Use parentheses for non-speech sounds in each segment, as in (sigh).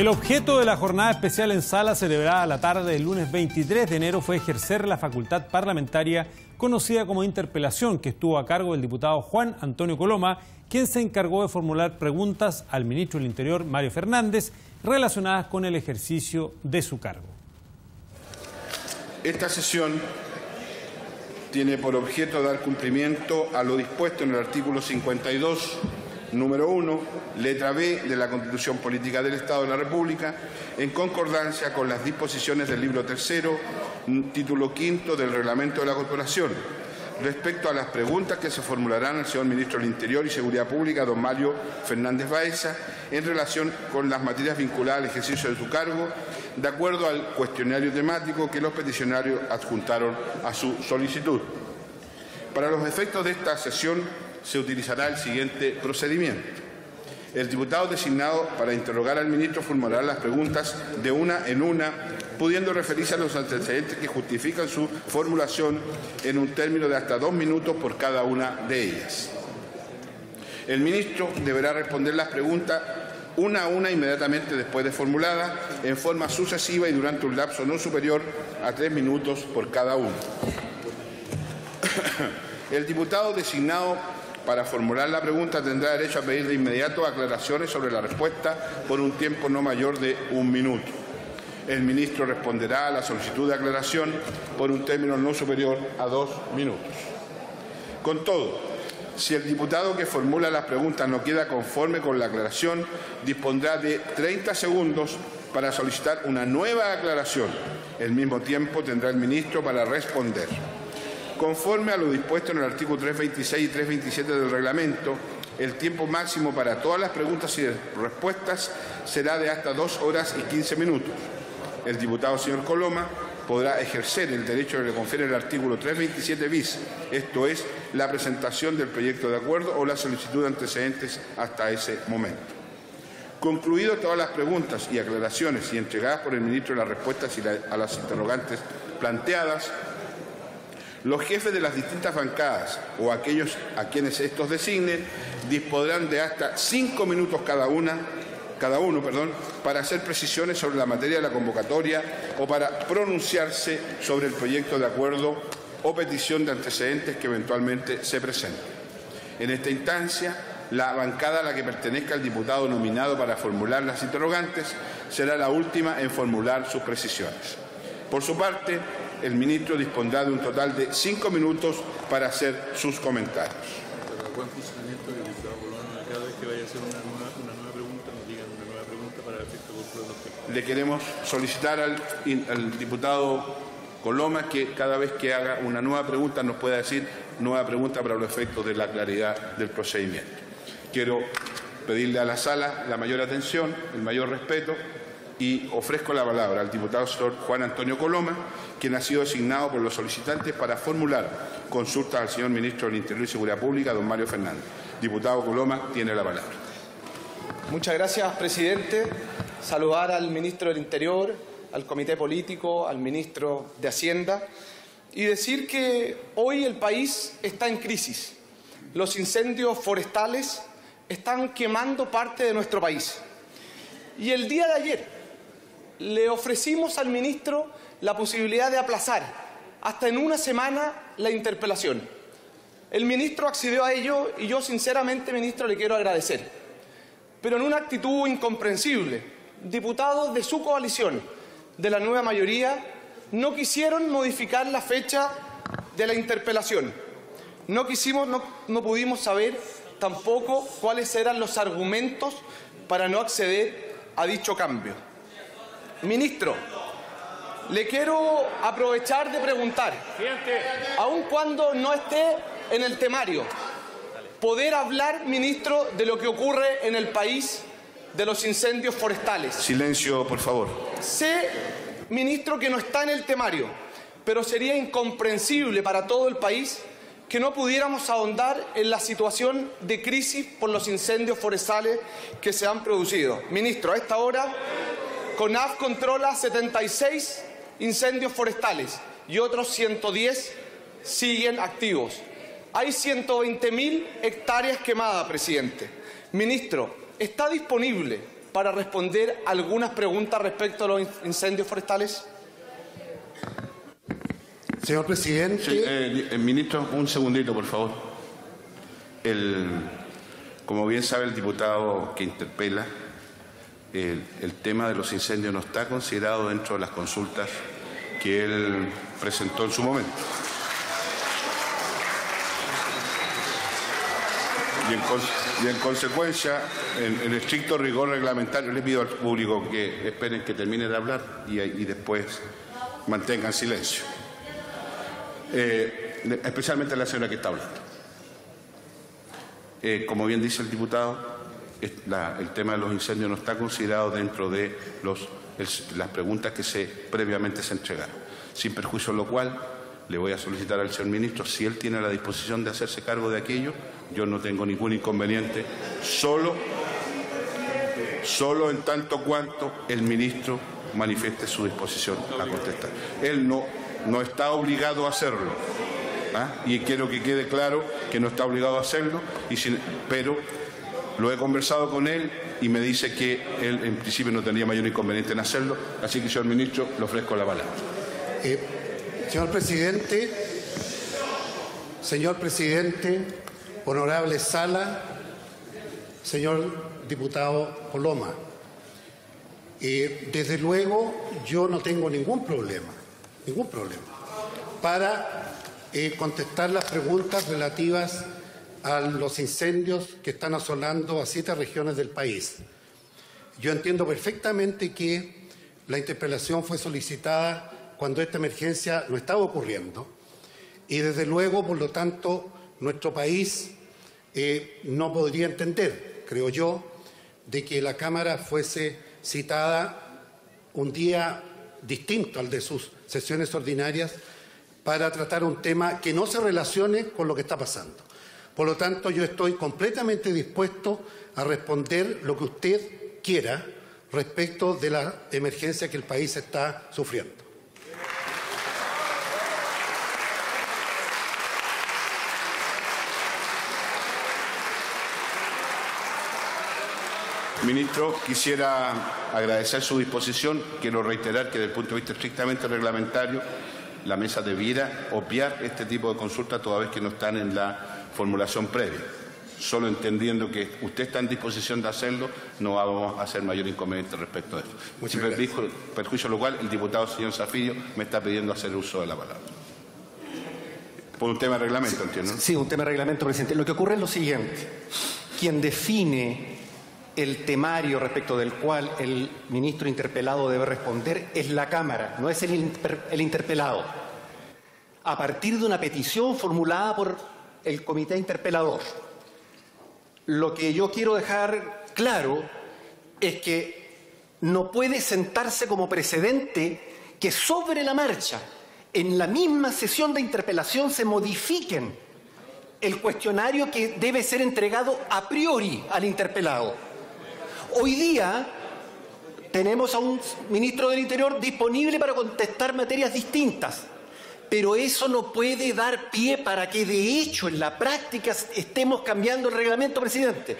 El objeto de la jornada especial en sala celebrada la tarde del lunes 23 de enero fue ejercer la facultad parlamentaria conocida como interpelación que estuvo a cargo del diputado Juan Antonio Coloma, quien se encargó de formular preguntas al ministro del Interior Mario Fernández relacionadas con el ejercicio de su cargo. Esta sesión tiene por objeto dar cumplimiento a lo dispuesto en el artículo 52 número 1, letra B de la Constitución Política del Estado de la República, en concordancia con las disposiciones del libro tercero, título quinto del Reglamento de la Corporación, respecto a las preguntas que se formularán al señor Ministro del Interior y Seguridad Pública, don Mario Fernández Baeza, en relación con las materias vinculadas al ejercicio de su cargo, de acuerdo al cuestionario temático que los peticionarios adjuntaron a su solicitud. Para los efectos de esta sesión, se utilizará el siguiente procedimiento. El diputado designado para interrogar al ministro formulará las preguntas de una en una, pudiendo referirse a los antecedentes que justifican su formulación en un término de hasta dos minutos por cada una de ellas. El ministro deberá responder las preguntas una a una inmediatamente después de formulada, en forma sucesiva y durante un lapso no superior a tres minutos por cada uno. (coughs) El diputado designado para formular la pregunta tendrá derecho a pedir de inmediato aclaraciones sobre la respuesta por un tiempo no mayor de un minuto. El ministro responderá a la solicitud de aclaración por un término no superior a dos minutos. Con todo, si el diputado que formula las preguntas no queda conforme con la aclaración, dispondrá de 30 segundos para solicitar una nueva aclaración. El mismo tiempo tendrá el ministro para responder. Conforme a lo dispuesto en el artículo 326 y 327 del reglamento, el tiempo máximo para todas las preguntas y respuestas será de hasta dos horas y quince minutos. El diputado señor Coloma podrá ejercer el derecho que le confiere el artículo 327 bis, esto es, la presentación del proyecto de acuerdo o la solicitud de antecedentes hasta ese momento. Concluido todas las preguntas y aclaraciones y entregadas por el ministro las respuestas a las interrogantes planteadas, los jefes de las distintas bancadas o aquellos a quienes estos designen dispondrán de hasta cinco minutos cada una cada uno, perdón, para hacer precisiones sobre la materia de la convocatoria o para pronunciarse sobre el proyecto de acuerdo o petición de antecedentes que eventualmente se presente. En esta instancia, la bancada a la que pertenezca el diputado nominado para formular las interrogantes será la última en formular sus precisiones. Por su parte, el ministro dispondrá de un total de cinco minutos para hacer sus comentarios. Le queremos solicitar al, al diputado Coloma que cada vez que haga una nueva pregunta nos pueda decir nueva pregunta para los efectos de la claridad del procedimiento. Quiero pedirle a la sala la mayor atención, el mayor respeto y ofrezco la palabra al diputado señor Juan Antonio Coloma, quien ha sido asignado por los solicitantes para formular consultas al señor ministro del Interior y Seguridad Pública, don Mario Fernández. Diputado Coloma, tiene la palabra. Muchas gracias, presidente. Saludar al ministro del Interior, al comité político, al ministro de Hacienda y decir que hoy el país está en crisis. Los incendios forestales están quemando parte de nuestro país. Y el día de ayer, le ofrecimos al ministro la posibilidad de aplazar hasta en una semana la interpelación. El ministro accedió a ello y yo sinceramente, ministro, le quiero agradecer. Pero en una actitud incomprensible, diputados de su coalición, de la nueva mayoría, no quisieron modificar la fecha de la interpelación. No quisimos, no, no pudimos saber tampoco cuáles eran los argumentos para no acceder a dicho cambio. Ministro, le quiero aprovechar de preguntar, aun cuando no esté en el temario, poder hablar, ministro, de lo que ocurre en el país de los incendios forestales. Silencio, por favor. Sé, ministro, que no está en el temario, pero sería incomprensible para todo el país que no pudiéramos ahondar en la situación de crisis por los incendios forestales que se han producido. Ministro, a esta hora CONAF controla 76 incendios forestales y otros 110 siguen activos. Hay 120.000 hectáreas quemadas, presidente. Ministro, ¿está disponible para responder algunas preguntas respecto a los incendios forestales? Señor presidente. Sí, eh, eh, ministro, un segundito, por favor. El, como bien sabe el diputado que interpela, el, el tema de los incendios no está considerado dentro de las consultas que él presentó en su momento. Y en, consecuencia, en, estricto rigor reglamentario, le pido al público que esperen que termine de hablar y, después mantengan silencio. Eh, especialmente la señora que está hablando. Eh, como bien dice el diputado, el tema de los incendios no está considerado dentro de los, las preguntas que se, previamente se entregaron. Sin perjuicio lo cual, le voy a solicitar al señor ministro, si él tiene la disposición de hacerse cargo de aquello, yo no tengo ningún inconveniente, solo, solo en tanto cuanto el ministro manifieste su disposición a contestar. Él no, no está obligado a hacerlo. ¿ah? Y quiero que quede claro que no está obligado a hacerlo, y sin, pero lo he conversado con él y me dice que él en principio no tendría mayor inconveniente en hacerlo, así que, señor ministro, le ofrezco la palabra. Eh, señor presidente, señor presidente, honorable Sala, señor diputado Coloma, eh, desde luego yo no tengo ningún problema, ningún problema, para eh, contestar las preguntas relativas a los incendios que están asolando a siete regiones del país. Yo entiendo perfectamente que la interpelación fue solicitada cuando esta emergencia no estaba ocurriendo y desde luego, por lo tanto, nuestro país eh, no podría entender, creo yo, de que la Cámara fuese citada un día distinto al de sus sesiones ordinarias para tratar un tema que no se relacione con lo que está pasando. Por lo tanto, yo estoy completamente dispuesto a responder lo que usted quiera respecto de la emergencia que el país está sufriendo. Ministro, quisiera agradecer su disposición. Quiero reiterar que desde el punto de vista estrictamente reglamentario, la mesa debiera obviar este tipo de consultas toda vez que no están en la formulación previa. Solo entendiendo que usted está en disposición de hacerlo, no vamos a hacer mayor inconveniente respecto a eso. Sin perjuicio, perjuicio lo cual, el diputado señor Zafillo me está pidiendo hacer uso de la palabra. Por un tema de reglamento, sí, entiendo. Sí, un tema de reglamento, presidente. Lo que ocurre es lo siguiente. Quien define el temario respecto del cual el ministro interpelado debe responder es la Cámara, no es el interpelado. A partir de una petición formulada por el comité interpelador. Lo que yo quiero dejar claro es que no puede sentarse como precedente que sobre la marcha, en la misma sesión de interpelación, se modifiquen el cuestionario que debe ser entregado a priori al interpelado. Hoy día tenemos a un ministro del Interior disponible para contestar materias distintas, pero eso no puede dar pie para que de hecho en la práctica estemos cambiando el reglamento, presidente.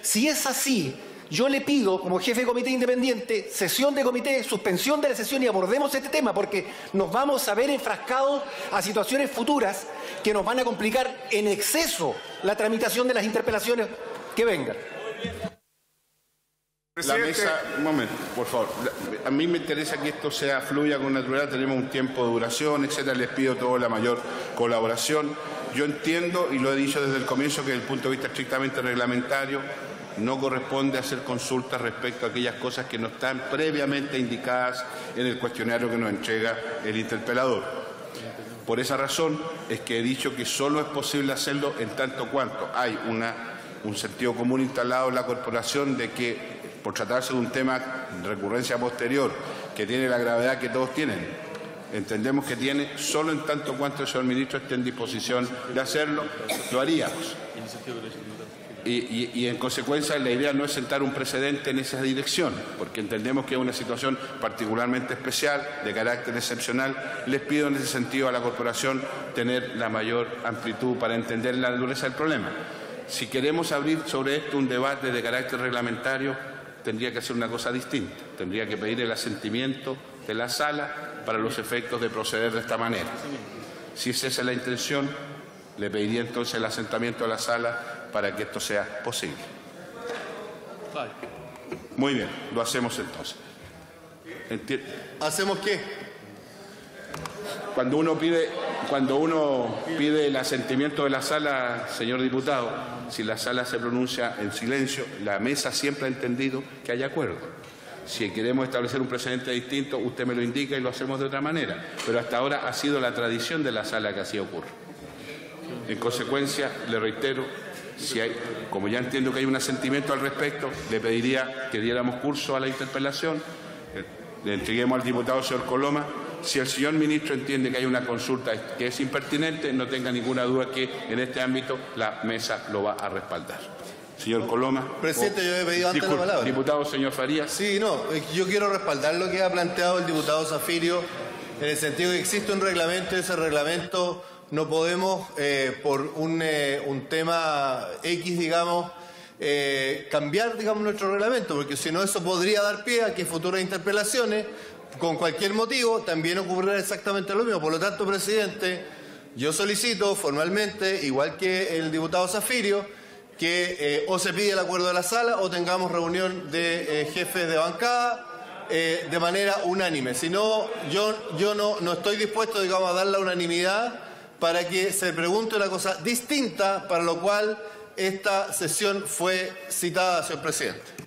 Si es así, yo le pido, como jefe de comité independiente, sesión de comité, suspensión de la sesión y abordemos este tema, porque nos vamos a ver enfrascados a situaciones futuras que nos van a complicar en exceso la tramitación de las interpelaciones que vengan. La mesa, un momento, por favor. A mí me interesa que esto sea fluya con naturalidad, tenemos un tiempo de duración, etcétera. Les pido toda la mayor colaboración. Yo entiendo, y lo he dicho desde el comienzo, que desde el punto de vista estrictamente reglamentario no corresponde hacer consultas respecto a aquellas cosas que no están previamente indicadas en el cuestionario que nos entrega el interpelador. Por esa razón es que he dicho que solo es posible hacerlo en tanto cuanto hay una, un sentido común instalado en la corporación de que por tratarse de un tema de recurrencia posterior que tiene la gravedad que todos tienen, entendemos que tiene, solo en tanto cuanto el señor ministro esté en disposición de hacerlo, lo haríamos. Y, y, y, en consecuencia la idea no es sentar un precedente en esa dirección, porque entendemos que es una situación particularmente especial, de carácter excepcional. Les pido en ese sentido a la corporación tener la mayor amplitud para entender la dureza del problema. Si queremos abrir sobre esto un debate de carácter reglamentario, tendría que hacer una cosa distinta. Tendría que pedir el asentimiento de la sala para los efectos de proceder de esta manera. Si esa es la intención, le pediría entonces el asentamiento de la sala para que esto sea posible. Muy bien, lo hacemos entonces. ¿Hacemos qué? Cuando uno pide, cuando uno pide el asentimiento de la sala, señor diputado, si la sala se pronuncia en silencio, la mesa siempre ha entendido que hay acuerdo. Si queremos establecer un precedente distinto, usted me lo indica y lo hacemos de otra manera. Pero hasta ahora ha sido la tradición de la sala que así ocurre. En consecuencia, le reitero, si hay, como ya entiendo que hay un asentimiento al respecto, le pediría que diéramos curso a la interpelación, eh, le entreguemos al diputado señor Coloma. Si el señor ministro entiende que hay una consulta que es impertinente, no tenga ninguna duda que en este ámbito la mesa lo va a respaldar. Señor Coloma. Presidente, yo he pedido antes la palabra. Diputado, señor Farías. Sí, no, yo quiero respaldar lo que ha planteado el diputado Zafirio en el sentido de que existe un reglamento y ese reglamento no podemos, eh, por eh, un, tema X, digamos, eh, cambiar, digamos, nuestro reglamento, porque si no eso podría dar pie a que futuras interpelaciones, con cualquier motivo, también ocurriera exactamente lo mismo. Por lo tanto, presidente, yo solicito formalmente, igual que el diputado Zafirio, que o se pide el acuerdo de la sala o tengamos reunión de jefes de bancada de manera unánime. Si no, yo, yo no, no estoy dispuesto, digamos, a dar la unanimidad para que se pregunte una cosa distinta, para lo cual esta sesión fue citada, señor presidente.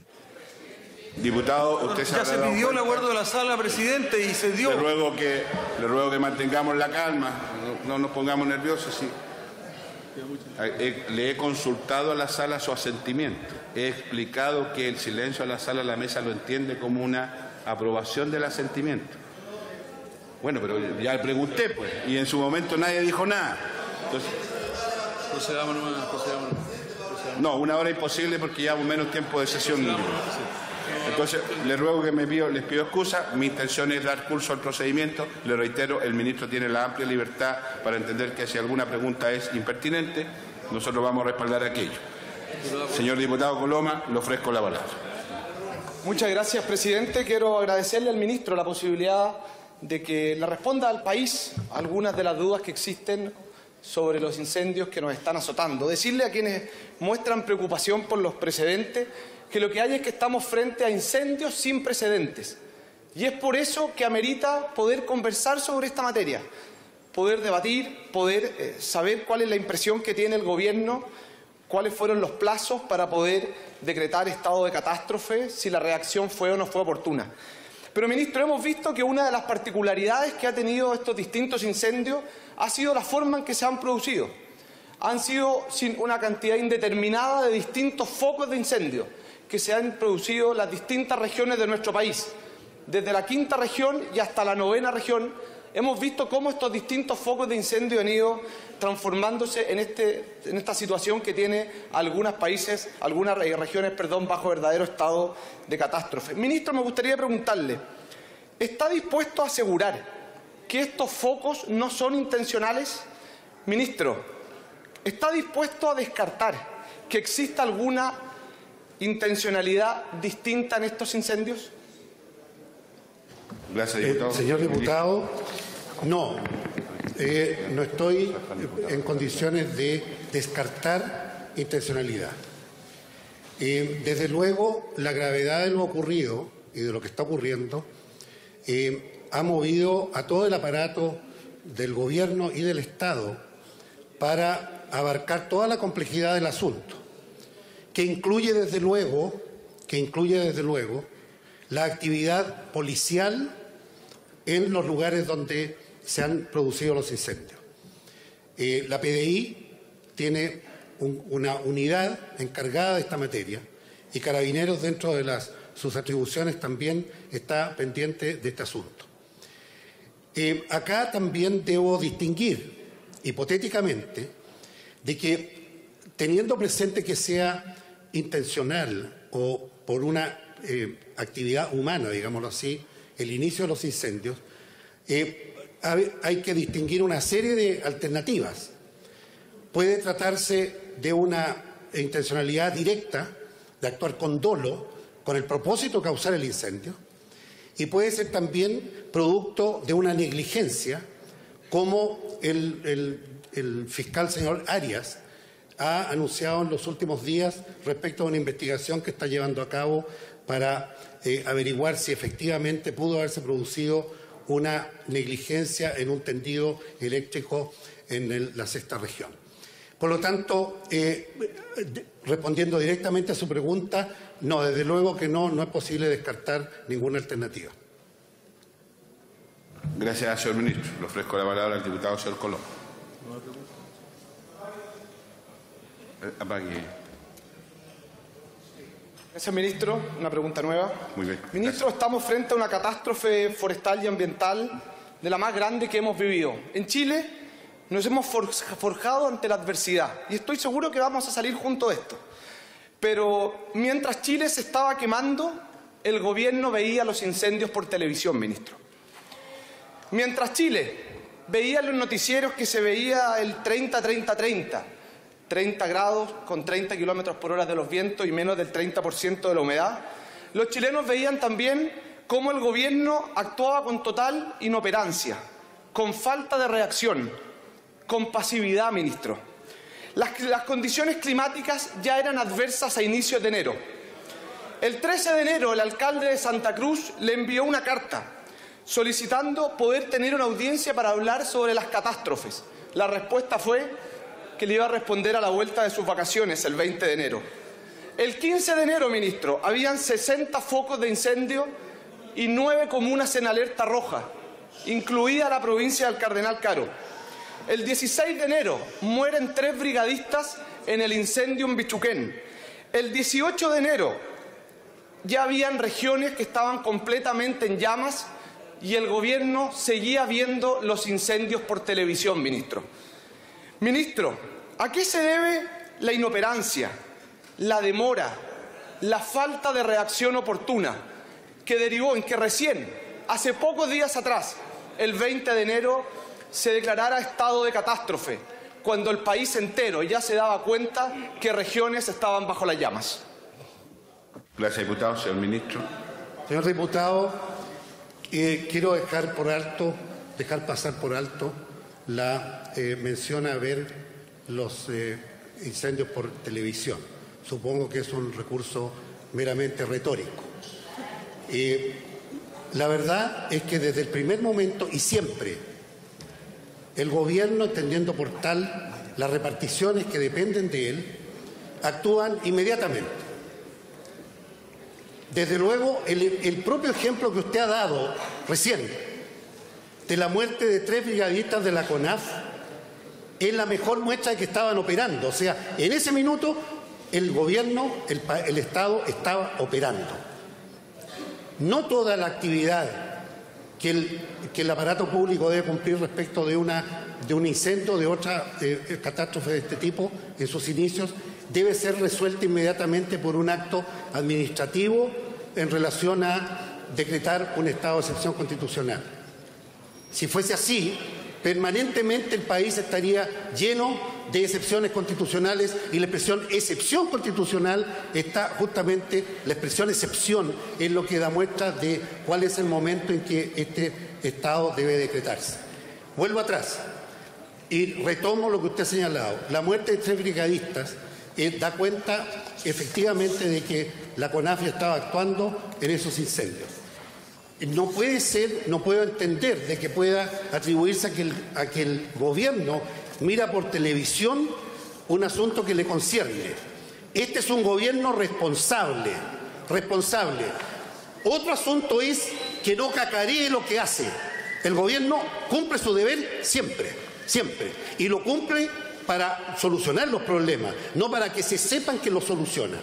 Diputado, usted se Ya se pidió el acuerdo de la sala, presidente, y se dio. Le ruego que, le ruego que mantengamos la calma, no, nos pongamos nerviosos. Sí. Le he consultado a la sala su asentimiento. He explicado que el silencio a la sala, la mesa lo entiende como una aprobación del asentimiento. Bueno, pero ya le pregunté, pues, y en su momento nadie dijo nada. Entonces, procedamos procedamos. No, una hora imposible porque llevamos menos tiempo de sesión. Entonces, le ruego que me pido, les pido excusa. Mi intención es dar curso al procedimiento. Le reitero, el ministro tiene la amplia libertad para entender que si alguna pregunta es impertinente, nosotros vamos a respaldar aquello. Señor diputado Coloma, le ofrezco la palabra. Muchas gracias, presidente. Quiero agradecerle al ministro la posibilidad de que le responda al país algunas de las dudas que existen sobre los incendios que nos están azotando. Decirle a quienes muestran preocupación por los precedentes que lo que hay es que estamos frente a incendios sin precedentes. Y es por eso que amerita poder conversar sobre esta materia, poder debatir, poder eh, saber cuál es la impresión que tiene el Gobierno, cuáles fueron los plazos para poder decretar estado de catástrofe, si la reacción fue o no fue oportuna. Pero, ministro, hemos visto que una de las particularidades que ha tenido estos distintos incendios ha sido la forma en que se han producido. Han sido sin una cantidad indeterminada de distintos focos de incendio que se han producido las distintas regiones de nuestro país. Desde la quinta región y hasta la novena región hemos visto cómo estos distintos focos de incendio han ido transformándose en, este, en esta situación que tiene algunos países, algunas regiones, perdón, bajo verdadero estado de catástrofe. Ministro, me gustaría preguntarle, ¿está dispuesto a asegurar que estos focos no son intencionales? Ministro, ¿está dispuesto a descartar que exista alguna intencionalidad distinta en estos incendios? Gracias, diputado. Eh, señor diputado, no, eh, no estoy en condiciones de descartar intencionalidad. Eh, desde luego, la gravedad de lo ocurrido y de lo que está ocurriendo ha movido a todo el aparato del Gobierno y del Estado para abarcar toda la complejidad del asunto, que incluye desde luego, que incluye desde luego la actividad policial en los lugares donde se han producido los incendios. Eh, la PDI tiene una unidad encargada de esta materia y Carabineros dentro de sus atribuciones también está pendiente de este asunto. Eh, acá también debo distinguir, hipotéticamente, de que teniendo presente que sea intencional o por una eh, actividad humana, digámoslo así, el inicio de los incendios, eh, hay que distinguir una serie de alternativas. Puede tratarse de una intencionalidad directa, de actuar con dolo, con el propósito de causar el incendio y puede ser también producto de una negligencia, como el, fiscal señor Arias ha anunciado en los últimos días respecto a una investigación que está llevando a cabo para eh, averiguar si efectivamente pudo haberse producido una negligencia en un tendido eléctrico en la sexta región. Por lo tanto, eh, respondiendo directamente a su pregunta, no, desde luego que no, no es posible descartar ninguna alternativa. Gracias, señor ministro. Le ofrezco la palabra al diputado señor Colón. Eh, Gracias, ministro. Una pregunta nueva. Muy bien. Ministro, estamos frente a una catástrofe forestal y ambiental de la más grande que hemos vivido. En Chile nos hemos forjado ante la adversidad y estoy seguro que vamos a salir junto de esto. Pero mientras Chile se estaba quemando, el gobierno veía los incendios por televisión, ministro. Mientras Chile veía los noticieros que se veía el 30-30-30, 30 grados con 30 kilómetros por hora de los vientos y menos del 30% de la humedad, los chilenos veían también cómo el gobierno actuaba con total inoperancia, con falta de reacción, con pasividad, ministro. Las, condiciones climáticas ya eran adversas a inicios de enero. El 13 de enero el alcalde de Santa Cruz le envió una carta solicitando poder tener una audiencia para hablar sobre las catástrofes. La respuesta fue que le iba a responder a la vuelta de sus vacaciones el 20 de enero. El 15 de enero, ministro, habían 60 focos de incendio y nueve comunas en alerta roja, incluida la provincia del Cardenal Caro. El 16 de enero mueren tres brigadistas en el incendio en Bichuquén. El 18 de enero ya habían regiones que estaban completamente en llamas y el gobierno seguía viendo los incendios por televisión, ministro. Ministro, ¿a qué se debe la inoperancia, la demora, la falta de reacción oportuna que derivó en que recién, hace pocos días atrás, el 20 de enero, se declarara estado de catástrofe, cuando el país entero ya se daba cuenta que regiones estaban bajo las llamas? Gracias, diputado. Señor ministro. Señor diputado, eh, quiero dejar por alto, dejar pasar por alto la eh, mención a ver los eh, incendios por televisión. Supongo que es un recurso meramente retórico. la verdad es que desde el primer momento y siempre el gobierno, entendiendo por tal las reparticiones que dependen de él, actúan inmediatamente. Desde luego, el, el propio ejemplo que usted ha dado recién de la muerte de tres brigadistas de la CONAF es la mejor muestra de que estaban operando. O sea, en ese minuto el gobierno, el, Estado estaba operando. No toda la actividad que el, aparato público debe cumplir respecto de, una, de un incendio, de otra eh, catástrofe de este tipo en sus inicios, debe ser resuelta inmediatamente por un acto administrativo en relación a decretar un estado de excepción constitucional. Si fuese así, permanentemente el país estaría lleno de excepciones constitucionales y la expresión excepción constitucional está justamente, la expresión excepción es lo que da muestra de cuál es el momento en que este Estado debe decretarse. Vuelvo atrás y retomo lo que usted ha señalado. La muerte de tres brigadistas eh, da cuenta efectivamente de que la CONAFIA estaba actuando en esos incendios. No puede ser, no puedo entender de que pueda atribuirse a que, el, a que el gobierno mira por televisión un asunto que le concierne. Este es un gobierno responsable, responsable. Otro asunto es que no cacaree lo que hace. El gobierno cumple su deber siempre, siempre. Y lo cumple para solucionar los problemas, no para que se sepan que lo soluciona.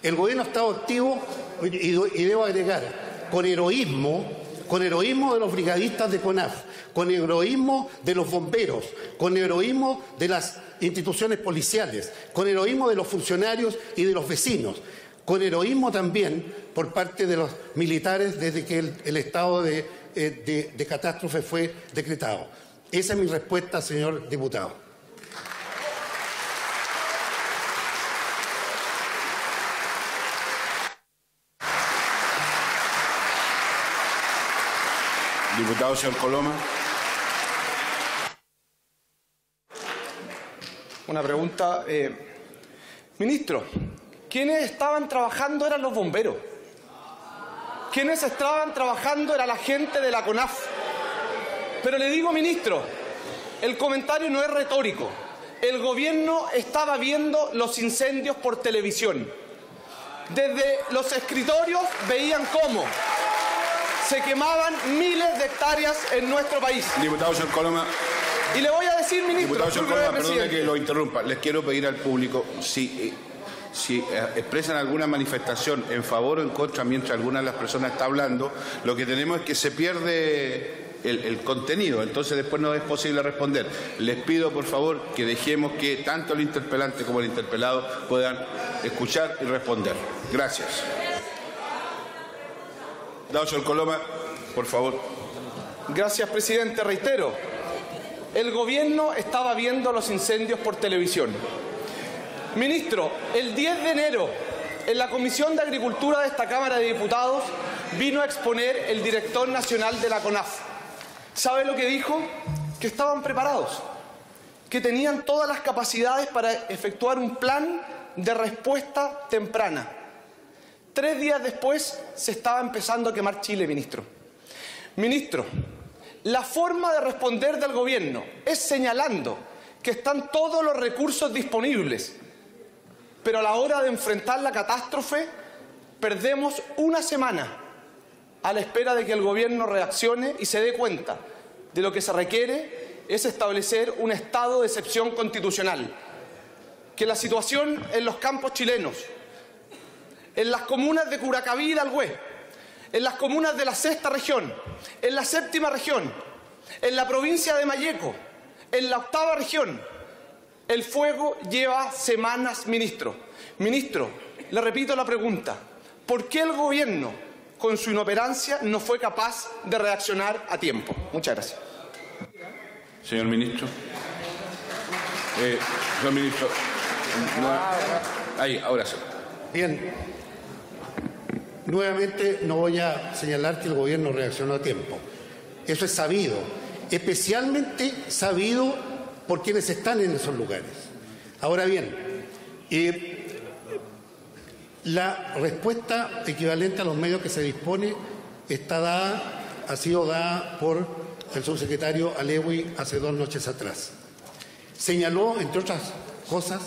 El gobierno ha estado activo, y debo agregar, con heroísmo, con heroísmo de los brigadistas de CONAF, con heroísmo de los bomberos, con heroísmo de las instituciones policiales, con heroísmo de los funcionarios y de los vecinos, con heroísmo también por parte de los militares desde que el, estado de, eh, de catástrofe fue decretado. Esa es mi respuesta, señor diputado. Diputado, señor Coloma. Una pregunta. eh, ministro, ¿quiénes estaban trabajando eran los bomberos? ¿Quiénes estaban trabajando era la gente de la CONAF? Pero le digo, ministro, el comentario no es retórico. El gobierno estaba viendo los incendios por televisión. Desde los escritorios veían cómo se quemaban miles de hectáreas en nuestro país. Diputado, señor Coloma. Y le voy a decir, ministro, Diputado, señor Coloma, perdone que lo interrumpa. Les quiero pedir al público si, eh, si eh, expresan alguna manifestación en favor o en contra mientras alguna de las personas está hablando, lo que tenemos es que se pierde el, el contenido, entonces después no es posible responder. Les pido, por favor, que dejemos que tanto el interpelante como el interpelado puedan escuchar y responder. Gracias. Diputado, señor Coloma, por favor. Gracias, presidente. Reitero, el gobierno estaba viendo los incendios por televisión. Ministro, el 10 de enero, en la Comisión de Agricultura de esta Cámara de Diputados, vino a exponer el director nacional de la CONAF. ¿Sabe lo que dijo? Que estaban preparados, que tenían todas las capacidades para efectuar un plan de respuesta temprana. Tres días después se estaba empezando a quemar Chile, ministro. Ministro, la forma de responder del gobierno es señalando que están todos los recursos disponibles, pero a la hora de enfrentar la catástrofe perdemos una semana a la espera de que el gobierno reaccione y se dé cuenta de lo que se requiere es establecer un estado de excepción constitucional, que la situación en los campos chilenos, en las comunas de Curacaví y Dalgüe, en las comunas de la sexta región, en la séptima región, en la provincia de Mayeco, en la octava región. El fuego lleva semanas, ministro. Ministro, le repito la pregunta. ¿Por qué el gobierno, con su inoperancia, no fue capaz de reaccionar a tiempo? Muchas gracias. Señor ministro. Eh, señor ministro. no- ahí, ahora sí. Bien. Nuevamente no voy a señalar que el gobierno reaccionó a tiempo. Eso es sabido. Especialmente sabido por quienes están en esos lugares. Ahora bien, eh, la respuesta equivalente a los medios que se dispone está dada, ha sido dada por el subsecretario Alewi hace dos noches atrás. Señaló, entre otras cosas,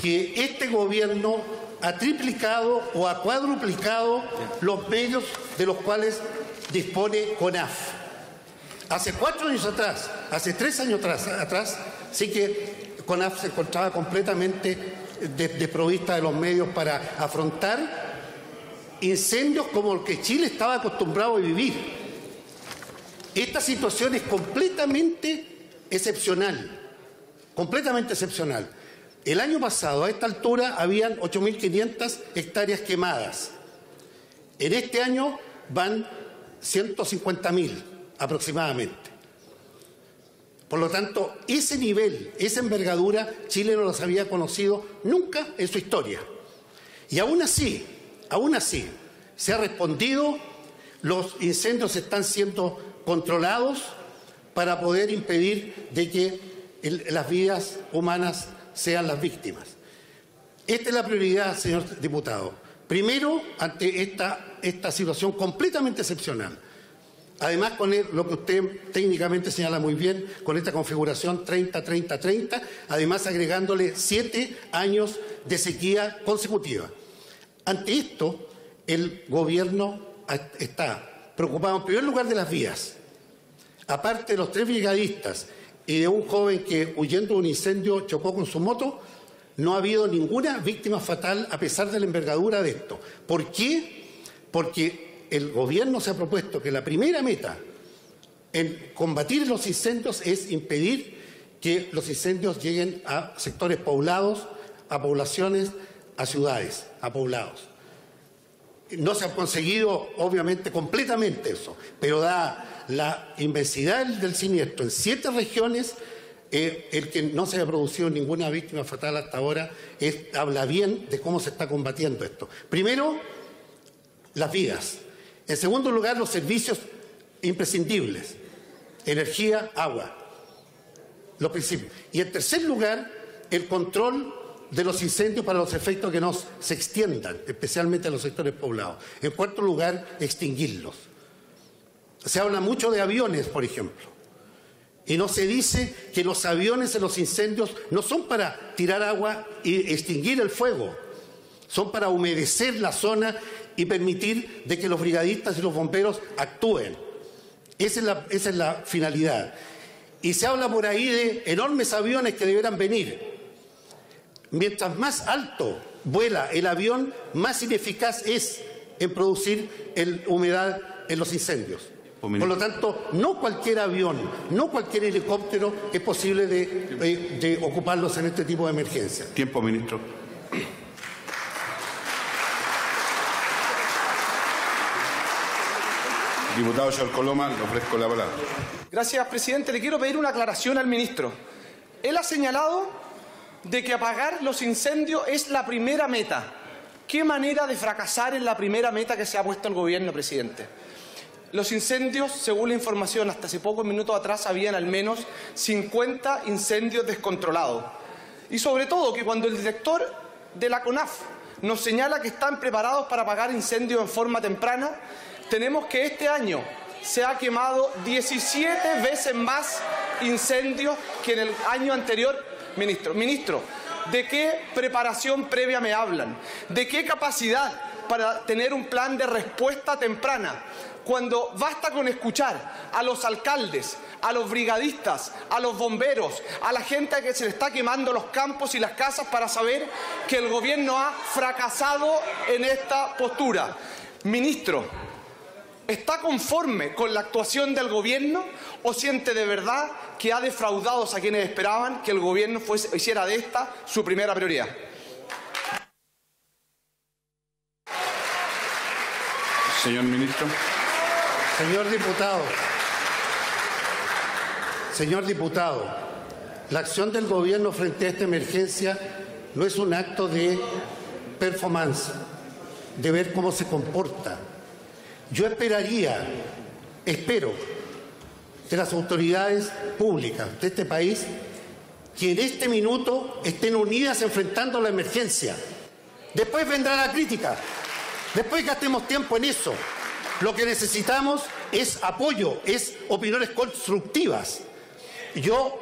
que este gobierno ha triplicado o ha cuadruplicado los medios de los cuales dispone CONAF. Hace cuatro años atrás, hace tres años atrás, sí que CONAF se encontraba completamente de- desprovista de los medios para afrontar incendios como el que Chile estaba acostumbrado a vivir. Esta situación es completamente excepcional, completamente excepcional. El año pasado, a esta altura, habían 8.500 hectáreas quemadas. En este año van 150.000 aproximadamente. Por lo tanto, ese nivel, esa envergadura, Chile no los había conocido nunca en su historia. Y aún así, aún así, se ha respondido, los incendios están siendo controlados para poder impedir de que las vidas humanas sean las víctimas. Esta es la prioridad, señor diputado. Primero, ante esta, esta situación completamente excepcional. Además, con lo que usted técnicamente señala muy bien, con esta configuración 30-30-30, además agregándole siete años de sequía consecutiva. Ante esto, el gobierno está preocupado en primer lugar de las vías. Aparte de los tres brigadistas y de un joven que huyendo de un incendio chocó con su moto, no ha habido ninguna víctima fatal a pesar de la envergadura de esto. ¿Por qué? Porque el gobierno se ha propuesto que la primera meta en combatir los incendios es impedir que los incendios lleguen a sectores poblados, a poblaciones, a ciudades, a poblados. No se ha conseguido, obviamente, completamente eso, pero da la inmensidad del siniestro en siete regiones, eh, el que no se haya producido ninguna víctima fatal hasta ahora, habla bien de cómo se está combatiendo esto. Primero, las vidas. En segundo lugar, los servicios imprescindibles. Energía, agua. Los principios. Y en tercer lugar, el control de los incendios para los efectos que no se extiendan, especialmente en los sectores poblados. En cuarto lugar, extinguirlos. Se habla mucho de aviones, por ejemplo. Y no se dice que los aviones en los incendios no son para tirar agua y extinguir el fuego, son para humedecer la zona y permitir de que los brigadistas y los bomberos actúen. Esa es la, finalidad. Y se habla por ahí de enormes aviones que deberán venir. Mientras más alto vuela el avión, más ineficaz es en producir el, humedad en los incendios. Por lo tanto, no cualquier avión, no cualquier helicóptero es posible de, de, de ocuparlos en este tipo de emergencia. Tiempo, ministro. Diputado señor Coloma, le ofrezco la palabra. Gracias, presidente. Le quiero pedir una aclaración al ministro. Él ha señalado de que apagar los incendios es la primera meta. ¿Qué manera de fracasar en la primera meta que se ha puesto el gobierno, presidente? Los incendios, según la información, hasta hace pocos minutos atrás habían al menos 50 incendios descontrolados. Y sobre todo que cuando el director de la CONAF nos señala que están preparados para apagar incendios en forma temprana, tenemos que este año se ha quemado 17 veces más incendios que en el año anterior, ministro. Ministro, ¿de qué preparación previa me hablan? ¿De qué capacidad para tener un plan de respuesta temprana? Cuando basta con escuchar a los alcaldes, a los brigadistas, a los bomberos, a la gente que se le está quemando los campos y las casas para saber que el gobierno ha fracasado en esta postura. Ministro, ¿Está conforme con la actuación del gobierno o siente de verdad que ha defraudado a quienes esperaban que el gobierno fuese, hiciera de esta su primera prioridad? Señor ministro. Señor diputado, señor diputado, la acción del gobierno frente a esta emergencia no es un acto de performance, de ver cómo se comporta yo esperaría, espero, de las autoridades públicas de este país que en este minuto estén unidas enfrentando la emergencia. Después vendrá la crítica, después gastemos tiempo en eso. Lo que necesitamos es apoyo, es opiniones constructivas. Yo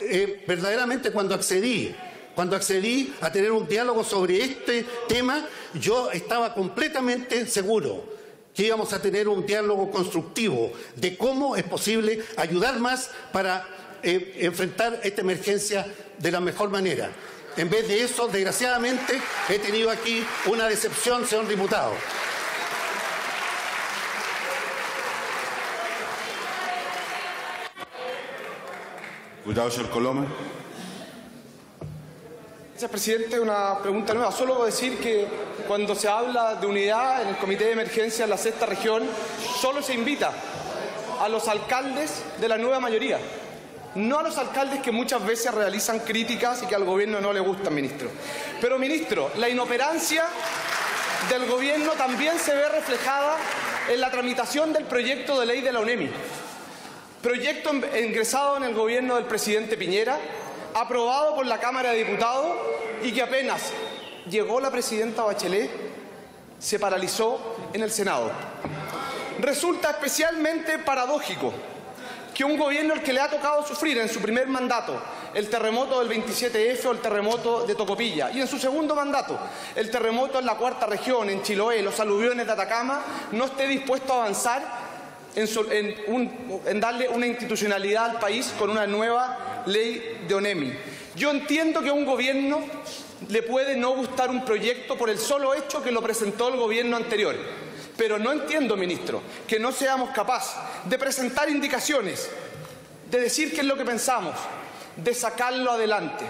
eh, verdaderamente cuando accedí, cuando accedí a tener un diálogo sobre este tema, yo estaba completamente seguro que íbamos a tener un diálogo constructivo de cómo es posible ayudar más para eh, enfrentar esta emergencia de la mejor manera. En vez de eso, desgraciadamente, he tenido aquí una decepción, señor diputado. Señor. Gracias, presidente. Una pregunta nueva. Solo decir que cuando se habla de unidad en el Comité de Emergencia en la sexta región, solo se invita a los alcaldes de la nueva mayoría, no a los alcaldes que muchas veces realizan críticas y que al gobierno no le gustan, ministro. Pero, ministro, la inoperancia del gobierno también se ve reflejada en la tramitación del proyecto de ley de la UNEMI. Proyecto ingresado en el gobierno del presidente Piñera, aprobado por la Cámara de Diputados y que apenas llegó la presidenta Bachelet, se paralizó en el Senado. Resulta especialmente paradójico que un gobierno al que le ha tocado sufrir en su primer mandato el terremoto del 27F o el terremoto de Tocopilla y en su segundo mandato el terremoto en la cuarta región, en Chiloé, los aluviones de Atacama, no esté dispuesto a avanzar en, darle una institucionalidad al país con una nueva ley de ONEMI. Yo entiendo que a un gobierno le puede no gustar un proyecto por el solo hecho que lo presentó el gobierno anterior. Pero no entiendo, ministro, que no seamos capaces de presentar indicaciones, de decir qué es lo que pensamos, de sacarlo adelante.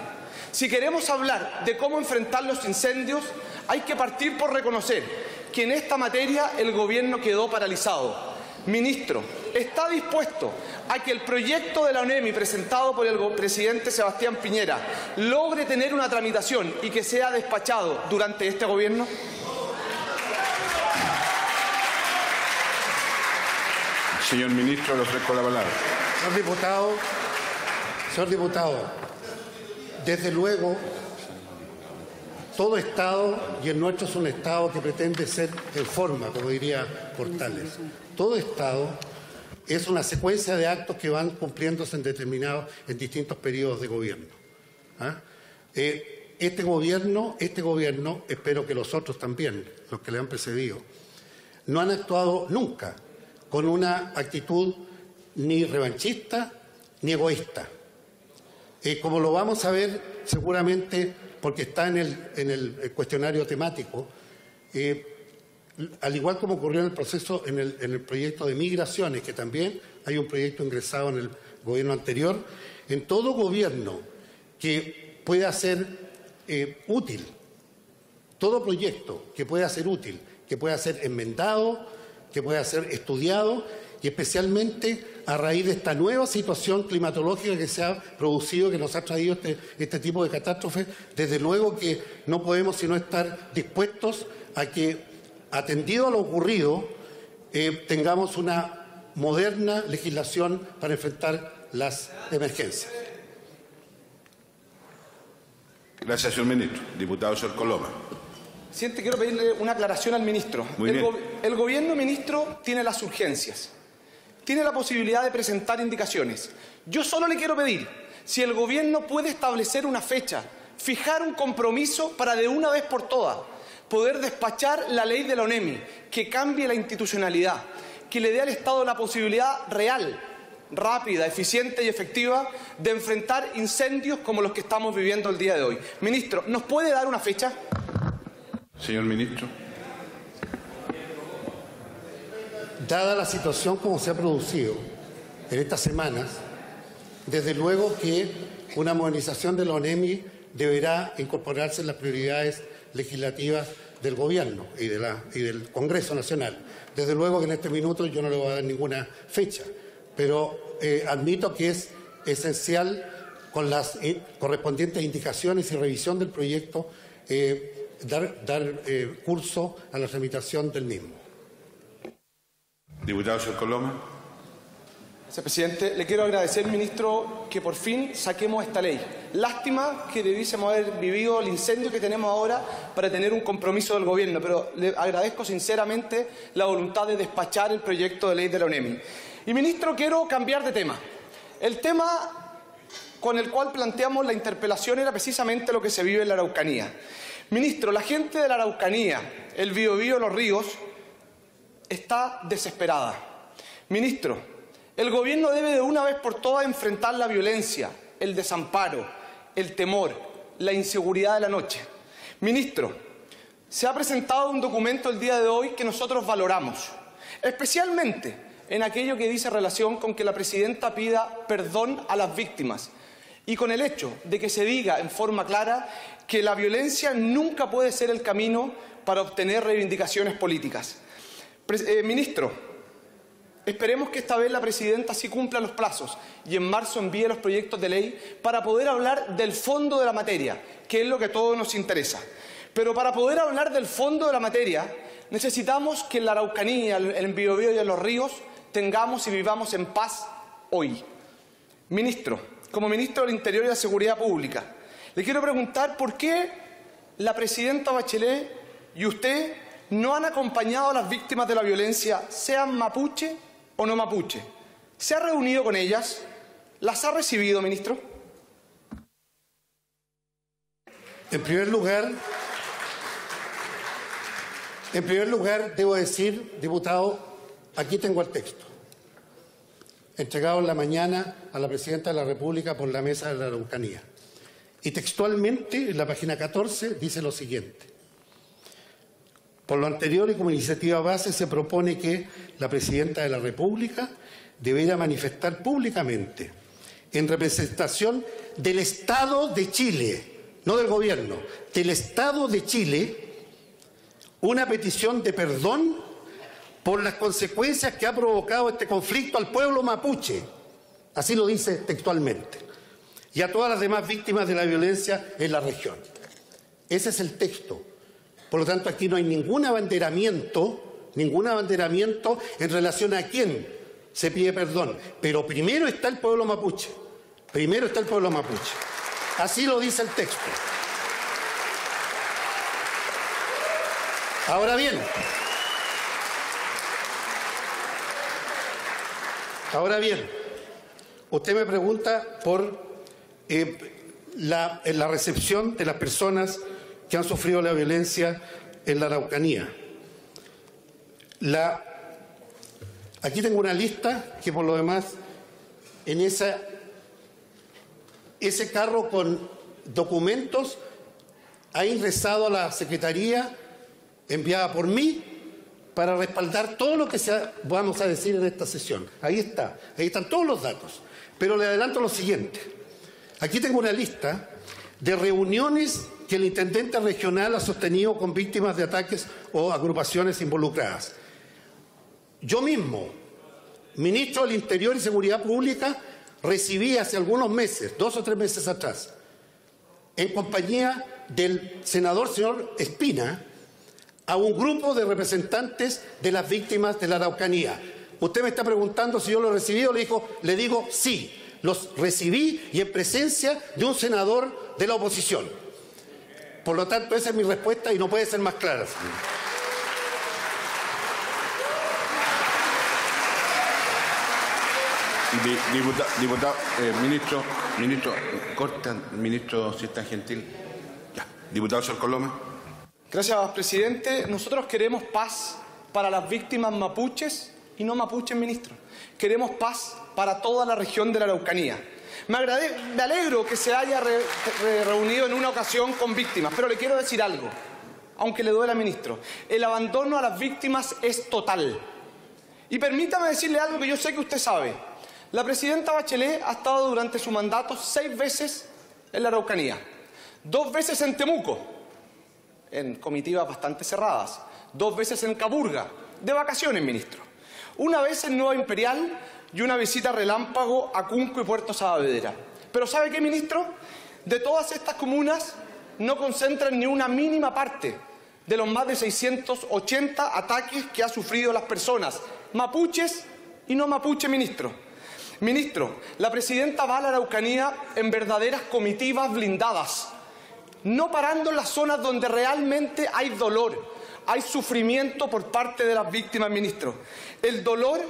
Si queremos hablar de cómo enfrentar los incendios, hay que partir por reconocer que en esta materia el gobierno quedó paralizado Ministro, ¿está dispuesto a que el proyecto de la UNEMI presentado por el presidente Sebastián Piñera logre tener una tramitación y que sea despachado durante este gobierno? Señor ministro, le ofrezco la palabra. Señor diputado, señor diputado, desde luego, todo Estado, y el nuestro es un Estado que pretende ser en forma, como diría Portales, todo Estado es una secuencia de actos que van cumpliéndose en determinados, en distintos periodos de gobierno. ¿ah? Eh, este gobierno, este gobierno, espero que los otros también, los que le han precedido, no han actuado nunca con una actitud ni revanchista ni egoísta. Eh, como lo vamos a ver seguramente porque está en el, en el cuestionario temático, eh, al igual como ocurrió en el proceso, en el, en el, proyecto de migraciones, que también hay un proyecto ingresado en el gobierno anterior, en todo gobierno que pueda ser eh, útil, todo proyecto que pueda ser útil, que pueda ser enmendado, que pueda ser estudiado y especialmente a raíz de esta nueva situación climatológica que se ha producido, que nos ha traído este, este tipo de catástrofes, desde luego que no podemos sino estar dispuestos a que, atendido a lo ocurrido, eh, tengamos una moderna legislación para enfrentar las emergencias. Gracias, señor ministro. Diputado, señor Coloma. Presidente, quiero pedirle una aclaración al ministro. Muy el, bien. go- el gobierno, ministro, tiene las urgencias. Tiene la posibilidad de presentar indicaciones. Yo solo le quiero pedir si el gobierno puede establecer una fecha, fijar un compromiso para de una vez por todas poder despachar la ley de la ONEMI, que cambie la institucionalidad, que le dé al Estado la posibilidad real, rápida, eficiente y efectiva de enfrentar incendios como los que estamos viviendo el día de hoy. Ministro, ¿nos puede dar una fecha? Señor ministro. Dada la situación como se ha producido en estas semanas, desde luego que una modernización de la ONEMI deberá incorporarse en las prioridades legislativas del Gobierno y, del Congreso Nacional. Desde luego que en este minuto yo no le voy a dar ninguna fecha, pero eh, admito que es esencial con las eh, correspondientes indicaciones y revisión del proyecto eh, dar, dar, curso a la tramitación del mismo. Diputado, Coloma. Gracias, presidente. Le quiero agradecer, ministro, que por fin saquemos esta ley. Lástima que debiésemos haber vivido el incendio que tenemos ahora para tener un compromiso del gobierno, pero le agradezco sinceramente la voluntad de despachar el proyecto de ley de la UNEMI. Y, ministro, quiero cambiar de tema. El tema con el cual planteamos la interpelación era precisamente lo que se vive en la Araucanía. Ministro, la gente de la Araucanía, el Biobío, los ríos, está desesperada. Ministro, el gobierno debe de una vez por todas enfrentar la violencia, el desamparo, el temor, la inseguridad de la noche. Ministro, se ha presentado un documento el día de hoy que nosotros valoramos, especialmente en aquello que dice relación con que la presidenta pida perdón a las víctimas y con el hecho de que se diga en forma clara que la violencia nunca puede ser el camino para obtener reivindicaciones políticas. Eh, ministro, esperemos que esta vez la presidenta sí cumpla los plazos y en marzo envíe los proyectos de ley para poder hablar del fondo de la materia, que es lo que a todos nos interesa. Pero para poder hablar del fondo de la materia, necesitamos que en la Araucanía, en Biobío y en los ríos tengamos y vivamos en paz hoy. Ministro, como ministro del Interior y de la Seguridad Pública, le quiero preguntar por qué la presidenta Bachelet y usted no han acompañado a las víctimas de la violencia, sean mapuche o no mapuche. ¿Se ha reunido con ellas? ¿Las ha recibido, ministro? En primer lugar, en primer lugar, debo decir, diputado, aquí tengo el texto, entregado en la mañana a la Presidenta de la República por la Mesa de la Araucanía. Y textualmente, en la página 14, dice lo siguiente. Por lo anterior y como iniciativa base, se propone que la Presidenta de la República debiera manifestar públicamente, en representación del Estado de Chile, no del Gobierno, del Estado de Chile, una petición de perdón por las consecuencias que ha provocado este conflicto al pueblo mapuche. Así lo dice textualmente. Y a todas las demás víctimas de la violencia en la región. Ese es el texto. Por lo tanto, aquí no hay ningún abanderamiento, ningún abanderamiento en relación a quién, se pide perdón. Pero primero está el pueblo mapuche. Primero está el pueblo mapuche. Así lo dice el texto. Ahora bien, ahora bien, usted me pregunta por eh, la, la recepción de las personas que han sufrido la violencia en la Araucanía. La, aquí tengo una lista que por lo demás en esa, ese carro con documentos ha ingresado a la Secretaría enviada por mí para respaldar todo lo que sea, vamos a decir en esta sesión. Ahí está, ahí están todos los datos. Pero le adelanto lo siguiente. Aquí tengo una lista de reuniones que el intendente regional ha sostenido con víctimas de ataques o agrupaciones involucradas. Yo mismo, ministro del Interior y Seguridad Pública, recibí hace algunos meses, dos o tres meses atrás, en compañía del senador señor Espina, a un grupo de representantes de las víctimas de la Araucanía. Usted me está preguntando si yo lo he recibido, le, dijo, le digo sí, los recibí y en presencia de un senador de la oposición. Por lo tanto, esa es mi respuesta y no puede ser más clara. Diputado, eh, ministro, ministro, corta, ministro, si está gentil. Ya. Diputado Sor Coloma. Gracias, presidente. Nosotros queremos paz para las víctimas mapuches y no mapuches, ministro. Queremos paz para toda la región de la Araucanía. Me, alegro que se haya reunido en una ocasión con víctimas, pero le quiero decir algo, aunque le duela, ministro. El abandono a las víctimas es total. Y permítame decirle algo que yo sé que usted sabe. La presidenta Bachelet ha estado durante su mandato seis veces en la Araucanía, dos veces en Temuco, en comitivas bastante cerradas, dos veces en Caburga, de vacaciones, ministro, una vez en Nueva Imperial y una visita relámpago a Cunco y Puerto Saavedra. Pero ¿sabe qué, ministro? De todas estas comunas no concentran ni una mínima parte de los más de 680 ataques que ha sufrido las personas mapuches y no mapuche, ministro. Ministro, la presidenta va a la Araucanía en verdaderas comitivas blindadas, no parando en las zonas donde realmente hay dolor, hay sufrimiento por parte de las víctimas, ministro. El dolor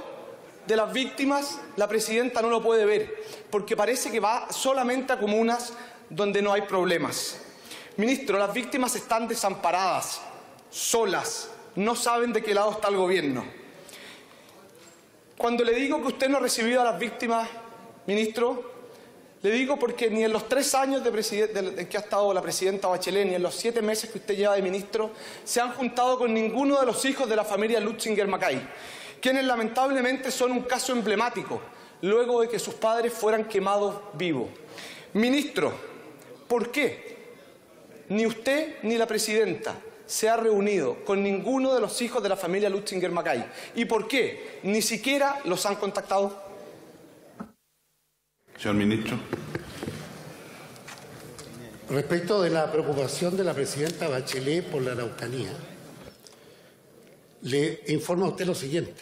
de las víctimas, la presidenta no lo puede ver, porque parece que va solamente a comunas donde no hay problemas. Ministro, las víctimas están desamparadas, solas, no saben de qué lado está el gobierno. Cuando le digo que usted no ha recibido a las víctimas, ministro, le digo porque ni en los tres años de, que ha estado la presidenta Bachelet, ni en los siete meses que usted lleva de ministro, se han juntado con ninguno de los hijos de la familia Lutzinger Macay quienes lamentablemente son un caso emblemático, luego de que sus padres fueran quemados vivos. Ministro, ¿por qué ni usted ni la presidenta se ha reunido con ninguno de los hijos de la familia Lutzinger Macay? ¿Y por qué ni siquiera los han contactado? Señor ministro. Respecto de la preocupación de la presidenta Bachelet por la Araucanía, le informo a usted lo siguiente.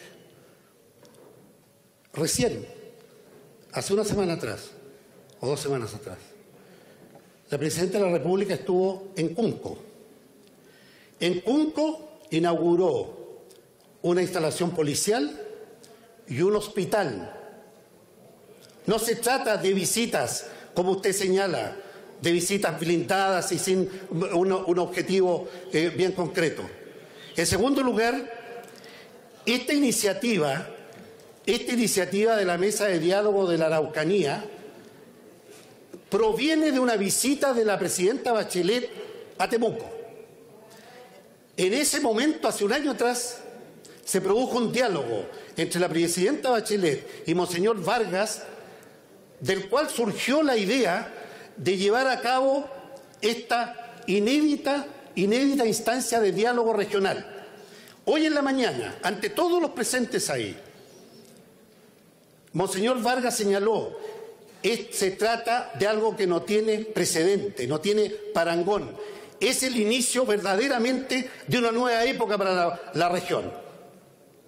Recién, hace una semana atrás, o dos semanas atrás, la Presidenta de la República estuvo en Cunco. En Cunco inauguró una instalación policial y un hospital. No se trata de visitas, como usted señala, de visitas blindadas y sin un, objetivo eh, bien concreto. En segundo lugar, esta iniciativa, esta iniciativa de la Mesa de Diálogo de la Araucanía proviene de una visita de la presidenta Bachelet a Temuco. En ese momento, hace un año atrás, se produjo un diálogo entre la presidenta Bachelet y Monseñor Vargas, del cual surgió la idea de llevar a cabo esta inédita inédita instancia de diálogo regional. Hoy en la mañana, ante todos los presentes ahí, Monseñor Vargas señaló, se trata de algo que no tiene precedente, no tiene parangón. Es el inicio verdaderamente de una nueva época para la, la región.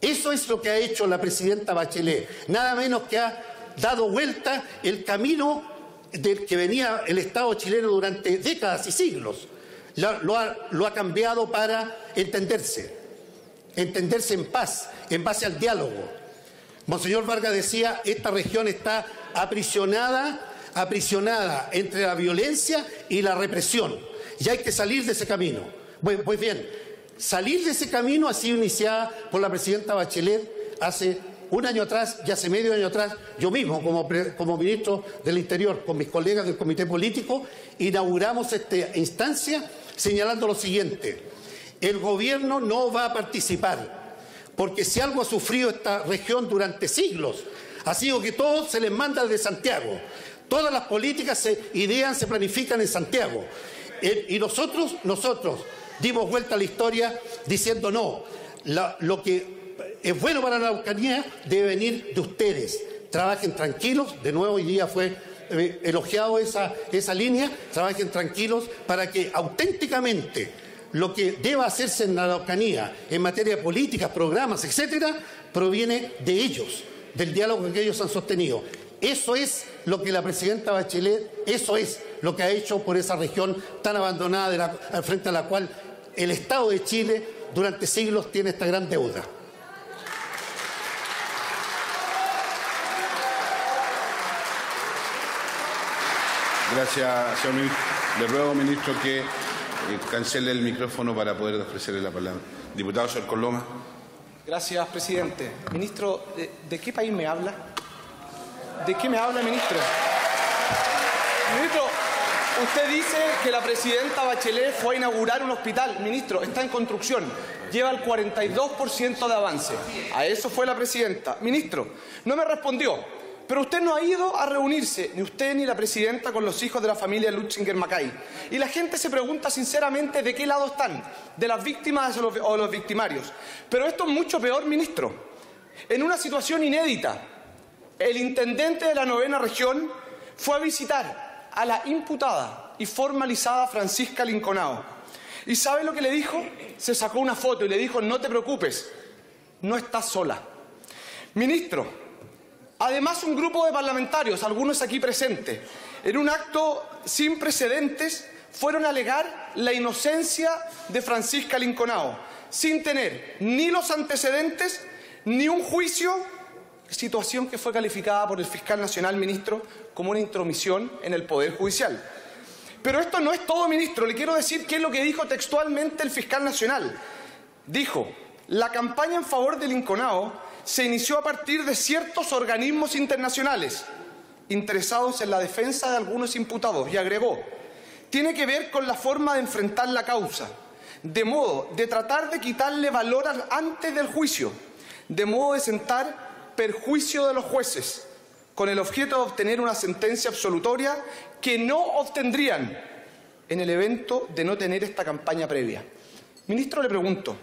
Eso es lo que ha hecho la presidenta Bachelet, nada menos que ha dado vuelta el camino del que venía el Estado chileno durante décadas y siglos. Lo, ha, cambiado para entenderse, entenderse en paz, en base al diálogo. Monseñor Vargas decía, esta región está aprisionada, aprisionada entre la violencia y la represión, y hay que salir de ese camino. Pues, bien, salir de ese camino ha sido iniciada por la presidenta Bachelet hace un año atrás y hace medio año atrás, yo mismo como, como, ministro del Interior, con mis colegas del Comité Político, inauguramos esta instancia señalando lo siguiente. El Gobierno no va a participar, porque si algo ha sufrido esta región durante siglos, ha sido que todo se les manda desde Santiago. Todas las políticas se idean, se planifican en Santiago. Y nosotros, nosotros dimos vuelta a la historia diciendo no, lo que es bueno para la Araucanía debe venir de ustedes. Trabajen tranquilos, de nuevo hoy día fue eh, elogiado esa, esa línea, trabajen tranquilos para que auténticamente lo que deba hacerse en la Araucanía en materia de políticas, programas, etcétera, proviene de ellos, del diálogo que ellos han sostenido. Eso es lo que la presidenta Bachelet, eso es lo que ha hecho por esa región tan abandonada frente a la cual el Estado de Chile durante siglos tiene esta gran deuda. Gracias, señor ministro. Le ruego, ministro, que eh, cancele el micrófono para poder ofrecerle la palabra. Diputado, señor Coloma. Gracias, presidente. Ministro, ¿de, qué país me habla? ¿De qué me habla, ministro? Ministro, usted dice que la presidenta Bachelet fue a inaugurar un hospital. Ministro, está en construcción. Lleva el 42% de avance. A eso fue la presidenta. Ministro, no me respondió. Pero usted no ha ido a reunirse, ni usted ni la presidenta, con los hijos de la familia Lutzinger Macay. Y la gente se pregunta sinceramente de qué lado están, de las víctimas o de los victimarios. Pero esto es mucho peor, ministro. En una situación inédita, el intendente de la novena región fue a visitar a la imputada y formalizada Francisca Linconao. ¿Y sabe lo que le dijo? Se sacó una foto y le dijo, no te preocupes, no estás sola. Ministro, Además, un grupo de parlamentarios, algunos aquí presentes, en un acto sin precedentes, fueron a alegar la inocencia de Francisca Linconao, sin tener ni los antecedentes ni un juicio, situación que fue calificada por el fiscal nacional ministro como una intromisión en el Poder Judicial. Pero esto no es todo, ministro. Le quiero decir qué es lo que dijo textualmente el fiscal nacional. Dijo, la campaña en favor de Linconao se inició a partir de ciertos organismos internacionales interesados en la defensa de algunos imputados y agregó, tiene que ver con la forma de enfrentar la causa, de modo de tratar de quitarle valor antes del juicio, de modo de sentar perjuicio de los jueces, con el objeto de obtener una sentencia absolutoria que no obtendrían en el evento de no tener esta campaña previa. Ministro, le pregunto,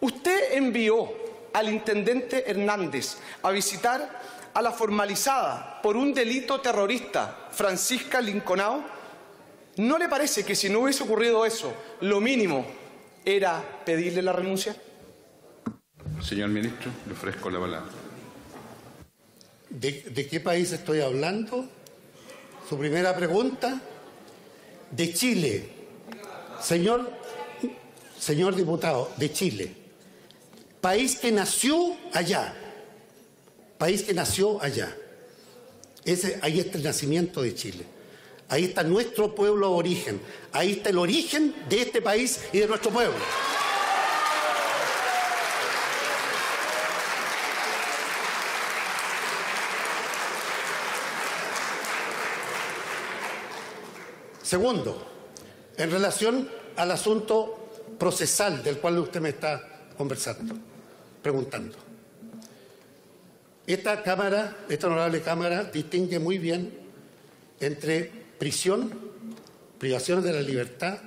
¿usted envió al intendente Hernández a visitar a la formalizada por un delito terrorista Francisca Linconao? ¿No le parece que si no hubiese ocurrido eso, lo mínimo era pedirle la renuncia? Señor ministro, le ofrezco la palabra. ¿De, ¿De, qué país estoy hablando? Su primera pregunta. De Chile. Señor, señor diputado, de Chile país que nació allá, país que nació allá. Ese, ahí está el nacimiento de Chile. Ahí está nuestro pueblo origen. Ahí está el origen de este país y de nuestro pueblo. Segundo, en relación al asunto procesal del cual usted me está conversando preguntando. Esta Cámara, esta honorable Cámara, distingue muy bien entre prisión, privaciones de la libertad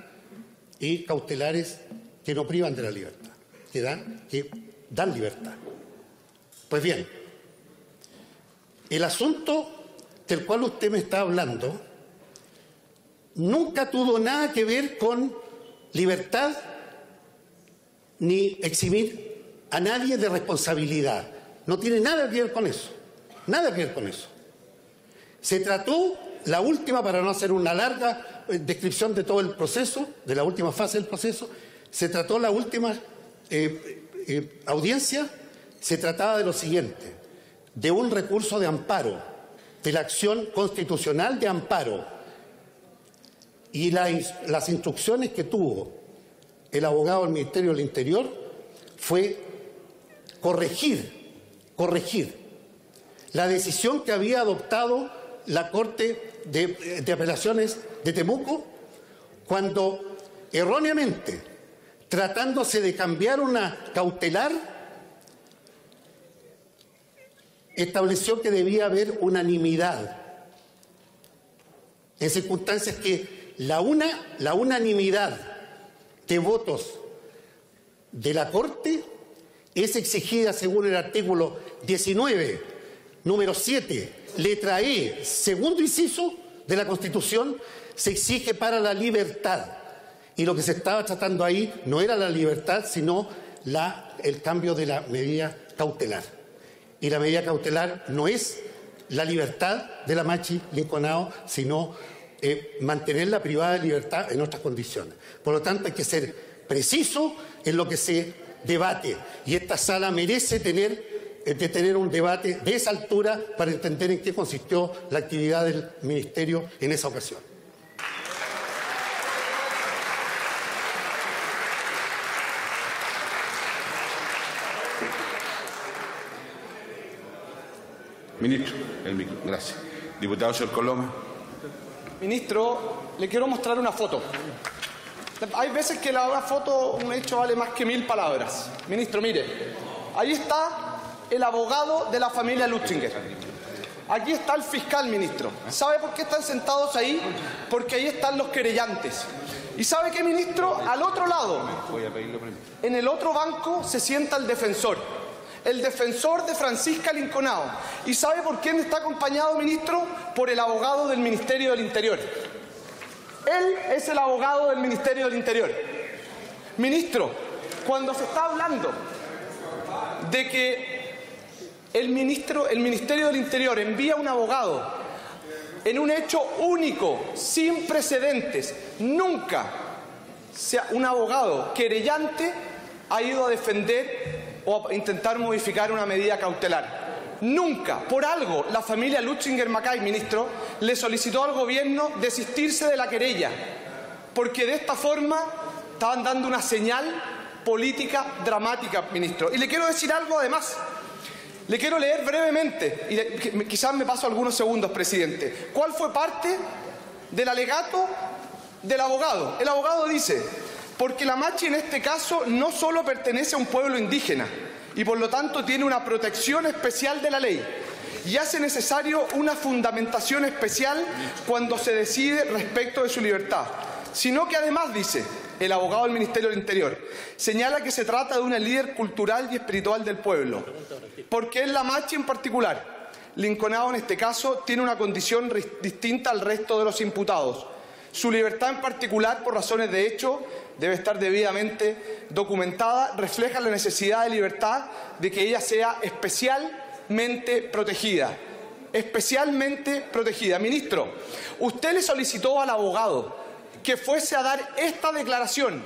y cautelares que no privan de la libertad, que dan, que dan libertad. Pues bien, el asunto del cual usted me está hablando nunca tuvo nada que ver con libertad ni eximir a nadie de responsabilidad. No tiene nada que ver con eso. Nada que ver con eso. Se trató la última, para no hacer una larga eh, descripción de todo el proceso, de la última fase del proceso, se trató la última eh, eh, audiencia, se trataba de lo siguiente, de un recurso de amparo, de la acción constitucional de amparo y las instrucciones que tuvo el abogado del Ministerio del Interior fue corregir, corregir la decisión que había adoptado la Corte de, Apelaciones de Temuco cuando erróneamente, tratándose de cambiar una cautelar, estableció que debía haber unanimidad en circunstancias que la, una, la unanimidad de votos de la Corte es exigida según el artículo 19, número 7, letra E, segundo inciso de la Constitución, se exige para la libertad. Y lo que se estaba tratando ahí no era la libertad, sino el cambio de la medida cautelar. Y la medida cautelar no es la libertad de la Machi Linconao, sino eh, mantenerla privada de libertad en otras condiciones. Por lo tanto, hay que ser preciso en lo que se debate. Y esta sala merece tener, eh, de tener un debate de esa altura para entender en qué consistió la actividad del Ministerio en esa ocasión. Ministro, el Gracias. Diputado señor Coloma. Ministro, le quiero mostrar una foto. Hay veces que la foto, un hecho vale más que mil palabras. Ministro, mire, ahí está el abogado de la familia Lutzinger. Aquí está el fiscal, ministro. ¿Sabe por qué están sentados ahí? Porque ahí están los querellantes. ¿Y sabe qué, ministro? Al otro lado, en el otro banco, se sienta el defensor. El defensor de Francisca Linconao. ¿Y sabe por quién está acompañado, ministro? Por el abogado del Ministerio del Interior. Él es el abogado del Ministerio del Interior. Ministro, cuando se está hablando de que el, ministro, el Ministerio del Interior envía un abogado en un hecho único, sin precedentes, nunca un abogado querellante ha ido a defender o a intentar modificar una medida cautelar. Nunca, por algo, la familia Lutzinger Macay, ministro, le solicitó al gobierno desistirse de la querella, porque de esta forma estaban dando una señal política dramática, ministro. Y le quiero decir algo además. Le quiero leer brevemente, y quizás me paso algunos segundos, presidente. ¿Cuál fue parte del alegato del abogado? El abogado dice, porque la Machi en este caso no solo pertenece a un pueblo indígena, y por lo tanto tiene una protección especial de la ley y hace necesario una fundamentación especial cuando se decide respecto de su libertad, sino que además dice el abogado del Ministerio del Interior, señala que se trata de una líder cultural y espiritual del pueblo, porque es la machi en particular. Linconado en este caso tiene una condición distinta al resto de los imputados. Su libertad en particular, por razones de hecho, debe estar debidamente documentada, refleja la necesidad de libertad de que ella sea especialmente protegida. Especialmente protegida. Ministro, usted le solicitó al abogado que fuese a dar esta declaración,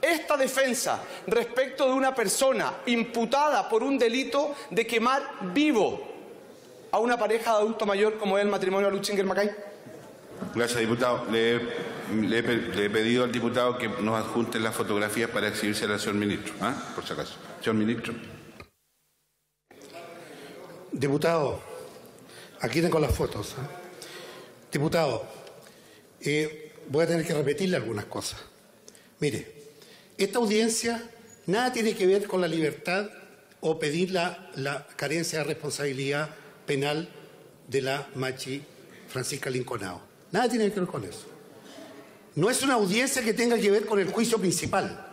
esta defensa respecto de una persona imputada por un delito de quemar vivo a una pareja de adulto mayor como es el matrimonio de Luchinger Macay. Gracias, diputado. Le, he pedido al diputado que nos adjunte las fotografías para exhibirse al señor ministro, ¿ah? por si acaso. Señor ministro. Diputado, aquí tengo las fotos. ¿ah? Diputado, eh, voy a tener que repetirle algunas cosas. Mire, esta audiencia nada tiene que ver con la libertad o pedir la, la carencia de responsabilidad penal de la Machi Francisca Linconao. Nada tiene que ver con eso. No es una audiencia que tenga que ver con el juicio principal.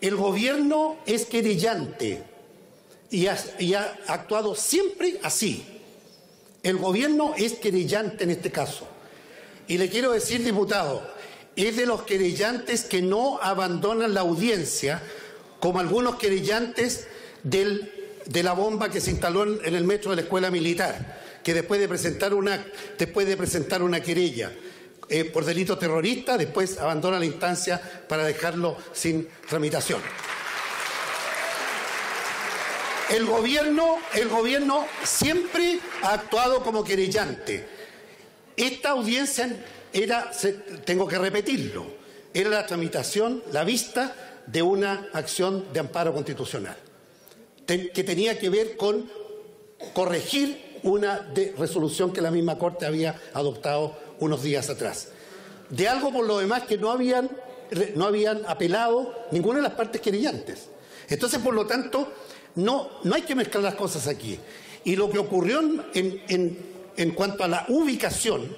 El gobierno es querellante y ha, actuado siempre así. El gobierno es querellante en este caso. Y le quiero decir, diputado, es de los querellantes que no abandonan la audiencia como algunos querellantes de la bomba que se instaló en, el metro de la escuela militar, que después de presentar una, después de presentar una querella eh, por delito terrorista, después abandona la instancia para dejarlo sin tramitación. El gobierno, el gobierno siempre ha actuado como querellante. Esta audiencia era, tengo que repetirlo, era la tramitación, la vista de una acción de amparo constitucional, que tenía que ver con corregir una resolución que la misma Corte había adoptado unos días atrás. De algo por lo demás que no habían, no habían apelado ninguna de las partes querellantes. Entonces, por lo tanto, no, no hay que mezclar las cosas aquí. Y lo que ocurrió en, en, cuanto a la ubicación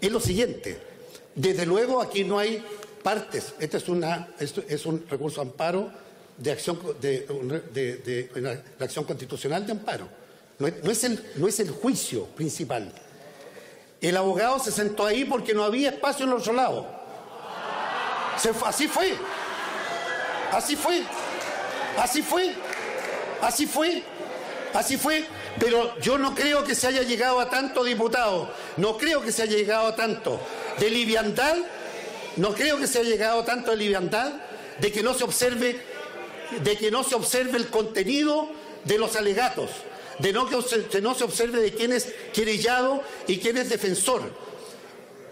es lo siguiente. Desde luego aquí no hay partes. Este es, una, es un recurso amparo de acción, de, de, la acción constitucional de amparo. No es, el, no es el juicio principal. El abogado se sentó ahí porque no había espacio en el otro lado. así fue. Así fue. Así fue. Así fue. Así fue. Pero yo no creo que se haya llegado a tanto, diputado. No creo que se haya llegado a tanto. De liviandad, no creo que se haya llegado a tanto de liviandad de que no se observe, de que no se observe el contenido de los alegatos de no que no se observe de quién es querellado y quién es defensor.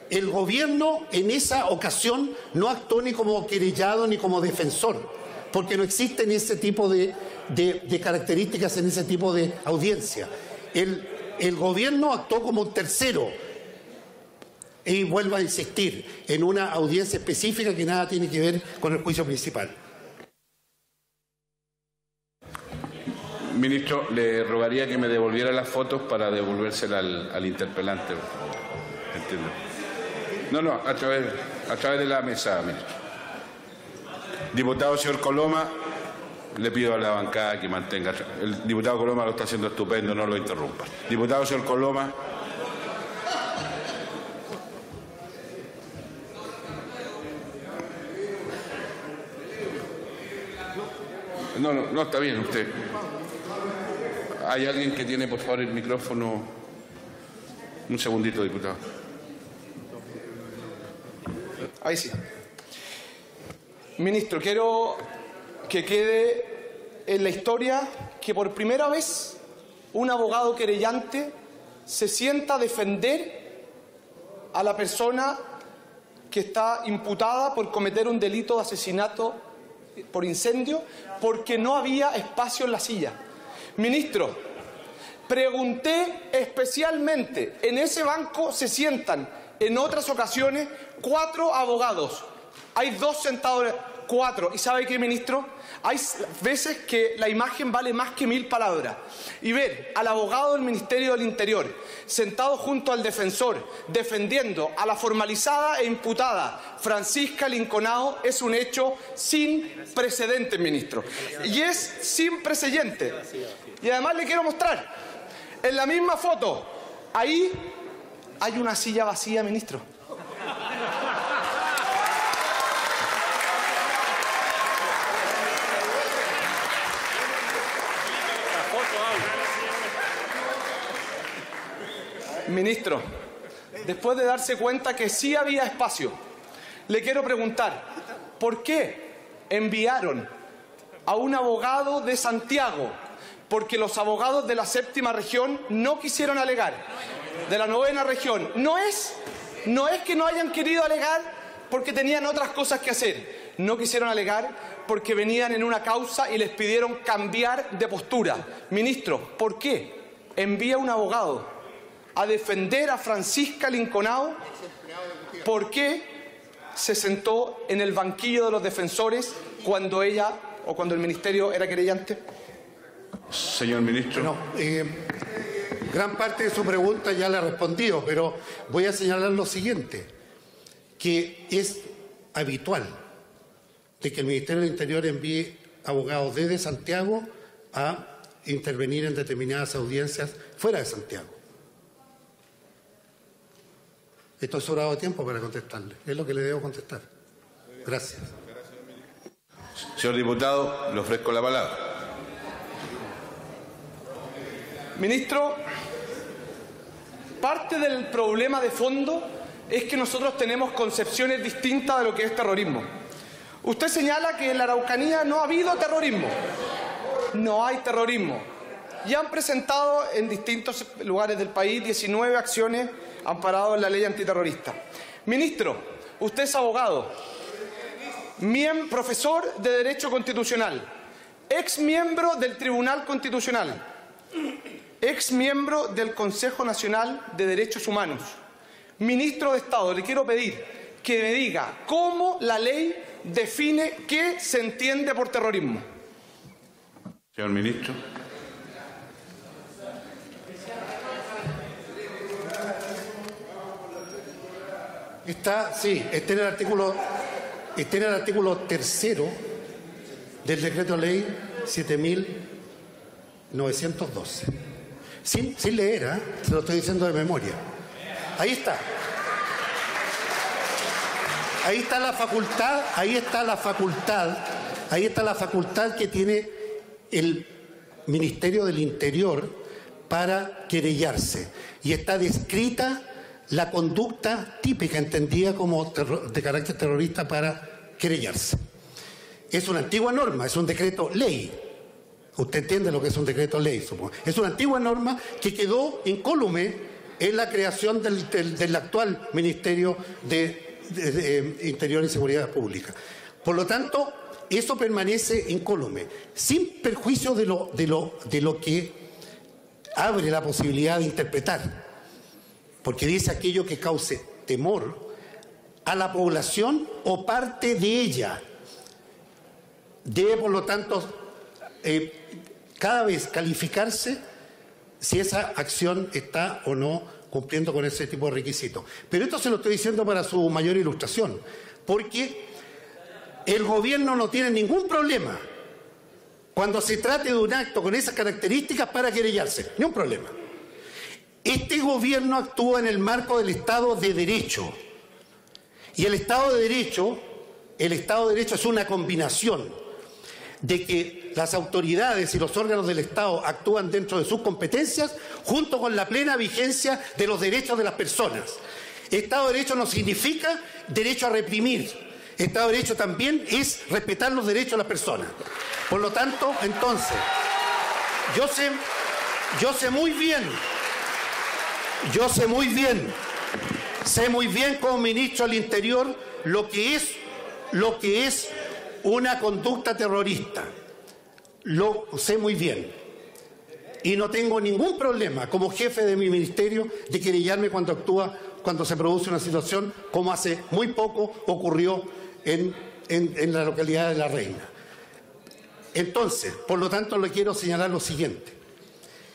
El gobierno en esa ocasión no actuó ni como querellado ni como defensor, porque no existen ese tipo de, características en ese tipo de audiencia. El, gobierno actuó como tercero, y vuelvo a insistir, en una audiencia específica que nada tiene que ver con el juicio principal. Ministro, le rogaría que me devolviera las fotos para devolvérselas al, interpelante. Entiendo. No, no, a través, a través de la mesa, ministro. Diputado señor Coloma, le pido a la bancada que mantenga. El diputado Coloma lo está haciendo estupendo, no lo interrumpa. Diputado señor Coloma. No, no, no está bien usted. ¿Hay alguien que tiene, por favor, el micrófono? Un segundito, diputado. Ahí sí. Ministro, quiero que quede en la historia que por primera vez un abogado querellante se sienta a defender a la persona que está imputada por cometer un delito de asesinato por incendio porque no había espacio en la silla. Ministro, pregunté especialmente, en ese banco se sientan en otras ocasiones cuatro abogados. Hay dos sentados, cuatro. ¿Y sabe qué, ministro? Hay veces que la imagen vale más que mil palabras. Y ver al abogado del Ministerio del Interior sentado junto al defensor defendiendo a la formalizada e imputada Francisca Linconao es un hecho sin precedentes, ministro. Y es sin precedentes. Y además le quiero mostrar, en la misma foto, ahí hay una silla vacía, ministro. Ministro, después de darse cuenta que sí había espacio, le quiero preguntar, ¿por qué enviaron a un abogado de Santiago? Porque los abogados de la séptima región no quisieron alegar. De la novena región. No es, no es que no hayan querido alegar porque tenían otras cosas que hacer. No quisieron alegar porque venían en una causa y les pidieron cambiar de postura. Ministro, ¿por qué envía un abogado a defender a Francisca Linconao por qué se sentó en el banquillo de los defensores cuando ella o cuando el ministerio era querellante? Señor ministro. No, eh, gran parte de su pregunta ya la he respondido, pero voy a señalar lo siguiente, que es habitual de que el Ministerio del Interior envíe abogados desde Santiago a intervenir en determinadas audiencias fuera de Santiago. Estoy sobrado de tiempo para contestarle. Es lo que le debo contestar. Gracias. Señor diputado, le ofrezco la palabra. Ministro, parte del problema de fondo es que nosotros tenemos concepciones distintas de lo que es terrorismo. Usted señala que en la Araucanía no ha habido terrorismo. No hay terrorismo. Y han presentado en distintos lugares del país 19 acciones amparadas en la ley antiterrorista. Ministro, usted es abogado, profesor de Derecho Constitucional, ex miembro del Tribunal Constitucional, ex miembro del Consejo Nacional de Derechos Humanos, ministro de Estado. Le quiero pedir que me diga cómo la ley define qué se entiende por terrorismo. Señor ministro. Está, sí, está en el artículo, está en el artículo tercero del decreto ley 7912. Sin, sin leer, ¿eh? se lo estoy diciendo de memoria. Ahí está. Ahí está la facultad, ahí está la facultad, ahí está la facultad que tiene el Ministerio del Interior para querellarse. Y está descrita la conducta típica entendida como de carácter terrorista para querellarse. Es una antigua norma, es un decreto ley. Usted entiende lo que es un decreto ley, supongo. Es una antigua norma que quedó incólume en la creación del, actual Ministerio de, Interior y Seguridad Pública. Por lo tanto, eso permanece incólume, sin perjuicio de lo, de lo, de lo que abre la posibilidad de interpretar porque dice aquello que cause temor a la población o parte de ella. Debe, por lo tanto, eh, cada vez calificarse si esa acción está o no cumpliendo con ese tipo de requisitos. Pero esto se lo estoy diciendo para su mayor ilustración, porque el gobierno no tiene ningún problema cuando se trate de un acto con esas características para querellarse, ni un problema. Este gobierno actúa en el marco del Estado de Derecho. Y el Estado de Derecho, el Estado de Derecho es una combinación de que las autoridades y los órganos del Estado actúan dentro de sus competencias junto con la plena vigencia de los derechos de las personas. Estado de Derecho no significa derecho a reprimir. Estado de Derecho también es respetar los derechos de las personas. Por lo tanto, entonces, yo sé, yo sé muy bien yo sé muy bien, sé muy bien como ministro del Interior lo que es, lo que es una conducta terrorista. Lo sé muy bien. Y no tengo ningún problema como jefe de mi ministerio de querellarme cuando actúa, cuando se produce una situación como hace muy poco ocurrió en, en la localidad de La Reina. Entonces, por lo tanto, le quiero señalar lo siguiente,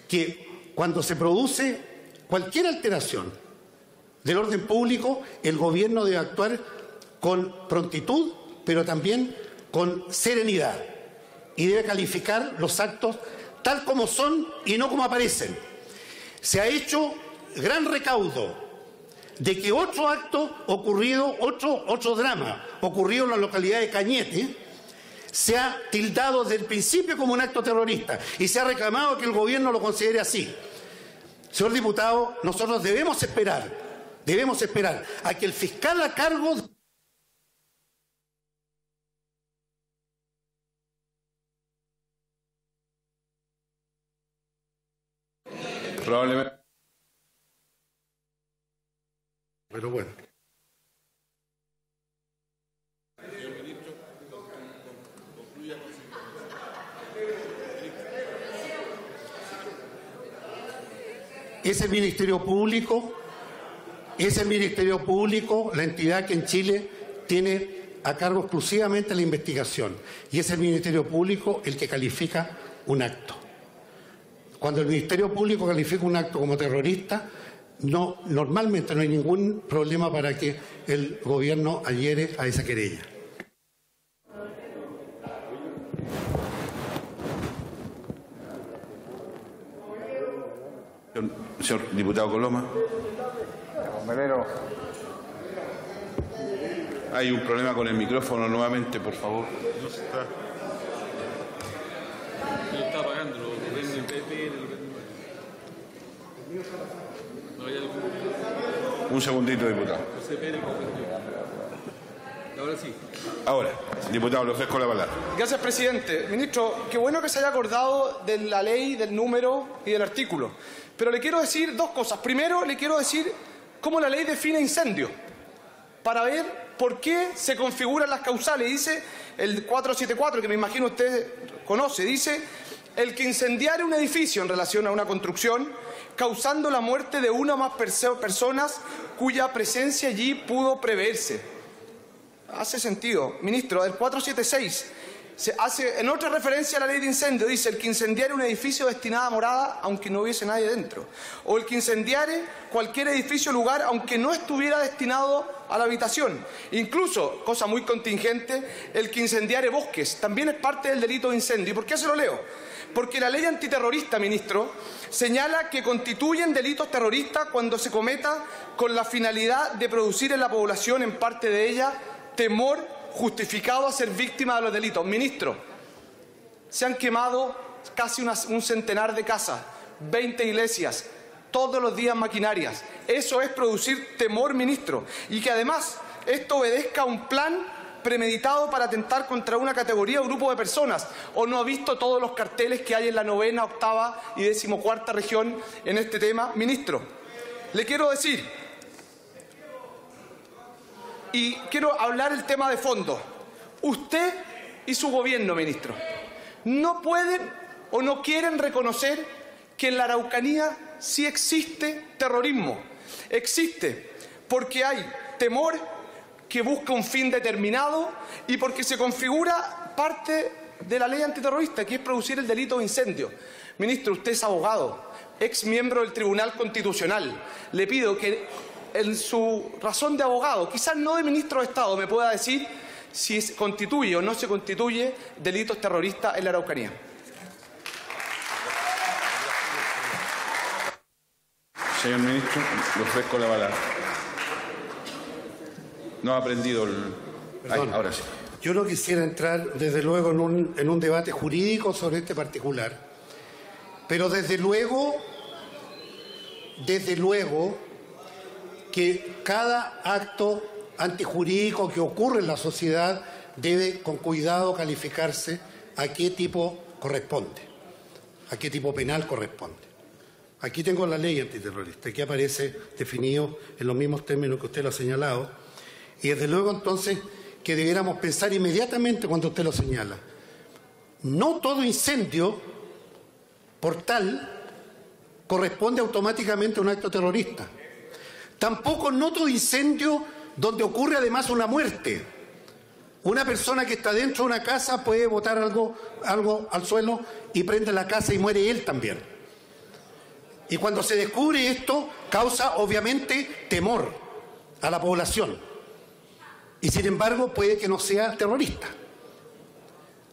que cuando se produce cualquier alteración del orden público, el gobierno debe actuar con prontitud, pero también con serenidad. Y debe calificar los actos tal como son y no como aparecen. Se ha hecho gran recaudo de que otro acto ocurrido, otro, drama ocurrido en la localidad de Cañete, se ha tildado desde el principio como un acto terrorista y se ha reclamado que el gobierno lo considere así. Señor diputado, nosotros debemos esperar, debemos esperar a que el fiscal a cargo Probablemente. Pero bueno. Es el Ministerio Público, es el Ministerio Público la entidad que en Chile tiene a cargo exclusivamente la investigación y es el Ministerio Público el que califica un acto. Cuando el Ministerio Público califica un acto como terrorista, no, normalmente no hay ningún problema para que el gobierno adhiere a esa querella. Señor diputado Coloma. Hay un problema con el micrófono nuevamente, por favor. Lo está No hay algún Un segundito, diputado. José Pérez. Ahora sí. Ahora, diputado, le ofrezco la palabra. Gracias, presidente. Ministro, qué bueno que se haya acordado de la ley, del número y del artículo. Pero le quiero decir dos cosas. Primero, le quiero decir cómo la ley define incendio, para ver por qué se configuran las causales. Dice el 474, que me imagino usted conoce, dice el que incendiare un edificio en relación a una construcción, causando la muerte de una o más perso- personas cuya presencia allí pudo preverse. Hace sentido. Ministro, del 476 se hace en otra referencia a la ley de incendio, dice el que incendiare un edificio destinado a morada aunque no hubiese nadie dentro. O el que incendiare cualquier edificio o lugar aunque no estuviera destinado a la habitación. Incluso, cosa muy contingente, el que incendiare bosques también es parte del delito de incendio. ¿Y por qué se lo leo? Porque la ley antiterrorista, ministro, señala que constituyen delitos terroristas cuando se cometa con la finalidad de producir en la población, en parte de ella, temor justificado a ser víctima de los delitos. Ministro, se han quemado casi un centenar de casas, 20 iglesias, todos los días maquinarias. Eso es producir temor, ministro. Y que además esto obedezca a un plan premeditado para atentar contra una categoría o grupo de personas. ¿O no ha visto todos los carteles que hay en la novena, octava y decimocuarta región en este tema? Ministro, le quiero decir, y quiero hablar el tema de fondo. Usted y su gobierno, ministro, no pueden o no quieren reconocer que en la Araucanía sí existe terrorismo. Existe porque hay temor que busca un fin determinado y porque se configura parte de la ley antiterrorista, que es producir el delito de incendio. Ministro, usted es abogado, ex miembro del Tribunal Constitucional. Le pido que en su razón de abogado, quizás no de ministro de Estado, me pueda decir si se constituye o no se constituye delitos terroristas en la Araucanía. Señor ministro, le ofrezco la palabra. No ha aprendido el... Ay, ahora sí. Yo no quisiera entrar, desde luego, en un, en un debate jurídico sobre este particular, pero desde luego, desde luego, que cada acto antijurídico que ocurre en la sociedad debe con cuidado calificarse a qué tipo corresponde, a qué tipo penal corresponde. Aquí tengo la ley antiterrorista, aquí aparece definido en los mismos términos que usted lo ha señalado, y desde luego entonces que debiéramos pensar inmediatamente cuando usted lo señala. No todo incendio, por tal, corresponde automáticamente a un acto terrorista. Tampoco no todo incendio donde ocurre además una muerte. Una persona que está dentro de una casa puede botar algo, algo al suelo y prende la casa y muere él también. Y cuando se descubre esto, causa obviamente temor a la población. Y sin embargo, puede que no sea terrorista.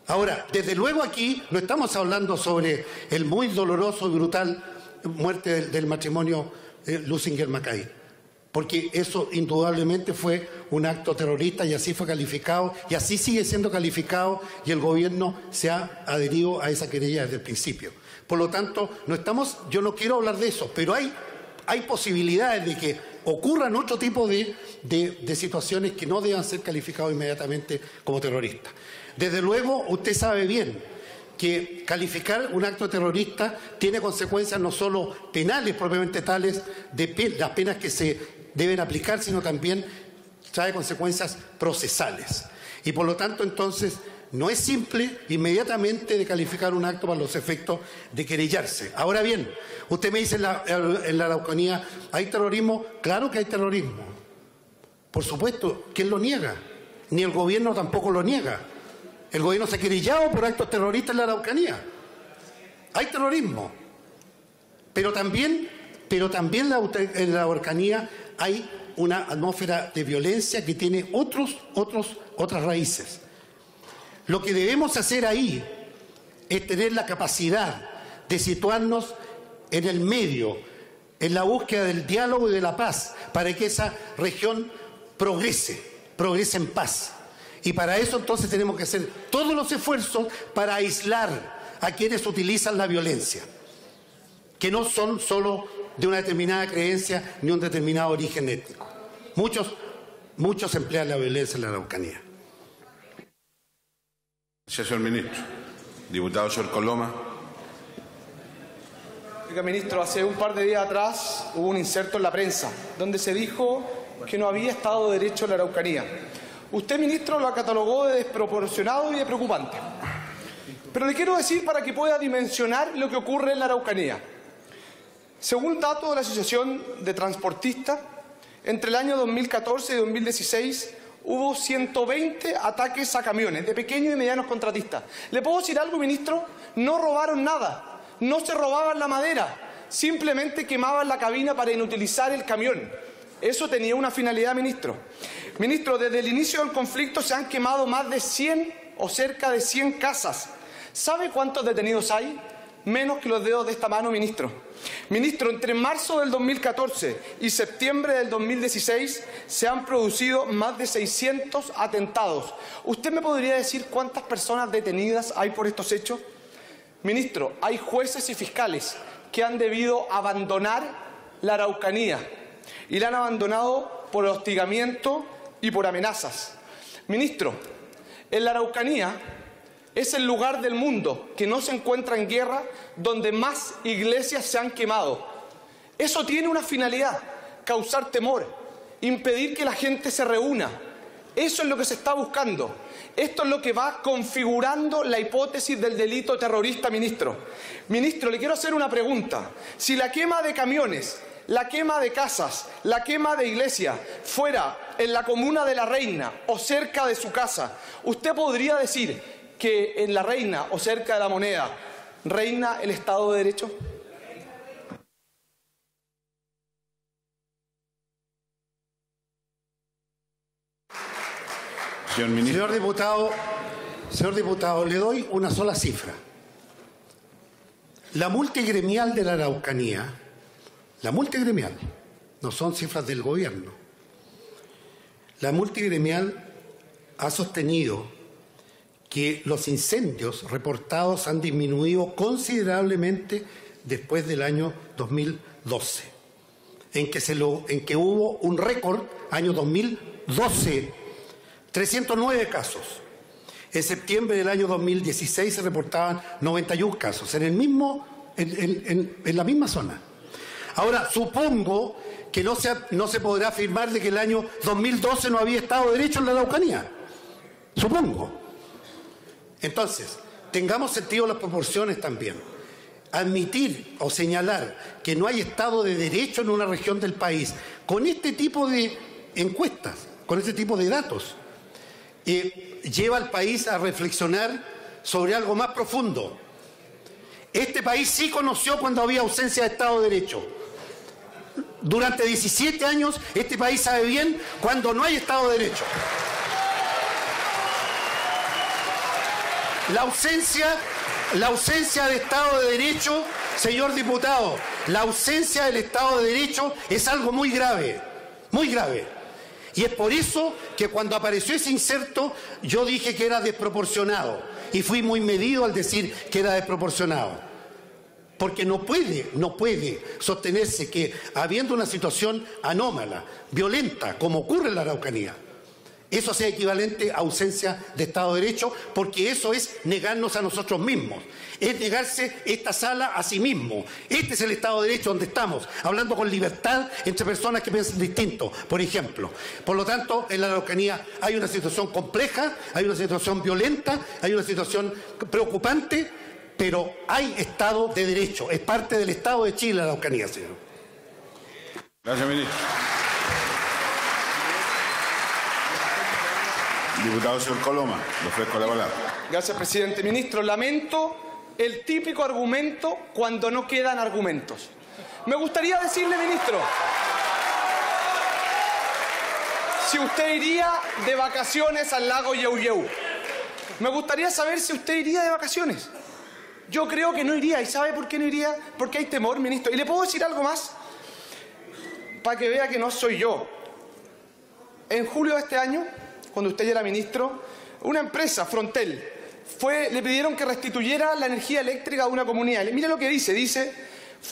Ahora, desde luego aquí no estamos hablando sobre el muy doloroso y brutal muerte del, del matrimonio eh, Lusinger-Mackay, porque eso indudablemente fue un acto terrorista y así fue calificado y así sigue siendo calificado y el gobierno se ha adherido a esa querella desde el principio. Por lo tanto, no estamos, yo no quiero hablar de eso, pero hay, hay posibilidades de que ocurran otro tipo de, de- de situaciones que no deban ser calificados inmediatamente como terroristas. Desde luego, usted sabe bien que calificar un acto terrorista tiene consecuencias no solo penales propiamente tales de las penas que se deben aplicar, sino también trae consecuencias procesales. Y por lo tanto, entonces, no es simple inmediatamente de calificar un acto para los efectos de querellarse. Ahora bien, usted me dice en la, Araucanía, ¿hay terrorismo? Claro que hay terrorismo. Por supuesto, ¿quién lo niega? Ni el gobierno tampoco lo niega. El gobierno se ha querellado por actos terroristas en la Araucanía. Hay terrorismo. Pero también, pero también en la Araucanía hay una atmósfera de violencia que tiene otros, otros, otras raíces. Lo que debemos hacer ahí es tener la capacidad de situarnos en el medio, en la búsqueda del diálogo y de la paz, para que esa región progrese, progrese en paz. Y para eso entonces tenemos que hacer todos los esfuerzos para aislar a quienes utilizan la violencia, que no son solo de una determinada creencia ni un determinado origen étnico. Muchos, muchos emplean la violencia en la Araucanía. Gracias, señor ministro. Diputado, señor Coloma. Oiga, ministro, hace un par de días atrás hubo un inserto en la prensa donde se dijo que no había Estado de Derecho en la Araucanía. Usted, ministro, lo catalogó de desproporcionado y de preocupante. Pero le quiero decir para que pueda dimensionar lo que ocurre en la Araucanía. Según datos de la Asociación de Transportistas, entre el año 2014 y 2016 hubo 120 ataques a camiones de pequeños y medianos contratistas. ¿Le puedo decir algo, ministro? No robaron nada, no se robaban la madera, simplemente quemaban la cabina para inutilizar el camión. Eso tenía una finalidad, ministro. Ministro, desde el inicio del conflicto se han quemado más de 100 o cerca de 100 casas. ¿Sabe cuántos detenidos hay? Menos que los dedos de esta mano, ministro. Ministro, entre marzo del 2014 y septiembre del 2016 se han producido más de 600 atentados. ¿Usted me podría decir cuántas personas detenidas hay por estos hechos? Ministro, hay jueces y fiscales que han debido abandonar la Araucanía y la han abandonado por hostigamiento y por amenazas. Ministro, en la Araucanía es el lugar del mundo que no se encuentra en guerra donde más iglesias se han quemado. Eso tiene una finalidad, causar temor, impedir que la gente se reúna. Eso es lo que se está buscando. Esto es lo que va configurando la hipótesis del delito terrorista, ministro. Ministro, le quiero hacer una pregunta. Si la quema de camiones, la quema de casas, la quema de iglesias fuera en la comuna de la Reina o cerca de su casa, ¿usted podría decir que en la Reina o cerca de la moneda reina el Estado de Derecho? Señor diputado, señor diputado, le doy una sola cifra. La multigremial de la Araucanía, la multigremial, no son cifras del gobierno, la multigremial ha sostenido que los incendios reportados han disminuido considerablemente después del año 2012, en que, se lo, en que hubo un récord, año 2012, 309 casos. En septiembre del año 2016 se reportaban 91 casos, en, el mismo, en, en- en la misma zona. Ahora, supongo que no se, no se podrá afirmar de que el año 2012 no había Estado de Derecho en la Araucanía. Supongo. Entonces, tengamos sentido las proporciones también. Admitir o señalar que no hay Estado de Derecho en una región del país con este tipo de encuestas, con este tipo de datos, eh, lleva al país a reflexionar sobre algo más profundo. Este país sí conoció cuando había ausencia de Estado de Derecho. Durante 17 años este país sabe bien cuando no hay Estado de Derecho. La ausencia, la ausencia de Estado de Derecho, señor diputado, la ausencia del Estado de Derecho es algo muy grave, muy grave. Y es por eso que cuando apareció ese inserto yo dije que era desproporcionado y fui muy medido al decir que era desproporcionado. Porque no puede, no puede sostenerse que habiendo una situación anómala, violenta, como ocurre en la Araucanía, eso sea equivalente a ausencia de Estado de Derecho, porque eso es negarnos a nosotros mismos, es negarse esta sala a sí mismo. Este es el Estado de Derecho donde estamos, hablando con libertad entre personas que piensan distinto, por ejemplo. Por lo tanto, en la Araucanía hay una situación compleja, hay una situación violenta, hay una situación preocupante, pero hay Estado de Derecho, es parte del Estado de Chile la Araucanía, señor. Gracias, ministro. Diputado señor Coloma, le ofrezco la palabra. Gracias, presidente. Ministro, lamento el típico argumento cuando no quedan argumentos. Me gustaría decirle, ministro, si usted iría de vacaciones al lago Yeuyeu. Me gustaría saber si usted iría de vacaciones. Yo creo que no iría. ¿Y sabe por qué no iría? Porque hay temor, ministro. ¿Y le puedo decir algo más? Para que vea que no soy yo. En julio de este año, cuando usted ya era ministro, una empresa, Frontel, le pidieron que restituyera la energía eléctrica a una comunidad. Mire lo que dice, dice,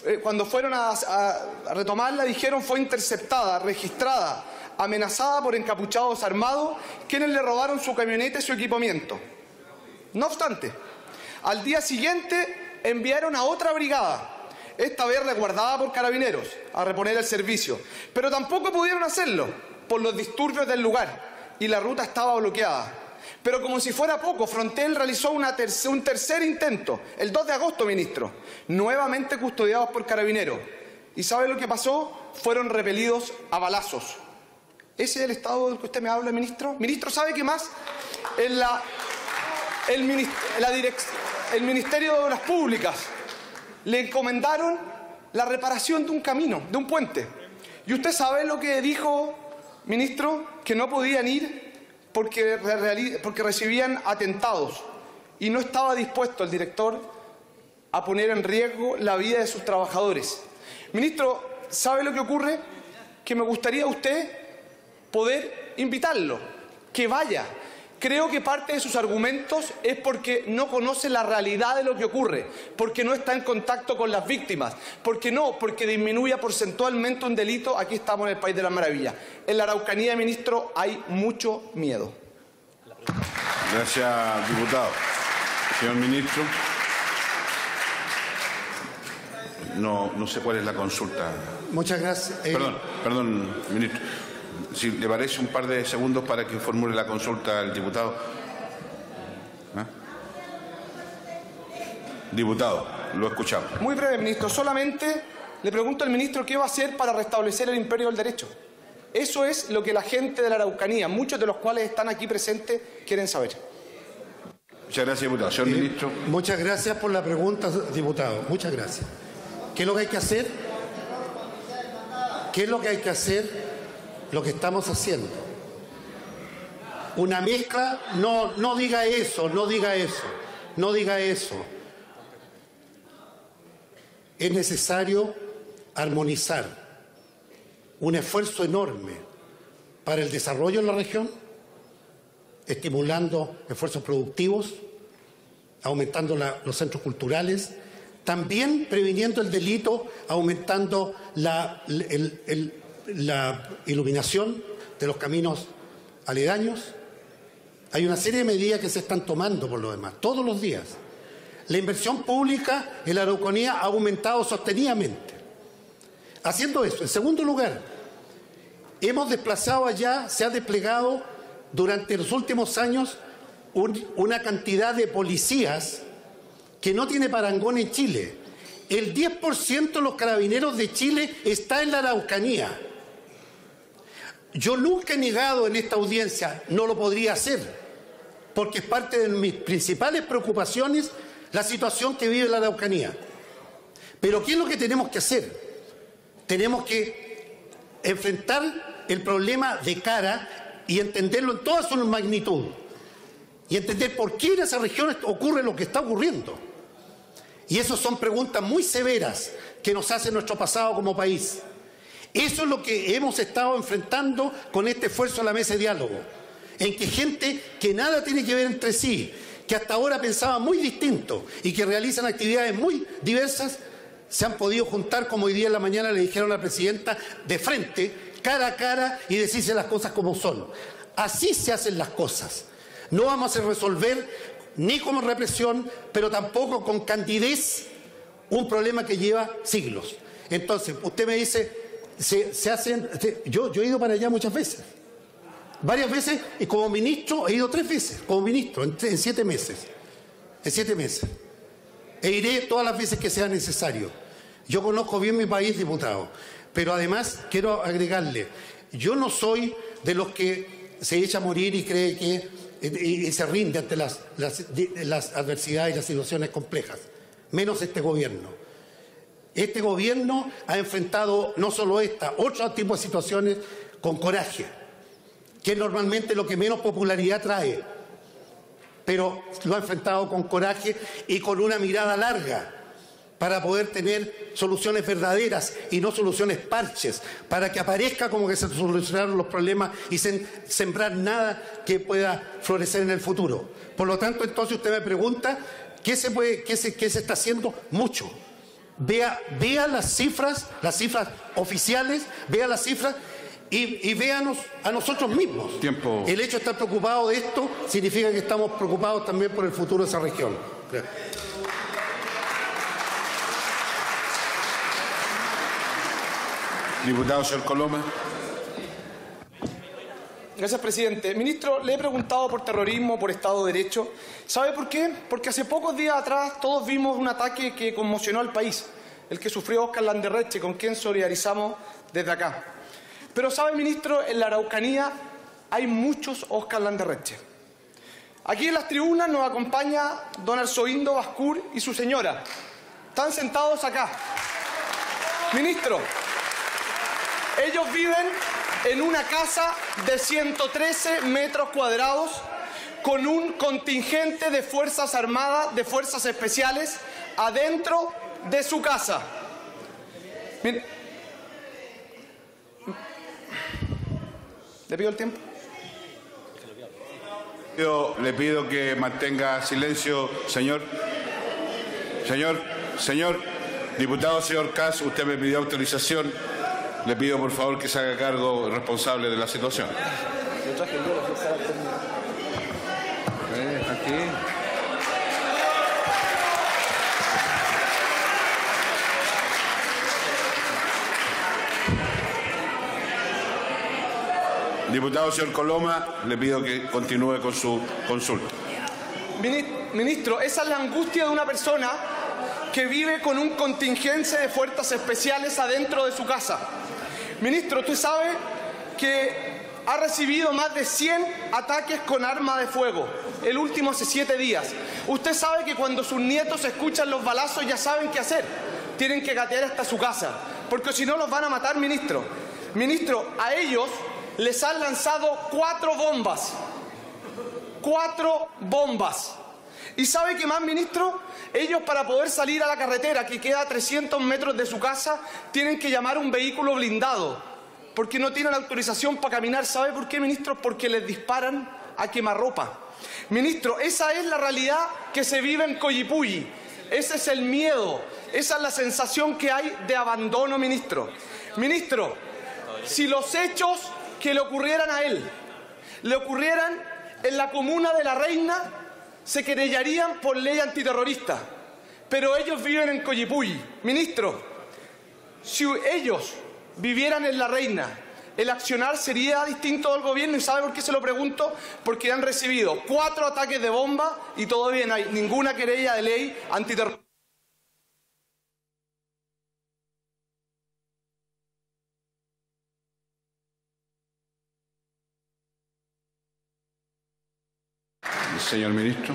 eh, cuando fueron a, a retomarla, dijeron fue interceptada, registrada, amenazada por encapuchados armados, quienes le robaron su camioneta y su equipamiento. No obstante, al día siguiente enviaron a otra brigada, esta vez resguardada por carabineros, a reponer el servicio. Pero tampoco pudieron hacerlo por los disturbios del lugar y la ruta estaba bloqueada. Pero como si fuera poco, Frontel realizó un tercer intento, el 2 de agosto, ministro, nuevamente custodiados por carabineros. ¿Y sabe lo que pasó? Fueron repelidos a balazos. ¿Ese es el estado del que usted me habla, ministro? Ministro, ¿sabe qué más? El, el Ministerio de Obras Públicas le encomendaron la reparación de un camino, de un puente. ¿Y usted sabe lo que dijo, ministro? Que no podían ir porque, porque recibían atentados y no estaba dispuesto el director a poner en riesgo la vida de sus trabajadores. Ministro, ¿sabe lo que ocurre? Que me gustaría a usted poder invitarlo, que vaya, Creo que parte de sus argumentos es porque no conoce la realidad de lo que ocurre, porque no está en contacto con las víctimas, porque no, porque disminuye porcentualmente un delito. Aquí estamos en el país de las maravillas. En la Araucanía, ministro, hay mucho miedo. Gracias, diputado. Señor ministro. No, no sé cuál es la consulta. Muchas gracias. Eh, perdón, perdón, ministro si le parece un par de segundos para que formule la consulta al diputado. ¿Ah? Diputado, lo escuchamos. Muy breve, ministro. Solamente le pregunto al ministro qué va a hacer para restablecer el imperio del derecho. Eso es lo que la gente de la Araucanía, muchos de los cuales están aquí presentes, quieren saber. Muchas gracias, diputado. Señor eh, ministro. Muchas gracias por la pregunta, diputado. Muchas gracias. ¿Qué es lo que hay que hacer? ¿Qué es lo que hay que hacer lo que estamos haciendo. Una mezcla, no, no diga eso, no diga eso, no diga eso. Es necesario armonizar un esfuerzo enorme para el desarrollo en la región, estimulando esfuerzos productivos, aumentando los centros culturales, también previniendo el delito, aumentando la, el, la iluminación de los caminos aledaños. Hay una serie de medidas que se están tomando por lo demás, todos los días. La inversión pública en la Araucanía ha aumentado sostenidamente. Haciendo eso, en segundo lugar, hemos desplazado allá, se ha desplegado durante los últimos años una cantidad de policías que no tiene parangón en Chile. El 10% de los carabineros de Chile está en la Araucanía. Yo nunca he negado en esta audiencia, no lo podría hacer, porque es parte de mis principales preocupaciones la situación que vive la Araucanía. Pero ¿qué es lo que tenemos que hacer? Tenemos que enfrentar el problema de cara y entenderlo en toda su magnitud. Y entender por qué en esas regiones ocurre lo que está ocurriendo. Y esas son preguntas muy severas que nos hace nuestro pasado como país. Eso es lo que hemos estado enfrentando con este esfuerzo a la mesa de diálogo, en que gente que nada tiene que ver entre sí, que hasta ahora pensaba muy distinto y que realizan actividades muy diversas, se han podido juntar, como hoy día en la mañana le dijeron a la presidenta, de frente, cara a cara y decirse las cosas como son. Así se hacen las cosas. No vamos a resolver ni como represión, pero tampoco con candidez un problema que lleva siglos. Entonces, usted me dice, se, hacen, yo, yo he ido para allá muchas veces, varias veces, y como ministro he ido tres veces, como ministro, en, siete meses, en siete meses. E iré todas las veces que sea necesario. Yo conozco bien mi país, diputado, pero además quiero agregarle, yo no soy de los que se echa a morir y cree que se rinde ante las, las adversidades y las situaciones complejas, menos este gobierno. Este gobierno ha enfrentado no solo esta, otros tipos de situaciones con coraje, que es normalmente lo que menos popularidad trae, pero lo ha enfrentado con coraje y con una mirada larga, para poder tener soluciones verdaderas y no soluciones parches, para que aparezca como que se solucionaron los problemas y sembrar nada que pueda florecer en el futuro. Por lo tanto, entonces usted me pregunta, ¿qué se, puede, qué se está haciendo? Mucho. Vea, vea las cifras, las cifras oficiales, vea las cifras y, y véanos a nosotros mismos. Tiempo. El hecho de estar preocupado de esto significa que estamos preocupados también por el futuro de esa región. Diputado, señor Coloma. Gracias, presidente. Ministro, le he preguntado por terrorismo, por Estado de Derecho. ¿Sabe por qué? Porque hace pocos días atrás todos vimos un ataque que conmocionó al país, el que sufrió Oscar Landerreche, con quien solidarizamos desde acá. Pero, ¿sabe, ministro? En la Araucanía hay muchos Oscar Landerreche. Aquí en las tribunas nos acompaña don Arzoindo Bascur y su señora. Están sentados acá. Ministro, ellos viven en una casa de 113 metros cuadrados con un contingente de Fuerzas Armadas, de Fuerzas Especiales, adentro de su casa. Mire. ¿Le pido el tiempo? Le pido que mantenga silencio, señor. Señor, señor, diputado señor Cas, usted me pidió autorización. Le pido por favor que se haga cargo responsable de la situación. Diputado señor Coloma, le pido que continúe con su consulta. Mini- Ministro, esa es la angustia de una persona que vive con un contingente de fuerzas especiales adentro de su casa. Ministro, usted sabe que ha recibido más de 100 ataques con arma de fuego, el último hace siete días. Usted sabe que cuando sus nietos escuchan los balazos ya saben qué hacer. Tienen que gatear hasta su casa, porque si no los van a matar, ministro. Ministro, a ellos les han lanzado cuatro bombas cuatro bombas. ¿Y sabe qué más, ministro? Ellos para poder salir a la carretera que queda a 300 metros de su casa tienen que llamar un vehículo blindado porque no tienen autorización para caminar. ¿Sabe por qué, ministro? Porque les disparan a quemarropa. Ministro, esa es la realidad que se vive en Coyipulli. Ese es el miedo, esa es la sensación que hay de abandono, ministro. Ministro, si los hechos que le ocurrieran a él le ocurrieran en la comuna de La Reina, se querellarían por ley antiterrorista. Pero ellos viven en Coyipulli. Ministro, si ellos vivieran en La Reina, el accionar sería distinto del gobierno. ¿Y sabe por qué se lo pregunto? Porque han recibido cuatro ataques de bomba y todavía no hay ninguna querella de ley antiterrorista. Señor ministro.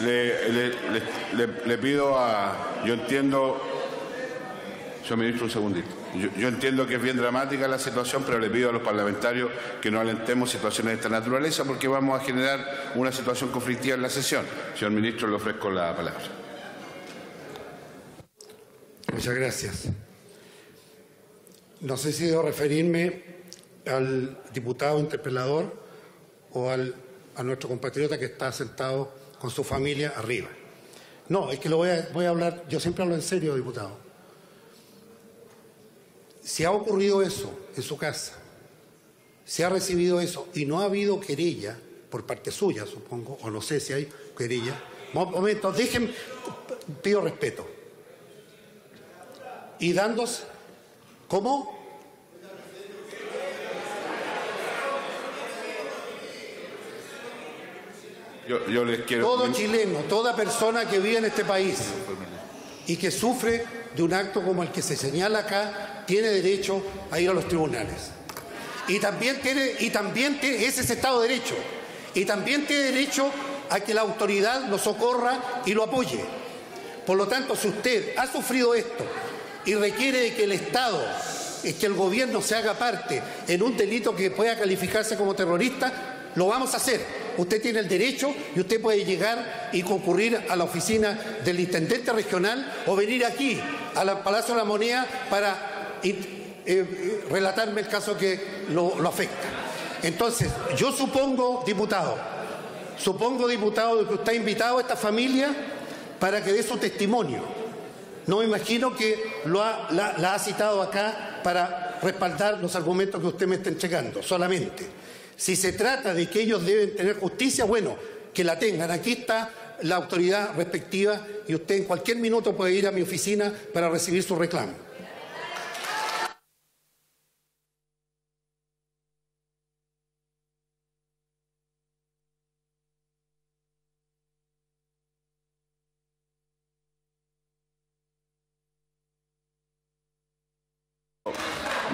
Le, le- le- le- le pido a... Yo entiendo... Señor ministro, un segundito. Yo, yo entiendo que es bien dramática la situación, pero le pido a los parlamentarios que no alentemos situaciones de esta naturaleza porque vamos a generar una situación conflictiva en la sesión. Señor ministro, le ofrezco la palabra. Muchas gracias. No sé si debo referirme al diputado interpelador o al- a nuestro compatriota que está sentado con su familia arriba. No, es que lo voy a, voy a hablar, yo siempre hablo en serio, diputado. Si ha ocurrido eso en su casa, si ha recibido eso y no ha habido querella por parte suya, supongo, o no sé si hay querella, mo- momento, déjenme, pido respeto. Y dándose, ¿cómo? Yo, yo les quiero... Todo chileno, toda persona que vive en este país y que sufre de un acto como el que se señala acá, tiene derecho a ir a los tribunales. Y también tiene, y también tiene, ese es Estado de Derecho. Y también tiene derecho a que la autoridad lo socorra y lo apoye. Por lo tanto, si usted ha sufrido esto y requiere de que el Estado es que el gobierno se haga parte en un delito que pueda calificarse como terrorista, lo vamos a hacer. Usted tiene el derecho y usted puede llegar y concurrir a la oficina del intendente regional o venir aquí, al Palacio de la Moneda, para eh, eh, relatarme el caso que lo, lo afecta. Entonces, yo supongo, diputado, supongo, diputado, que usted ha invitado a esta familia para que dé su testimonio. No me imagino que lo ha- la, la ha citado acá para respaldar los argumentos que usted me está entregando, solamente. Si se trata de que ellos deben tener justicia, bueno, que la tengan. Aquí está la autoridad respectiva y usted en cualquier minuto puede ir a mi oficina para recibir su reclamo.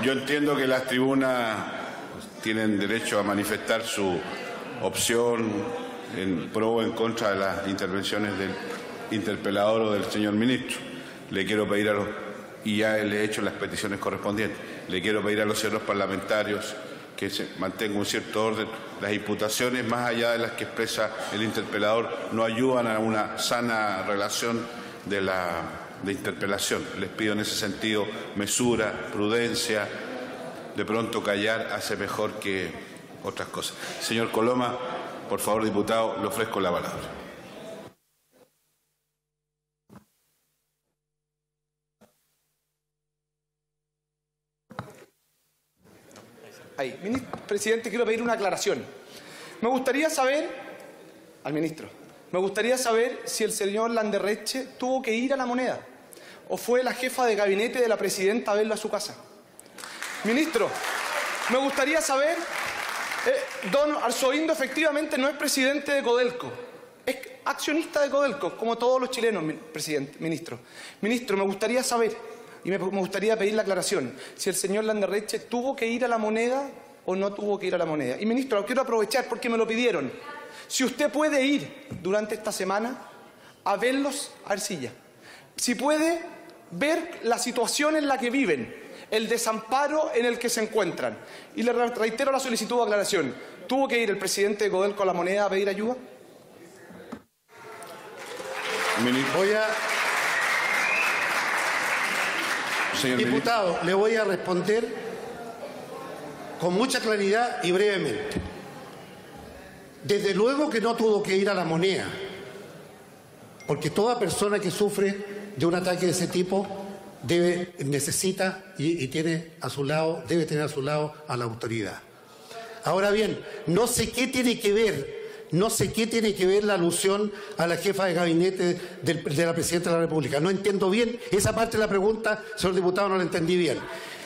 Yo entiendo que las tribunas tienen derecho a manifestar su opción en pro o en contra de las intervenciones del interpelador o del señor ministro. Le quiero pedir a los, y ya le he hecho las peticiones correspondientes, le quiero pedir a los señores parlamentarios que se mantenga un cierto orden. Las imputaciones, más allá de las que expresa el interpelador, no ayudan a una sana relación de la de interpelación. Les pido en ese sentido mesura, prudencia, de pronto callar hace mejor que otras cosas. Señor Coloma, por favor, diputado, le ofrezco la palabra. Ahí. Presidente, quiero pedir una aclaración. Me gustaría saber, al ministro, me gustaría saber si el señor Landerreche tuvo que ir a la moneda o fue la jefa de gabinete de la presidenta a verlo a su casa. Ministro, me gustaría saber, eh, don Arzoindo efectivamente no es presidente de Codelco, es accionista de Codelco, como todos los chilenos, presidente, ministro. Ministro, me gustaría saber, y me, gustaría pedir la aclaración, si el señor Landerreche tuvo que ir a la moneda o no tuvo que ir a la moneda. Y ministro, quiero aprovechar porque me lo pidieron. Si usted puede ir durante esta semana a verlos a Arcilla, si puede ver la situación en la que viven, el desamparo en el que se encuentran. Y le re- reitero la solicitud de aclaración. ¿Tuvo que ir el presidente de Codelco a la moneda a pedir ayuda? Voy a, señor ministro. diputado, le voy a responder con mucha claridad y brevemente. Desde luego que no tuvo que ir a la moneda, porque toda persona que sufre de un ataque de ese tipo necesita y, tiene a su lado, debe tener a su lado a la autoridad. Ahora bien, no sé qué tiene que ver, no sé qué tiene que ver la alusión a la jefa de gabinete de la presidenta de la República. No entiendo bien esa parte de la pregunta, señor diputado, no la entendí bien.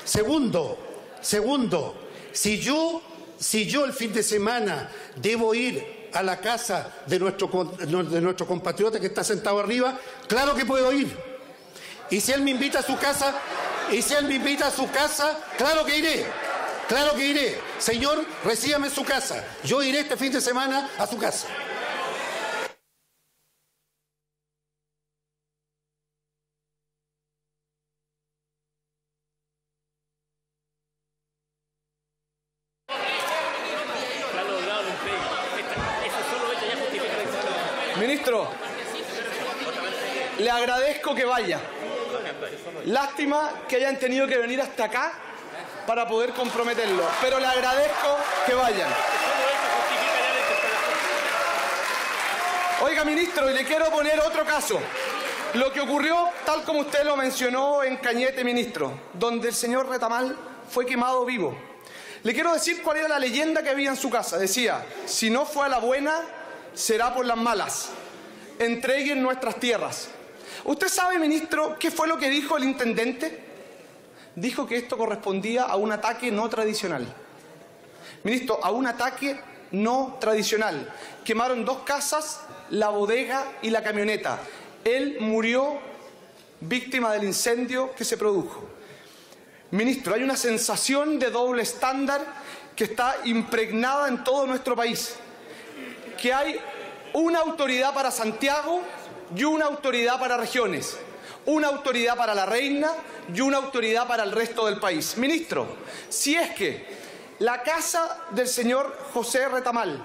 Segundo, segundo, si yo, si yo el fin de semana debo ir a la casa de nuestro, de nuestro compatriota que está sentado arriba, claro que puedo ir. Y si él me invita a su casa, y si él me invita a su casa, claro que iré. Claro que iré. Señor, recíbame en su casa. Yo iré este fin de semana a su casa. Ministro, le agradezco que vaya. Lástima que hayan tenido que venir hasta acá para poder comprometerlo, pero le agradezco que vayan. Oiga, ministro, y le quiero poner otro caso. Lo que ocurrió, tal como usted lo mencionó en Cañete, ministro, donde el señor Retamal fue quemado vivo. Le quiero decir cuál era la leyenda que había en su casa. Decía, si no fue a la buena, será por las malas. Entreguen nuestras tierras. ¿Usted sabe, ministro, qué fue lo que dijo el intendente? Dijo que esto correspondía a un ataque no tradicional. Ministro, a un ataque no tradicional. Quemaron dos casas, la bodega y la camioneta. Él murió víctima del incendio que se produjo. Ministro, hay una sensación de doble estándar que está impregnada en todo nuestro país. Que hay una autoridad para Santiago y una autoridad para regiones. Una autoridad para la reina y una autoridad para el resto del país. Ministro, si es que la casa del señor José Retamal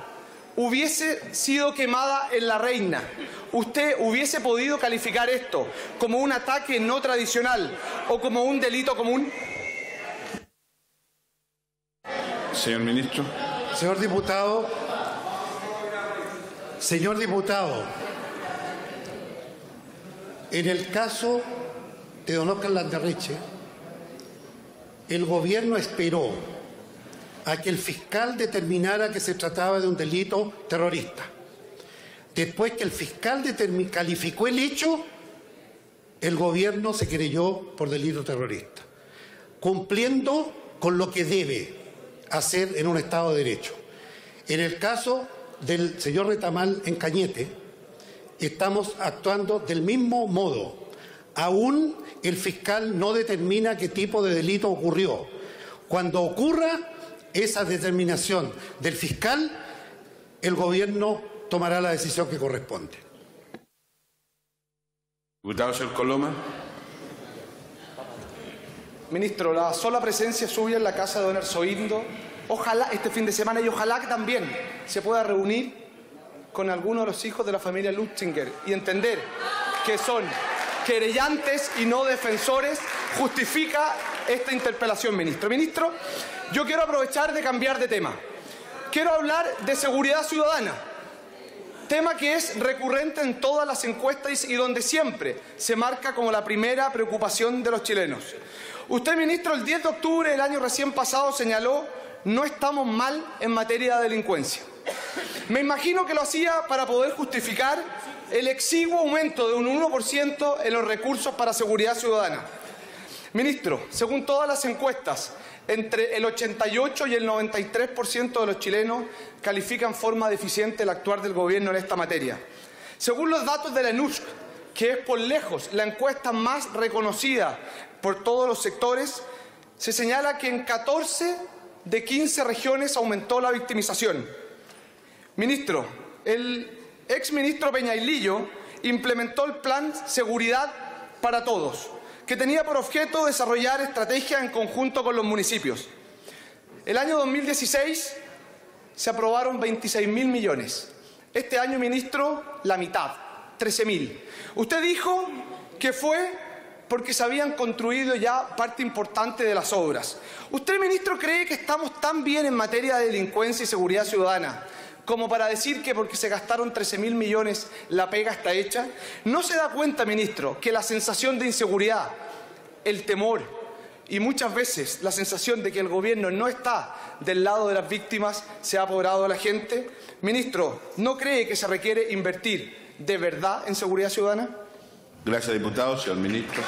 hubiese sido quemada en la reina, ¿usted hubiese podido calificar esto como un ataque no tradicional o como un delito común? Señor ministro. Señor diputado, señor diputado, en el caso de don Oscar Landerreche, el gobierno esperó a que el fiscal determinara que se trataba de un delito terrorista. Después que el fiscal calificó el hecho, el gobierno se creyó por delito terrorista, cumpliendo con lo que debe hacer en un Estado de Derecho. En el caso del señor Retamal en Cañete, estamos actuando del mismo modo. Aún el fiscal no determina qué tipo de delito ocurrió. Cuando ocurra esa determinación del fiscal, el gobierno tomará la decisión que corresponde. Diputado señor Coloma. Ministro, la sola presencia suya en la casa de don Erzoindo, ojalá este fin de semana y ojalá que también se pueda reunir con algunos de los hijos de la familia Lutzinger y entender que son querellantes y no defensores, justifica esta interpelación, ministro. Ministro, yo quiero aprovechar de cambiar de tema. Quiero hablar de seguridad ciudadana, tema que es recurrente en todas las encuestas y donde siempre se marca como la primera preocupación de los chilenos. Usted, ministro, el 10 de octubre del año recién pasado señaló no estamos mal en materia de delincuencia. Me imagino que lo hacía para poder justificar el exiguo aumento de un 1% en los recursos para seguridad ciudadana. Ministro, según todas las encuestas, entre el 88 y el 93% de los chilenos califican forma deficiente el actuar del gobierno en esta materia. Según los datos de la ENUSC, que es por lejos la encuesta más reconocida por todos los sectores, se señala que en 14 de 15 regiones aumentó la victimización. Ministro, el exministro Peñailillo implementó el plan Seguridad para Todos, que tenía por objeto desarrollar estrategias en conjunto con los municipios. El año 2016 se aprobaron 26 mil millones. Este año, ministro, la mitad, 13 mil. Usted dijo que fue porque se habían construido ya parte importante de las obras. ¿Usted, ministro, cree que estamos tan bien en materia de delincuencia y seguridad ciudadana como para decir que porque se gastaron 13 mil millones la pega está hecha? ¿No se da cuenta, ministro, que la sensación de inseguridad, el temor y muchas veces la sensación de que el gobierno no está del lado de las víctimas se ha apoderado a la gente? Ministro, ¿no cree que se requiere invertir de verdad en seguridad ciudadana? Gracias, diputado. Señor ministro.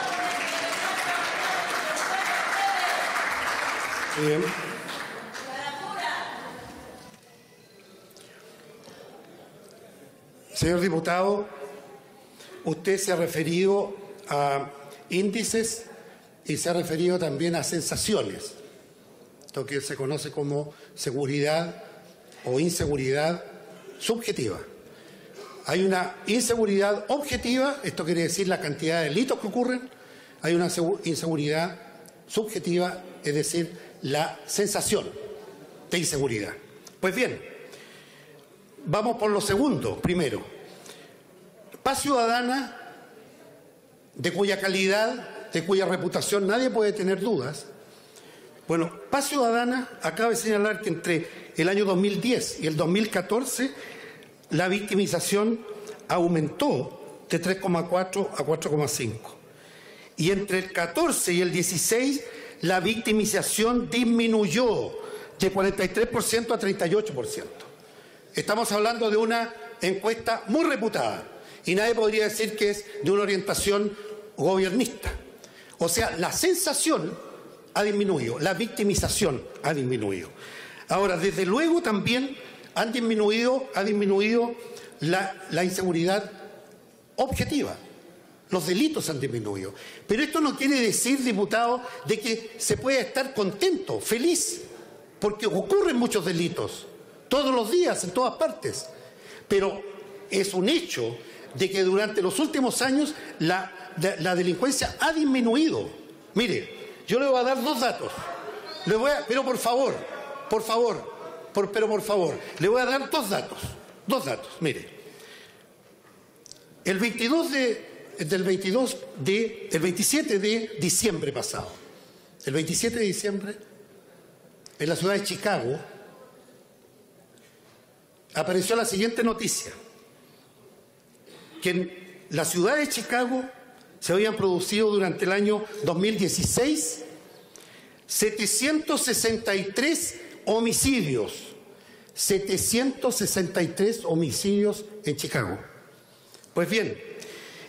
Bien. Señor diputado, usted se ha referido a índices y se ha referido también a sensaciones, lo que se conoce como seguridad o inseguridad subjetiva. Hay una inseguridad objetiva, esto quiere decir la cantidad de delitos que ocurren, hay una inseguridad subjetiva, es decir, la sensación de inseguridad. Pues bien, vamos por lo segundo, primero. Paz Ciudadana, de cuya calidad, de cuya reputación nadie puede tener dudas. Bueno, Paz Ciudadana acaba de señalar que entre el año 2010 y el 2014 la victimización aumentó de 3,4 a 4,5. Y entre el 14 y el 16 la victimización disminuyó de 43% a 38%. Estamos hablando de una encuesta muy reputada y nadie podría decir que es de una orientación gobernista. O sea, la sensación ha disminuido, la victimización ha disminuido. Ahora, desde luego también han disminuido, ha disminuido la, inseguridad objetiva. Los delitos han disminuido. Pero esto no quiere decir, diputado, de que se pueda estar contento, feliz, porque ocurren muchos delitos, todos los días, en todas partes. Pero es un hecho de que durante los últimos años la delincuencia ha disminuido. Mire, yo le voy a dar dos datos. Le voy a, pero por favor, por favor, pero por favor, le voy a dar dos datos. Dos datos, mire. El 22 de, del 22 de, el 27 de diciembre pasado, el 27 de diciembre, en la ciudad de Chicago, apareció la siguiente noticia, que en la ciudad de Chicago se habían producido durante el año 2016 763 homicidios, 763 homicidios en Chicago. Pues bien,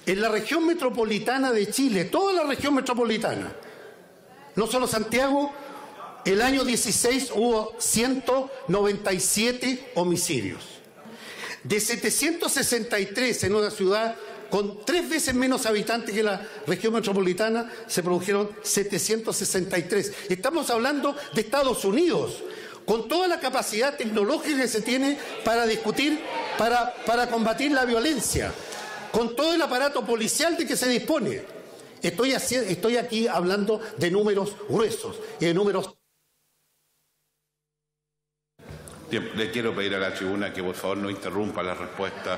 en la región metropolitana de Chile, toda la región metropolitana, no solo Santiago, el año 16 hubo 197 homicidios. De 763 en una ciudad con tres veces menos habitantes que la región metropolitana, se produjeron 763. Estamos hablando de Estados Unidos, con toda la capacidad tecnológica que se tiene para discutir, para, para combatir la violencia, con todo el aparato policial de que se dispone. Estoy, haci- estoy aquí hablando de números gruesos y de números le quiero pedir a la tribuna que por favor no interrumpa la respuesta.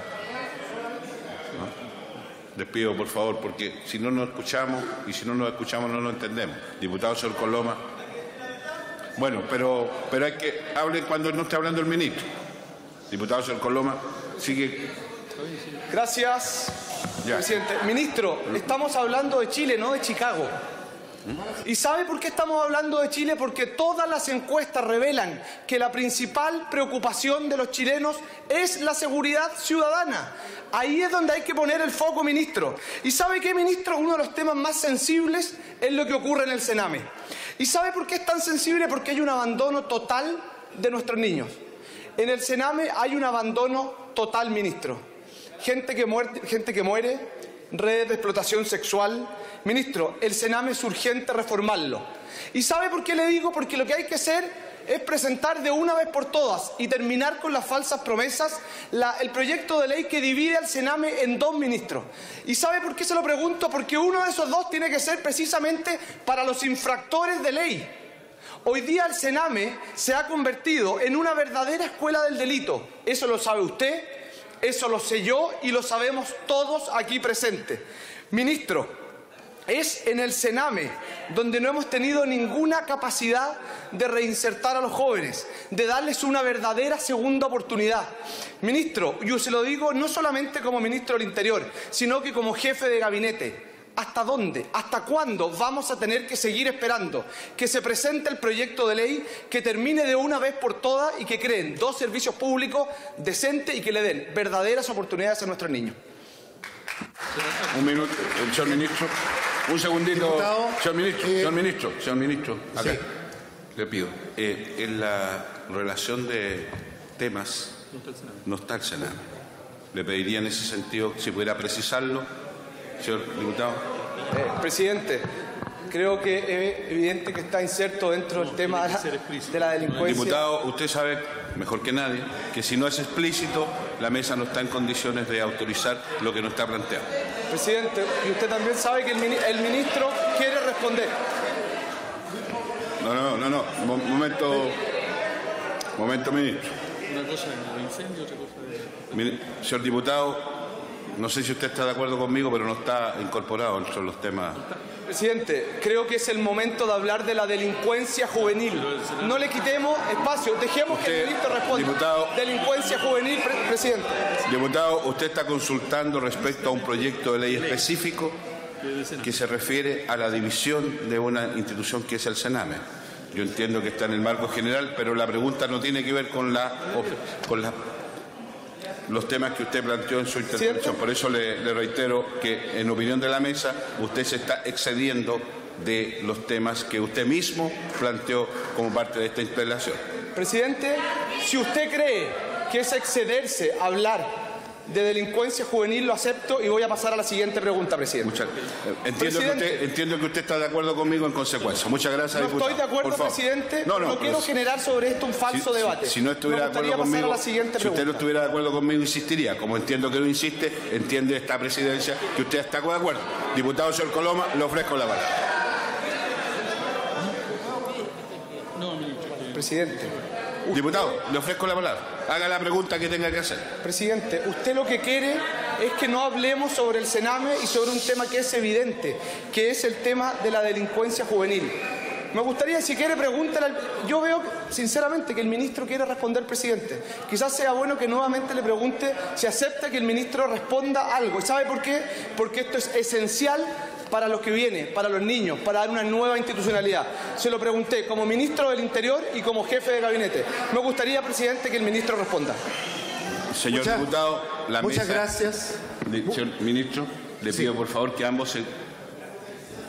¿No? Les pido por favor, porque si no nos escuchamos y si no nos escuchamos no nos entendemos. Diputado señor Coloma. Bueno, pero, pero hay que hable cuando no esté hablando el ministro. Diputado señor Coloma, sigue. Gracias, Ya. presidente. Ministro, estamos hablando de Chile, no de Chicago. ¿Y sabe por qué estamos hablando de Chile? Porque todas las encuestas revelan que la principal preocupación de los chilenos es la seguridad ciudadana. Ahí es donde hay que poner el foco, ministro. ¿Y sabe qué, ministro? Uno de los temas más sensibles es lo que ocurre en el Sename. ¿Y sabe por qué es tan sensible? Porque hay un abandono total de nuestros niños. En el Sename hay un abandono total, ministro gente que, muere, gente que muere, redes de explotación sexual. Ministro, el Sename es urgente reformarlo. ¿Y sabe por qué le digo? Porque lo que hay que hacer es presentar de una vez por todas y terminar con las falsas promesas el proyecto de ley que divide al Sename en dos ministros. ¿Y sabe por qué se lo pregunto? Porque uno de esos dos tiene que ser precisamente para los infractores de ley. Hoy día el Sename se ha convertido en una verdadera escuela del delito. Eso lo sabe usted, eso lo sé yo y lo sabemos todos aquí presentes. Ministro, es en el Sename donde no hemos tenido ninguna capacidad de reinsertar a los jóvenes, de darles una verdadera segunda oportunidad. Ministro, yo se lo digo no solamente como ministro del Interior, sino que como jefe de gabinete. ¿Hasta dónde? ¿Hasta cuándo vamos a tener que seguir esperando que se presente el proyecto de ley que termine de una vez por todas y que creen dos servicios públicos decentes y que le den verdaderas oportunidades a nuestros niños? Un minuto, el señor ministro. Un segundito. Diputado, señor ministro, eh, señor ministro, señor ministro. Acá. Sí. Le pido. eh, en la relación de temas no está el Senado. Le pediría en ese sentido si pudiera precisarlo, señor diputado. Eh, presidente, creo que es evidente que está inserto dentro del tema de la, de la delincuencia. Diputado, usted sabe mejor que nadie que si no es explícito, la mesa no está en condiciones de autorizar lo que no está planteado. Presidente, y usted también sabe que el, mini- el ministro quiere responder. No, no, no, no. Mo- momento. Momento, ministro. Una cosa de incendio, otra cosa de... Mire, señor diputado, no sé si usted está de acuerdo conmigo, pero no está incorporado entre los temas. Presidente, creo que es el momento de hablar de la delincuencia juvenil. No le quitemos espacio, dejemos que el Usted, ministro responda. diputado. Delincuencia juvenil, pre- presidente. Diputado, usted está consultando respecto a un proyecto de ley específico que se refiere a la división de una institución que es el Sename. Yo entiendo que está en el marco general, pero la pregunta no tiene que ver con la con la- los temas que usted planteó en su intervención. Por eso le, le reitero que, en opinión de la mesa, usted se está excediendo de los temas que usted mismo planteó como parte de esta interpelación. Presidente, si usted cree que es excederse hablar de delincuencia juvenil lo acepto y voy a pasar a la siguiente pregunta, presidente. Muchas, entiendo, que usted, entiendo que usted está de acuerdo conmigo en consecuencia. Muchas gracias, no diputado. estoy de acuerdo, presidente. No, no, no quiero generar sobre esto un falso si, debate. Si, si, no estuviera de acuerdo conmigo, si usted no estuviera de acuerdo conmigo, insistiría. Como entiendo que no insiste, entiende esta presidencia que usted está de acuerdo. Diputado señor Coloma, le ofrezco la palabra. Presidente. Diputado, le ofrezco la palabra. Haga la pregunta que tenga que hacer. Presidente, usted lo que quiere es que no hablemos sobre el Sename y sobre un tema que es evidente, que es el tema de la delincuencia juvenil. Me gustaría, si quiere, pregúntale al... Yo veo, sinceramente, que el ministro quiere responder, presidente. Quizás sea bueno que nuevamente le pregunte si acepta que el ministro responda algo. ¿Y sabe por qué? Porque esto es esencial para los que vienen, para los niños, para dar una nueva institucionalidad. Se lo pregunté como ministro del Interior y como jefe de gabinete. Me gustaría, presidente, que el ministro responda. Señor muchas, diputado, la muchas mesa, gracias. Señor ministro, le pido por favor que ambos se,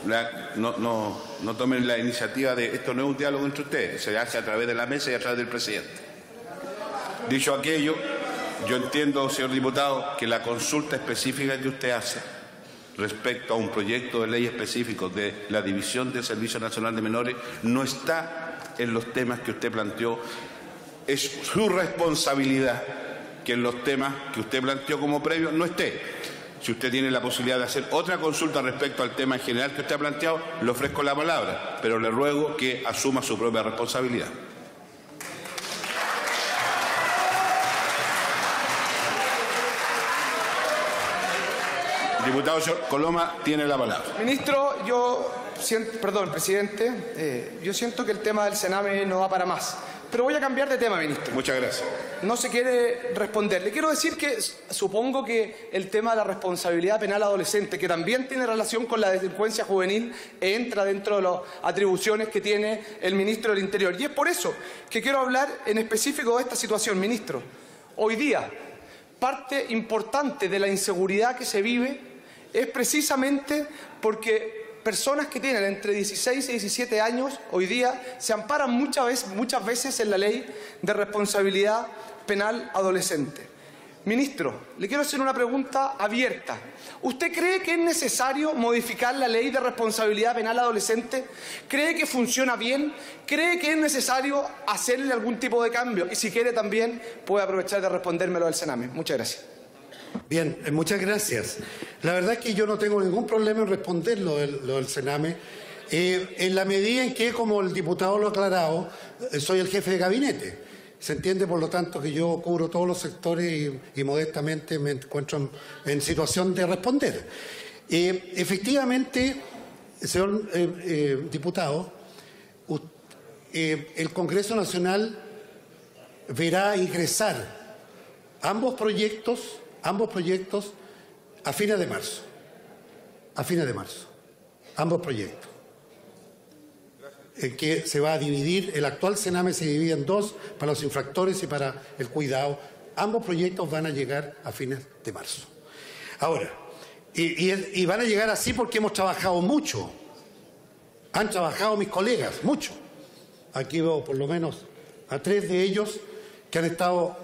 la, no, no, no, tomen la iniciativa de esto no es un diálogo entre ustedes, se hace a través de la mesa y a través del presidente. Dicho aquello, yo entiendo, señor diputado, que la consulta específica que usted hace respecto a un proyecto de ley específico de la División del Servicio Nacional de Menores no está en los temas que usted planteó. Es su responsabilidad que en los temas que usted planteó como previo no esté. Si usted tiene la posibilidad de hacer otra consulta respecto al tema en general que usted ha planteado, le ofrezco la palabra, pero le ruego que asuma su propia responsabilidad. Diputado Coloma tiene la palabra. Ministro, yo siento, perdón, presidente, eh, yo siento que el tema del Sename no va para más. Pero voy a cambiar de tema, ministro. Muchas gracias. No se quiere responder. Le quiero decir que supongo que el tema de la responsabilidad penal adolescente, que también tiene relación con la delincuencia juvenil, entra dentro de las atribuciones que tiene el ministro del Interior. Y es por eso que quiero hablar en específico de esta situación, ministro. Hoy día, parte importante de la inseguridad que se vive es precisamente porque personas que tienen entre 16 y 17 años hoy día se amparan muchas veces, en la ley de responsabilidad penal adolescente. Ministro, le quiero hacer una pregunta abierta. ¿Usted cree que es necesario modificar la ley de responsabilidad penal adolescente? ¿Cree que funciona bien? ¿Cree que es necesario hacerle algún tipo de cambio? Y si quiere también puede aprovechar de respondérmelo del Sename. Muchas gracias. Bien, eh, muchas gracias. La verdad es que yo no tengo ningún problema en responder lo del, lo del Sename. Eh, en la medida en que, como el diputado lo ha aclarado, eh, soy el jefe de gabinete. Se entiende, por lo tanto, que yo cubro todos los sectores y, modestamente me encuentro en, situación de responder. Eh, efectivamente, señor diputado, el Congreso Nacional verá ingresar ambos proyectos ambos proyectos a fines de marzo. A fines de marzo. Ambos proyectos. En que se va a dividir, el actual Sename se divide en dos, para los infractores y para el cuidado. Ambos proyectos van a llegar a fines de marzo. Ahora, y, y, y van a llegar así porque hemos trabajado mucho. Han trabajado mis colegas, mucho. Aquí veo por lo menos a tres de ellos que han estado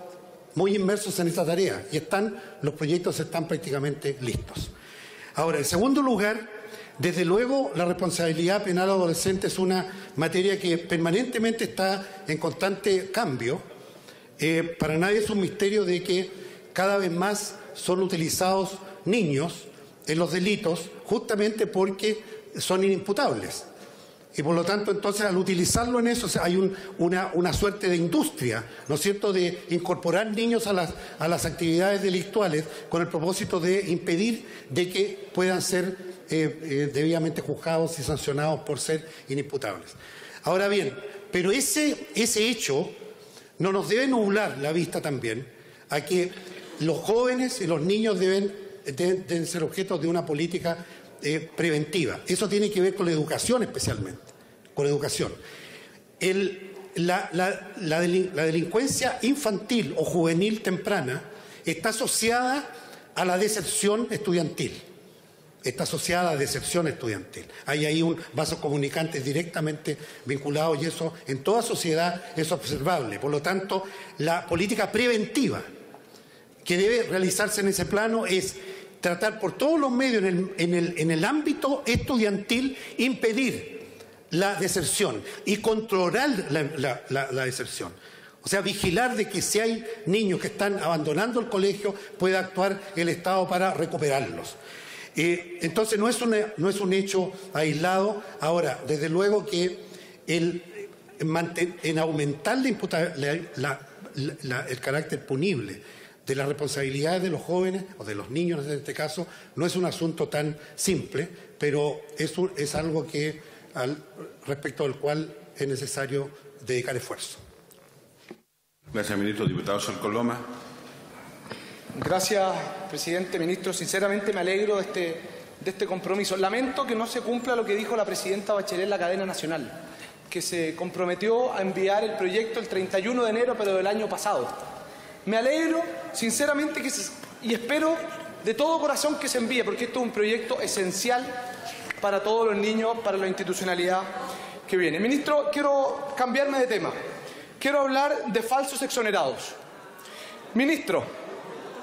muy inmersos en esta tarea y están, los proyectos están prácticamente listos. Ahora, en segundo lugar, desde luego la responsabilidad penal adolescente es una materia que permanentemente está en constante cambio. Eh, para nadie es un misterio de que cada vez más son utilizados niños en los delitos justamente porque son inimputables. Y por lo tanto, entonces, al utilizarlo en eso, hay un, una, una, suerte de industria, ¿no es cierto?, de incorporar niños a las, a las actividades delictuales con el propósito de impedir de que puedan ser eh, eh, debidamente juzgados y sancionados por ser inimputables. Ahora bien, pero ese, ese hecho no nos debe nublar la vista también a que los jóvenes y los niños deben, deben, deben ser objetos de una política eh, preventiva. Eso tiene que ver con la educación especialmente, con la educación. La, delincuencia infantil o juvenil temprana está asociada a la decepción estudiantil. Está asociada a la decepción estudiantil. Hay ahí un vaso comunicante directamente vinculado y eso en toda sociedad es observable. Por lo tanto, la política preventiva que debe realizarse en ese plano es tratar por todos los medios en el, ámbito estudiantil impedir la deserción y controlar la, deserción. O sea, vigilar de que si hay niños que están abandonando el colegio, pueda actuar el Estado para recuperarlos. Eh, entonces, no es, no es un hecho aislado. Ahora, desde luego que el, en, aumentar el carácter punible de las responsabilidades de los jóvenes o de los niños en este caso no es un asunto tan simple, pero es, es algo que respecto al cual es necesario dedicar esfuerzo. Gracias, ministro. Diputado Coloma. Gracias, presidente. Ministro, sinceramente me alegro de este, de este compromiso. Lamento que no se cumpla lo que dijo la presidenta Bachelet en la cadena nacional, que se comprometió a enviar el proyecto el 31 de enero, pero del año pasado. Me alegro, sinceramente, y espero de todo corazón que se envíe, porque esto es un proyecto esencial para todos los niños, para la institucionalidad que viene. Ministro, quiero cambiarme de tema. Quiero hablar de falsos exonerados. Ministro,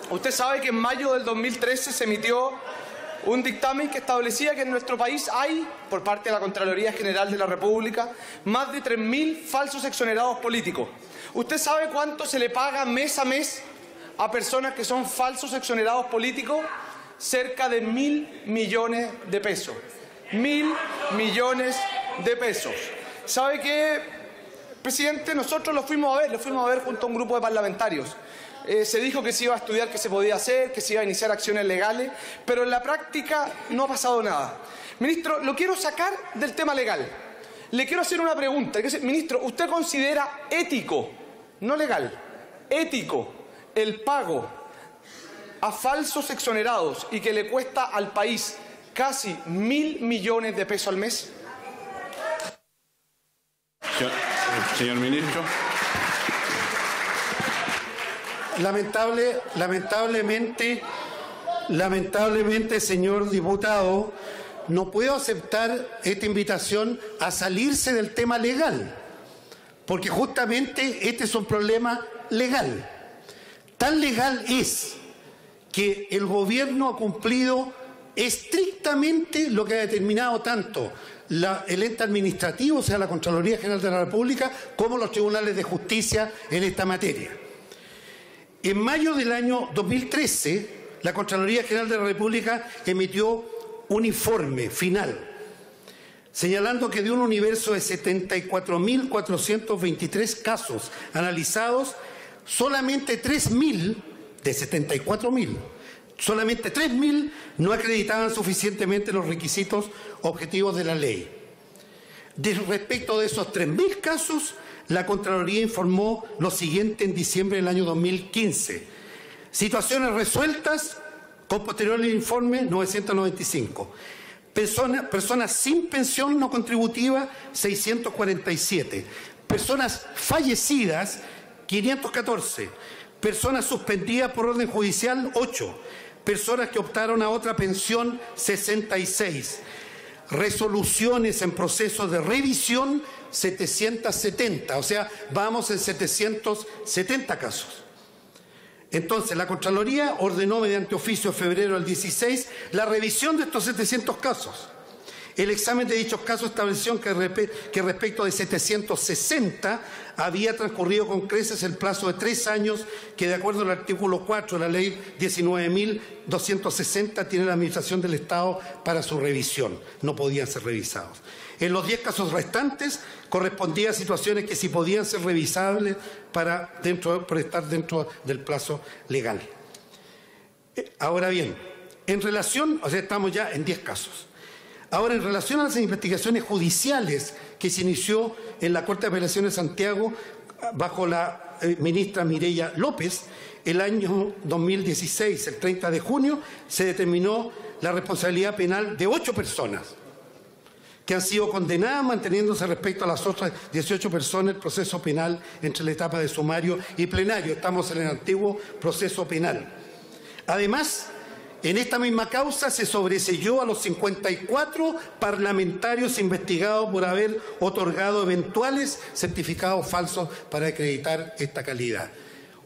usted sabe que en mayo del 2013 se emitió un dictamen que establecía que en nuestro país hay, por parte de la Contraloría General de la República, más de 3.000 falsos exonerados políticos. ¿Usted sabe cuánto se le paga mes a mes a personas que son falsos exonerados políticos? Cerca de mil millones de pesos. Mil millones de pesos. ¿Sabe qué? Presidente, nosotros lo fuimos a ver, lo fuimos a ver junto a un grupo de parlamentarios. Eh, se dijo que se iba a estudiar qué se podía hacer, que se iba a iniciar acciones legales, pero en la práctica no ha pasado nada. Ministro, lo quiero sacar del tema legal. Le quiero hacer una pregunta. Ministro, ¿usted considera ético, no legal, ético el pago a falsos exonerados y que le cuesta al país casi mil millones de pesos al mes? Señor ministro. Lamentable, lamentablemente, lamentablemente, señor diputado, no puedo aceptar esta invitación a salirse del tema legal, porque justamente este es un problema legal. Tan legal es que el gobierno ha cumplido estrictamente lo que ha determinado tanto el ente administrativo, o sea, la Contraloría General de la República, como los tribunales de justicia en esta materia. En mayo del año 2013, la Contraloría General de la República emitió un informe final señalando que de un universo de 74.423 casos analizados, solamente 3.000 de 74.000 solamente 3.000 no acreditaban suficientemente los requisitos objetivos de la ley. respecto de esos 3.000 casos, la Contraloría informó lo siguiente en diciembre del año 2015. Situaciones resueltas, con posterior informe 995. personas sin pensión no contributiva, 647. Personas fallecidas, 514. Personas suspendidas por orden judicial, 8 personas que optaron a otra pensión, 66. Resoluciones en proceso de revisión, 770. O sea, vamos en 770 casos. Entonces, la Contraloría ordenó mediante oficio de febrero del 16 la revisión de estos 700 casos. El examen de dichos casos estableció que, respecto de 760 había transcurrido con creces el plazo de tres años que, de acuerdo al artículo 4 de la ley 19.260, tiene la Administración del Estado para su revisión. No podían ser revisados. En los diez casos restantes correspondía a situaciones que sí podían ser revisables para dentro, por estar dentro del plazo legal. Eh, ahora bien, en relación, o sea, estamos ya en diez casos. Ahora, en relación a las investigaciones judiciales que se inició en la Corte de Apelaciones de Santiago bajo la eh, ministra Mireya López, el año 2016, el 30 de junio, se determinó la responsabilidad penal de ocho personas que han sido condenadas manteniéndose respecto a las otras 18 personas el proceso penal entre la etapa de sumario y plenario. Estamos en el antiguo proceso penal. Además, en esta misma causa se sobreselló a los 54 parlamentarios investigados por haber otorgado eventuales certificados falsos para acreditar esta calidad.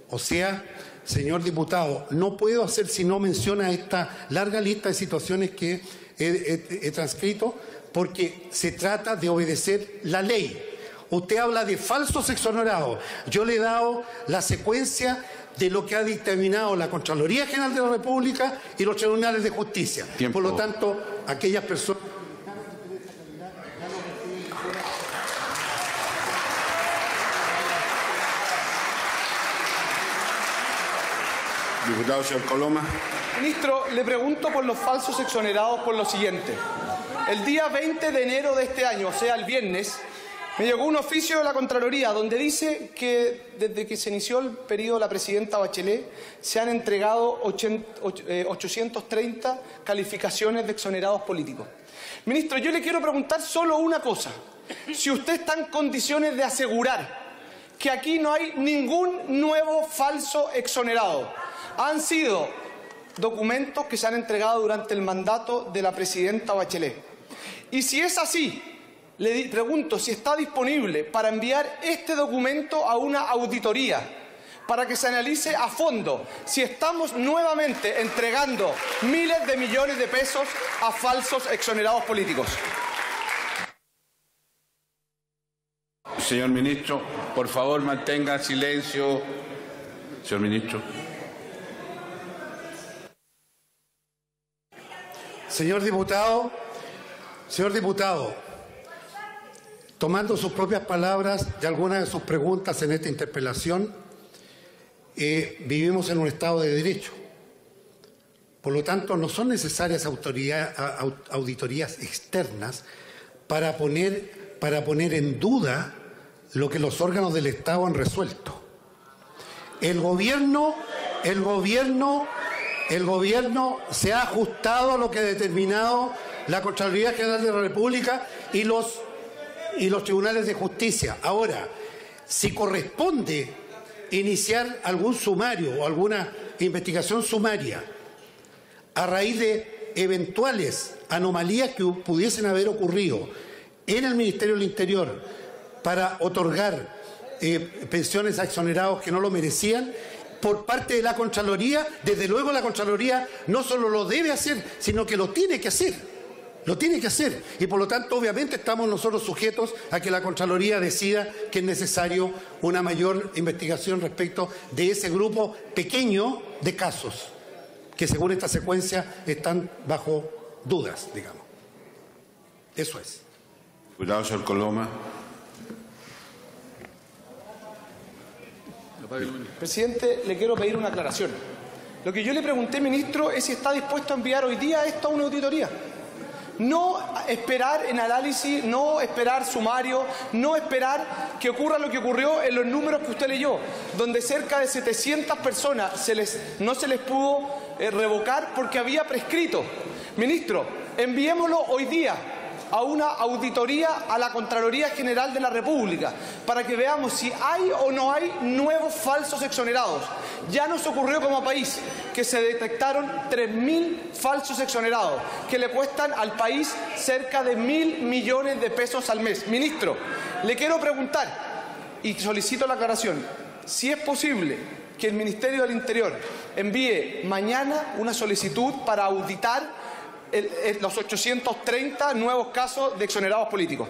O sea, señor diputado, no puedo hacer si no menciona esta larga lista de situaciones que he, transcrito, porque se trata de obedecer la ley. Usted habla de falsos exonerados. Yo le he dado la secuencia de lo que ha dictaminado la Contraloría General de la República y los tribunales de justicia. Por lo tanto, aquellas personas Diputado, señor Coloma. Ministro, le pregunto por los falsos exonerados por lo siguiente. El día 20 de enero de este año, o sea, el viernes, me llegó un oficio de la Contraloría donde dice que desde que se inició el periodo de la presidenta Bachelet se han entregado 830 eh, calificaciones de exonerados políticos. Ministro, yo le quiero preguntar solo una cosa. Si usted está en condiciones de asegurar que aquí no hay ningún nuevo falso exonerado, han sido documentos que se han entregado durante el mandato de la presidenta Bachelet. Y si es así, le pregunto si está disponible para enviar este documento a una auditoría para que se analice a fondo si estamos nuevamente entregando miles de millones de pesos a falsos exonerados políticos. Señor ministro, por favor mantenga silencio. Señor ministro. Señor diputado, señor diputado, tomando sus propias palabras y algunas de sus preguntas en esta interpelación, eh, vivimos en un Estado de Derecho. Por lo tanto, no son necesarias auditorías externas para poner, para poner en duda lo que los órganos del Estado han resuelto. El gobierno, el gobierno el gobierno se ha ajustado a lo que ha determinado la Contraloría General de la República y los, y los tribunales de justicia. Ahora, si corresponde iniciar algún sumario o alguna investigación sumaria a raíz de eventuales anomalías que pudiesen haber ocurrido en el Ministerio del Interior para otorgar eh, pensiones a exonerados que no lo merecían, por parte de la Contraloría, desde luego la Contraloría no solo lo debe hacer, sino que lo tiene que hacer. Lo tiene que hacer. Y por lo tanto, obviamente, estamos nosotros sujetos a que la Contraloría decida que es necesario una mayor investigación respecto de ese grupo pequeño de casos, que según esta secuencia están bajo dudas, digamos. Eso es. Cuidado, señor Coloma. Presidente, le quiero pedir una aclaración. Lo que yo le pregunté, ministro, es si está dispuesto a enviar hoy día esto a una auditoría. No esperar en análisis, no esperar sumario, no esperar que ocurra lo que ocurrió en los números que usted leyó, donde cerca de 700 personas se les, no se les pudo eh, revocar porque había prescrito. Ministro, enviémoslo hoy día a una auditoría a la Contraloría General de la República para que veamos si hay o no hay nuevos falsos exonerados. Ya nos ocurrió como país que se detectaron 3.000 falsos exonerados que le cuestan al país cerca de mil millones de pesos al mes. Ministro, le quiero preguntar y solicito la aclaración si es posible que el Ministerio del Interior envíe mañana una solicitud para auditar los 830 nuevos casos de exonerados políticos.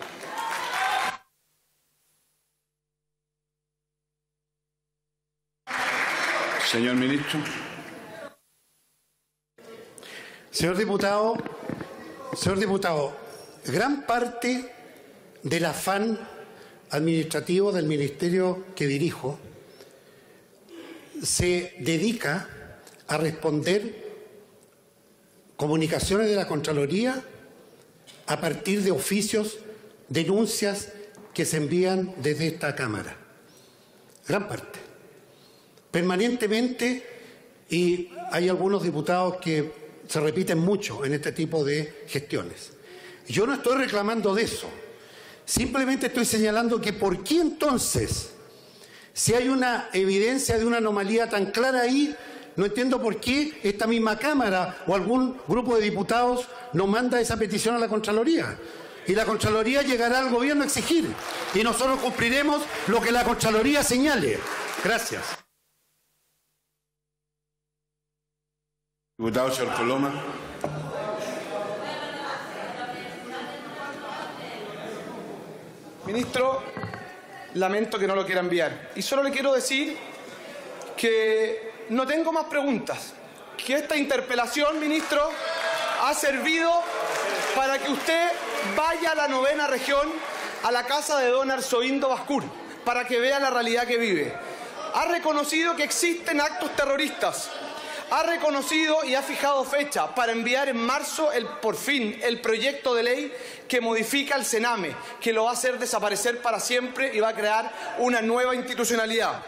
Señor ministro. Señor diputado, señor diputado, gran parte del afán administrativo del ministerio que dirijo se dedica a responder comunicaciones de la Contraloría a partir de oficios, denuncias que se envían desde esta Cámara. Gran parte. Permanentemente, y hay algunos diputados que se repiten mucho en este tipo de gestiones. Yo no estoy reclamando de eso. Simplemente estoy señalando que por qué entonces, si hay una evidencia de una anomalía tan clara ahí, no entiendo por qué esta misma Cámara o algún grupo de diputados no manda esa petición a la Contraloría. Y la Contraloría llegará al gobierno a exigir. Y nosotros cumpliremos lo que la Contraloría señale. Gracias. Diputado señor Coloma. Ministro, lamento que no lo quiera enviar. Y solo le quiero decir que no tengo más preguntas. Que esta interpelación, ministro, ha servido para que usted vaya a la novena región, a la casa de don Arzoindo Bascur, para que vea la realidad que vive. Ha reconocido que existen actos terroristas, ha reconocido y ha fijado fecha para enviar en marzo, el, por fin, el proyecto de ley que modifica el Sename, que lo va a hacer desaparecer para siempre y va a crear una nueva institucionalidad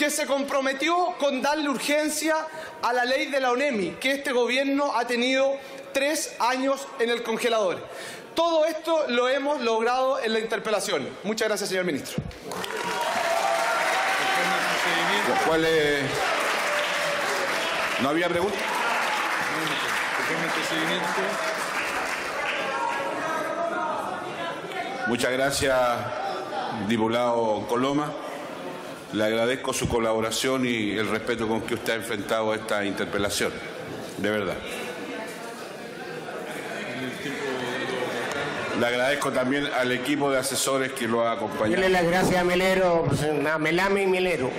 que se comprometió con darle urgencia a la ley de la ONEMI, que este gobierno ha tenido tres años en el congelador. Todo esto lo hemos logrado en la interpelación. Muchas gracias, señor ministro. ¿No había pregunta? Muchas gracias, diputado Coloma. Le agradezco su colaboración y el respeto con que usted ha enfrentado esta interpelación. De verdad. Le agradezco también al equipo de asesores que lo ha acompañado. Dile las gracias a Melero, pues, a Melame y Melero.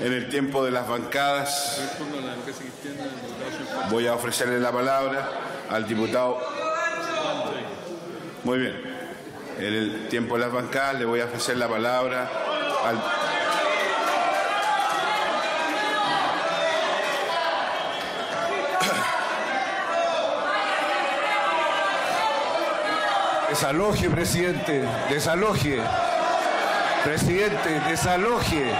En el tiempo de las bancadas voy a ofrecerle la palabra al diputado. Muy bien. En el tiempo de las bancadas le voy a ofrecer la palabra al (coughs) Desaloje, presidente, desaloje. Presidente, desaloje.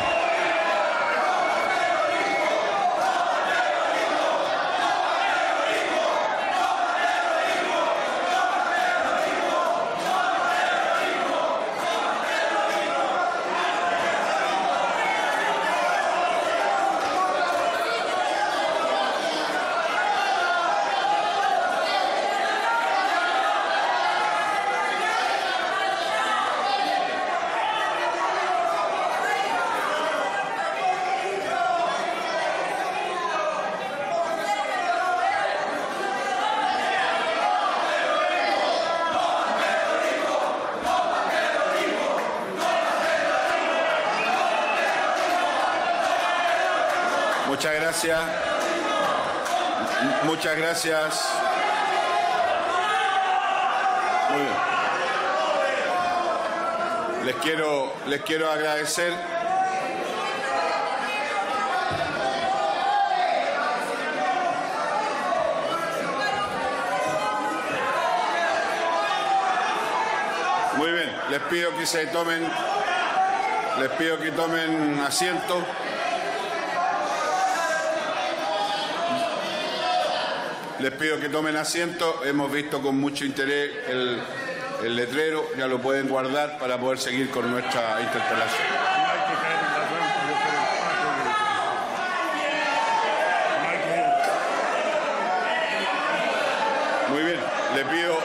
Muchas Muchas gracias. Muy bien. Les quiero, les quiero agradecer. Muy bien, les pido que se tomen, les pido que tomen asiento. Les pido que tomen asiento. Hemos visto con mucho interés el, el letrero. Ya lo pueden guardar para poder seguir con nuestra interpelación. Muy bien. Le pido.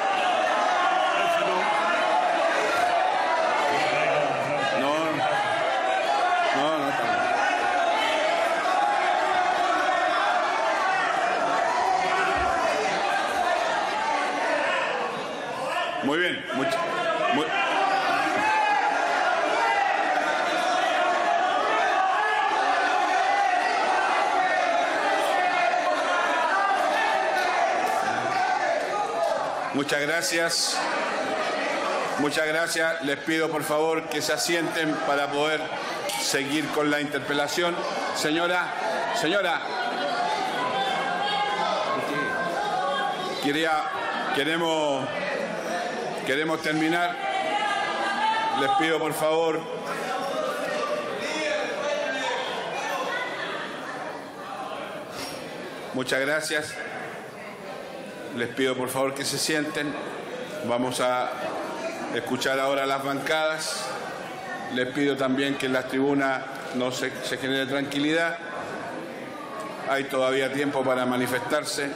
No, no, no. está bien. Muy bien. much- muy- Muchas gracias. Muchas gracias. Les pido por favor que se asienten para poder seguir con la interpelación. Señora, señora. Quería, queremos, queremos terminar. Les pido por favor. Muchas gracias. Les pido por favor que se sienten. Vamos a escuchar ahora las bancadas. Les pido también que en las tribunas no se, se genere tranquilidad. Hay todavía tiempo para manifestarse.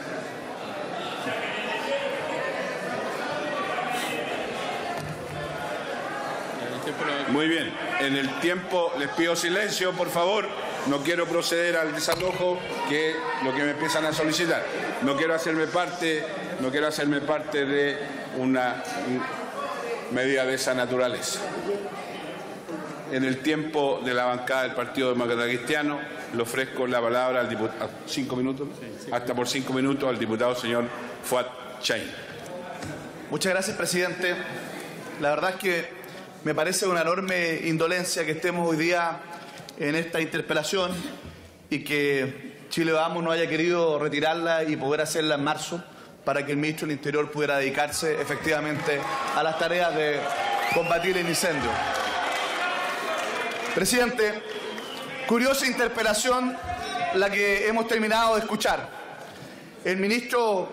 Muy bien. En el tiempo les pido silencio, por favor. no quiero proceder al desalojo, que es lo que me empiezan a solicitar. No quiero hacerme parte, no quiero hacerme parte de una medida de esa naturaleza. En el tiempo de la bancada del Partido Demócrata Cristiano, le ofrezco la palabra al diputado, cinco minutos, hasta por cinco minutos al diputado señor Fuad Chain. Muchas gracias, presidente. La verdad es que me parece una enorme indolencia que estemos hoy día en esta interpelación y que Chile Vamos no haya querido retirarla y poder hacerla en marzo para que el ministro del Interior pudiera dedicarse efectivamente a las tareas de combatir el incendio. Presidente, curiosa interpelación la que hemos terminado de escuchar. El ministro,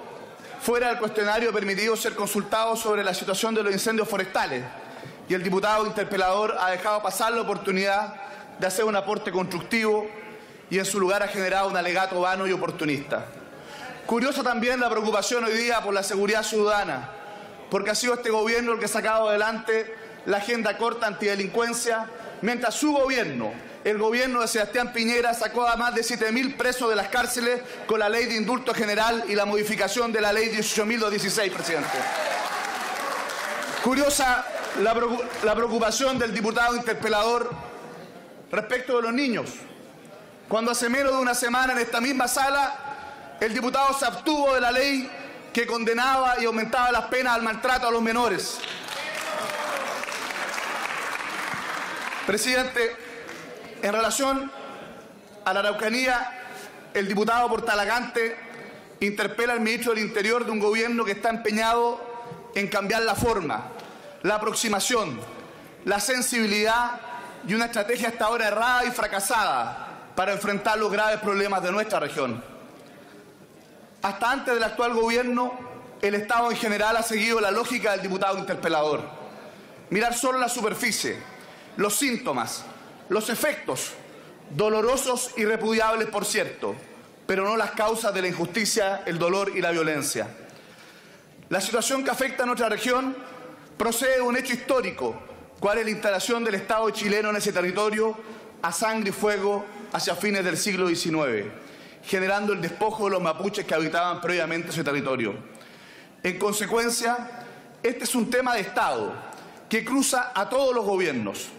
fuera del cuestionario, permitido ser consultado sobre la situación de los incendios forestales y el diputado interpelador ha dejado pasar la oportunidad de hacer un aporte constructivo y en su lugar ha generado un alegato vano y oportunista. Curiosa también la preocupación hoy día por la seguridad ciudadana, porque ha sido este gobierno el que ha sacado adelante la agenda corta antidelincuencia, mientras su gobierno, el gobierno de Sebastián Piñera, sacó a más de 7.000 presos de las cárceles con la ley de indulto general y la modificación de la ley 18.216, presidente. Curiosa la preocupación del diputado interpelador respecto de los niños, cuando hace menos de una semana en esta misma sala el diputado se abstuvo de la ley que condenaba y aumentaba las penas al maltrato a los menores. Presidente, en relación a la Araucanía, el diputado Portalagante interpela al ministro del Interior de un gobierno que está empeñado en cambiar la forma, la aproximación, la sensibilidad y una estrategia hasta ahora errada y fracasada para enfrentar los graves problemas de nuestra región. Hasta antes del actual gobierno, el Estado en general ha seguido la lógica del diputado interpelador. Mirar solo la superficie, los síntomas, los efectos, dolorosos y repudiables, por cierto, pero no las causas de la injusticia, el dolor y la violencia. La situación que afecta a nuestra región procede de un hecho histórico, cuál es la instalación del Estado chileno en ese territorio a sangre y fuego hacia fines del siglo XIX, generando el despojo de los mapuches que habitaban previamente ese territorio. En consecuencia, este es un tema de Estado que cruza a todos los gobiernos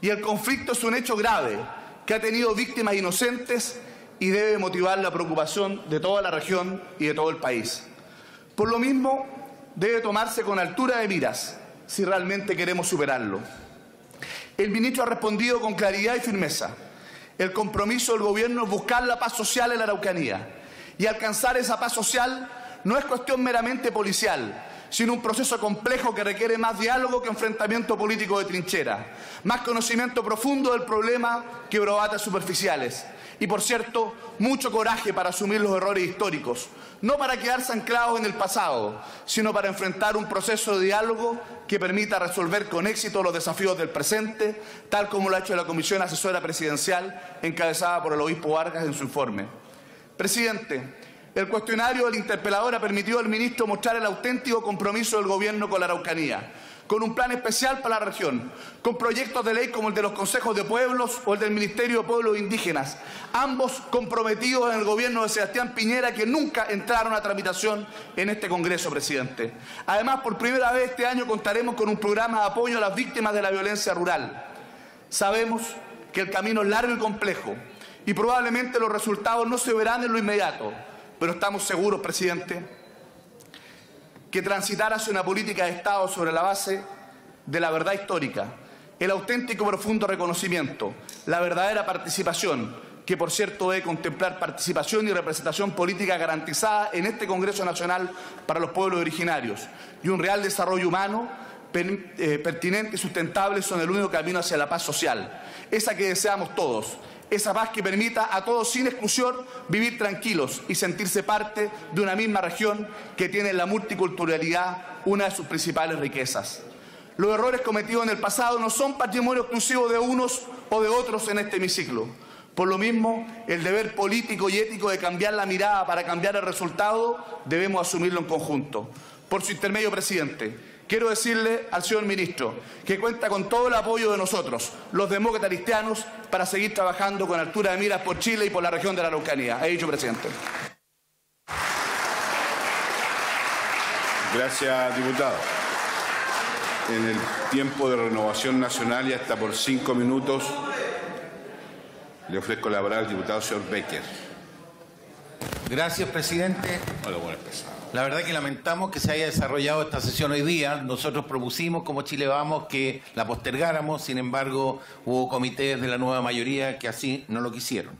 y el conflicto es un hecho grave que ha tenido víctimas inocentes y debe motivar la preocupación de toda la región y de todo el país. Por lo mismo, debe tomarse con altura de miras si realmente queremos superarlo. El ministro ha respondido con claridad y firmeza. El compromiso del gobierno es buscar la paz social en la Araucanía. Y alcanzar esa paz social no es cuestión meramente policial, sino un proceso complejo que requiere más diálogo que enfrentamiento político de trinchera, más conocimiento profundo del problema que brobatas superficiales. Y por cierto, mucho coraje para asumir los errores históricos, no para quedarse anclados en el pasado, sino para enfrentar un proceso de diálogo que permita resolver con éxito los desafíos del presente, tal como lo ha hecho la Comisión Asesora Presidencial encabezada por el obispo Vargas en su informe. Presidente, el cuestionario del interpelador ha permitido al ministro mostrar el auténtico compromiso del Gobierno con la Araucanía, con un plan especial para la región, con proyectos de ley como el de los consejos de pueblos o el del Ministerio de Pueblos Indígenas, ambos comprometidos en el gobierno de Sebastián Piñera que nunca entraron a tramitación en este Congreso, presidente. Además, por primera vez este año contaremos con un programa de apoyo a las víctimas de la violencia rural. Sabemos que el camino es largo y complejo y probablemente los resultados no se verán en lo inmediato, pero estamos seguros, presidente, que transitar hacia una política de Estado sobre la base de la verdad histórica, el auténtico profundo reconocimiento, la verdadera participación, que por cierto debe contemplar participación y representación política garantizada en este Congreso Nacional para los pueblos originarios y un real desarrollo humano eh, pertinente y sustentable son el único camino hacia la paz social, esa que deseamos todos esa paz que permita a todos sin exclusión vivir tranquilos y sentirse parte de una misma región que tiene la multiculturalidad una de sus principales riquezas. Los errores cometidos en el pasado no son patrimonio exclusivo de unos o de otros en este hemiciclo. Por lo mismo, el deber político y ético de cambiar la mirada para cambiar el resultado debemos asumirlo en conjunto. Por su intermedio, presidente, quiero decirle al señor ministro que cuenta con todo el apoyo de nosotros, los demócratas cristianos, para seguir trabajando con altura de miras por Chile y por la región de la Araucanía. He dicho, presidente. Gracias, diputado. En el tiempo de renovación nacional y hasta por cinco minutos le ofrezco la palabra al diputado señor Becker. Gracias, presidente. Hola, buenas pesado. La verdad que lamentamos que se haya desarrollado esta sesión hoy día. Nosotros propusimos como Chile Vamos que la postergáramos, sin embargo hubo comités de la nueva mayoría que así no lo quisieron.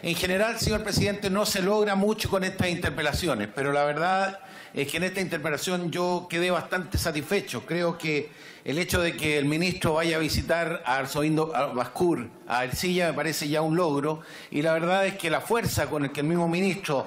En general, señor presidente, no se logra mucho con estas interpelaciones, pero la verdad es que en esta interpelación yo quedé bastante satisfecho. Creo que el hecho de que el ministro vaya a visitar a Arzobindo Bascur, a Ercilla, me parece ya un logro, y la verdad es que la fuerza con la que el mismo ministro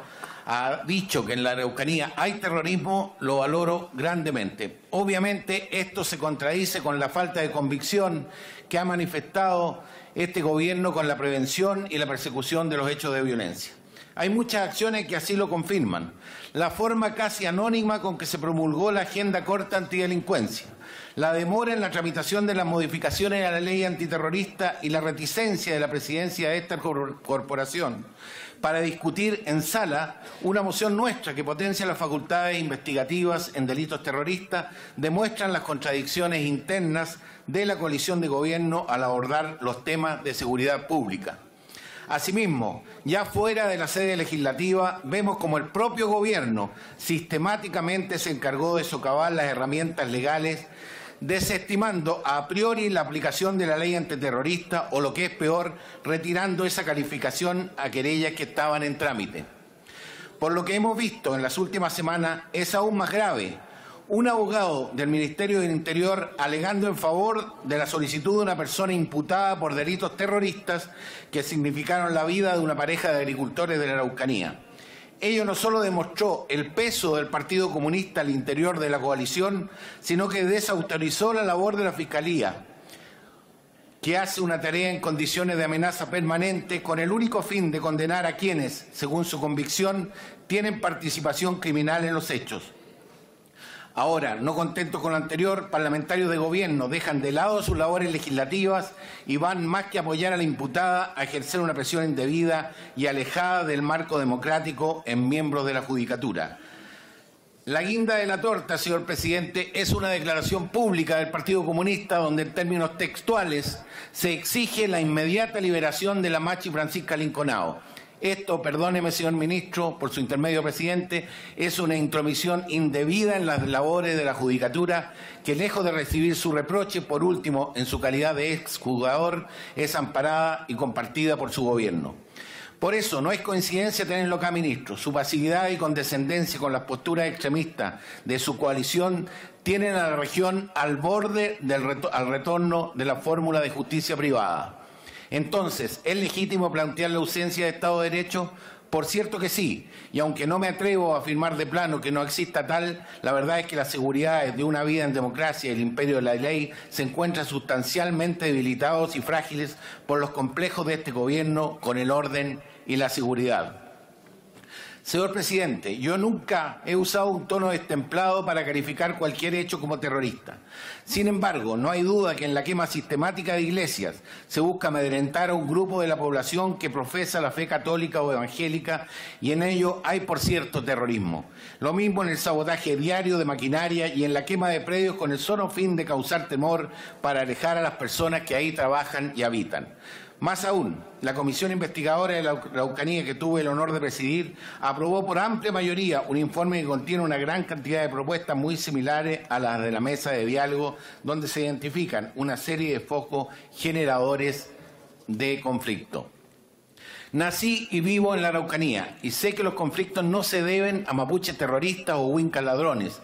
ha dicho que en la Araucanía hay terrorismo, lo valoro grandemente. Obviamente esto se contradice con la falta de convicción que ha manifestado este gobierno con la prevención y la persecución de los hechos de violencia. Hay muchas acciones que así lo confirman. La forma casi anónima con que se promulgó la Agenda Corta Antidelincuencia, la demora en la tramitación de las modificaciones a la ley antiterrorista y la reticencia de la presidencia de esta corporación para discutir en sala una moción nuestra que potencia las facultades investigativas en delitos terroristas, demuestran las contradicciones internas de la coalición de gobierno al abordar los temas de seguridad pública. Asimismo, ya fuera de la sede legislativa, vemos como el propio gobierno sistemáticamente se encargó de socavar las herramientas legales desestimando a priori la aplicación de la ley antiterrorista o lo que es peor, retirando esa calificación a querellas que estaban en trámite. Por lo que hemos visto en las últimas semanas es aún más grave. Un abogado del Ministerio del Interior alegando en favor de la solicitud de una persona imputada por delitos terroristas que significaron la vida de una pareja de agricultores de la Araucanía. Ello no solo demostró el peso del Partido Comunista al interior de la coalición, sino que desautorizó la labor de la Fiscalía, que hace una tarea en condiciones de amenaza permanente con el único fin de condenar a quienes, según su convicción, tienen participación criminal en los hechos. Ahora, no contentos con lo anterior, parlamentarios de gobierno dejan de lado sus labores legislativas y van más que apoyar a la imputada a ejercer una presión indebida y alejada del marco democrático en miembros de la Judicatura. La guinda de la torta, señor presidente, es una declaración pública del Partido Comunista donde en términos textuales se exige la inmediata liberación de la Machi Francisca Linconao esto, perdóneme, señor ministro, por su intermedio presidente, es una intromisión indebida en las labores de la Judicatura que, lejos de recibir su reproche, por último, en su calidad de exjugador, es amparada y compartida por su gobierno. Por eso, no es coincidencia tenerlo acá, ministro. Su pasividad y condescendencia con las posturas extremistas de su coalición tienen a la región al borde del al retorno de la fórmula de justicia privada. Entonces, ¿es legítimo plantear la ausencia de Estado de Derecho? Por cierto que sí, y aunque no me atrevo a afirmar de plano que no exista tal, la verdad es que las seguridades de una vida en democracia y el imperio de la ley se encuentran sustancialmente debilitados y frágiles por los complejos de este gobierno con el orden y la seguridad. Señor presidente, yo nunca he usado un tono destemplado para calificar cualquier hecho como terrorista. Sin embargo, no hay duda que en la quema sistemática de iglesias se busca amedrentar a un grupo de la población que profesa la fe católica o evangélica y en ello hay, por cierto, terrorismo. Lo mismo en el sabotaje diario de maquinaria y en la quema de predios con el solo fin de causar temor para alejar a las personas que ahí trabajan y habitan. Más aún, la comisión investigadora de la Araucanía que tuve el honor de presidir aprobó por amplia mayoría un informe que contiene una gran cantidad de propuestas muy similares a las de la mesa de diálogo, donde se identifican una serie de focos generadores de conflicto. Nací y vivo en la Araucanía y sé que los conflictos no se deben a mapuches terroristas o huincas ladrones,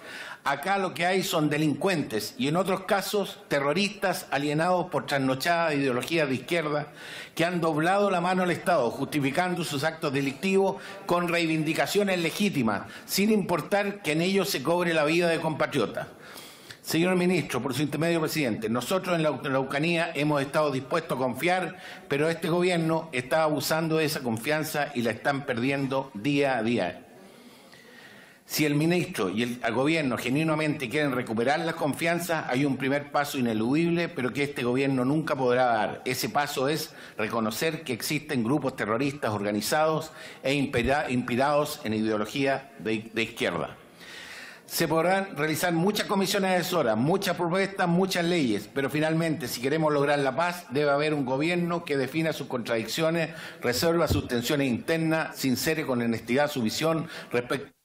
Acá lo que hay son delincuentes y en otros casos terroristas alienados por trasnochadas ideologías de izquierda que han doblado la mano al Estado, justificando sus actos delictivos con reivindicaciones legítimas, sin importar que en ellos se cobre la vida de compatriotas. Señor ministro, por su intermedio presidente, nosotros en la Araucanía hemos estado dispuestos a confiar, pero este gobierno está abusando de esa confianza y la están perdiendo día a día. Si el ministro y el, gobierno genuinamente quieren recuperar la confianza, hay un primer paso ineludible, pero que este gobierno nunca podrá dar. Ese paso es reconocer que existen grupos terroristas organizados e inspirados en ideología de, izquierda. Se podrán realizar muchas comisiones asesoras, muchas propuestas, muchas leyes, pero finalmente, si queremos lograr la paz, debe haber un gobierno que defina sus contradicciones, resuelva sus tensiones internas, sincere con honestidad su visión respecto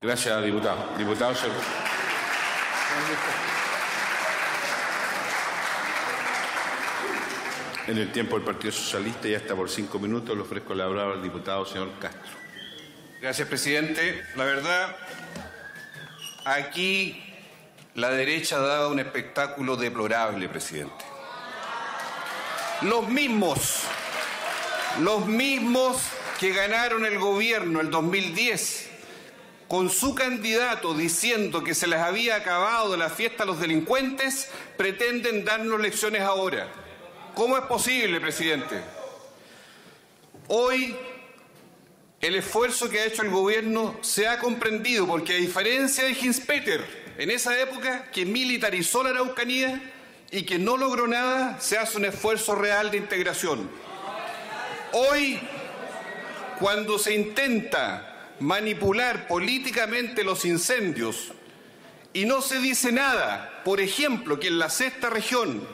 Gracias, diputado. Diputado En el tiempo del Partido Socialista, y hasta por cinco minutos, le ofrezco la palabra al diputado señor Castro. Gracias, presidente. La verdad, aquí la derecha ha dado un espectáculo deplorable, presidente. Los mismos, los mismos que ganaron el gobierno el 2010 con su candidato diciendo que se les había acabado la fiesta a los delincuentes, pretenden darnos lecciones ahora. ¿Cómo es posible, presidente? Hoy el esfuerzo que ha hecho el gobierno se ha comprendido, porque a diferencia de Hinspeter, en esa época que militarizó la Araucanía y que no logró nada, se hace un esfuerzo real de integración. Hoy, cuando se intenta manipular políticamente los incendios y no se dice nada, por ejemplo, que en la sexta región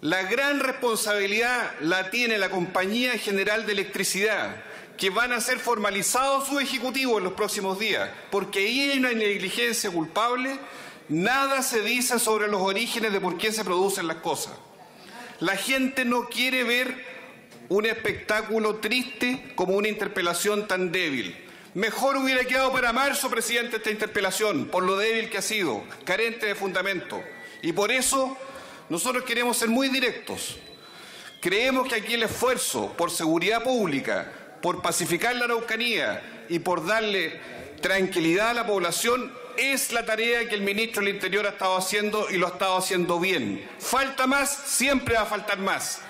la gran responsabilidad la tiene la Compañía General de Electricidad, que van a ser formalizados sus ejecutivos en los próximos días, porque ahí hay una negligencia culpable, nada se dice sobre los orígenes de por qué se producen las cosas. La gente no quiere ver un espectáculo triste como una interpelación tan débil. Mejor hubiera quedado para marzo, presidente, esta interpelación, por lo débil que ha sido, carente de fundamento. Y por eso nosotros queremos ser muy directos. Creemos que aquí el esfuerzo por seguridad pública, por pacificar la Araucanía y por darle tranquilidad a la población es la tarea que el ministro del Interior ha estado haciendo y lo ha estado haciendo bien. Falta más, siempre va a faltar más.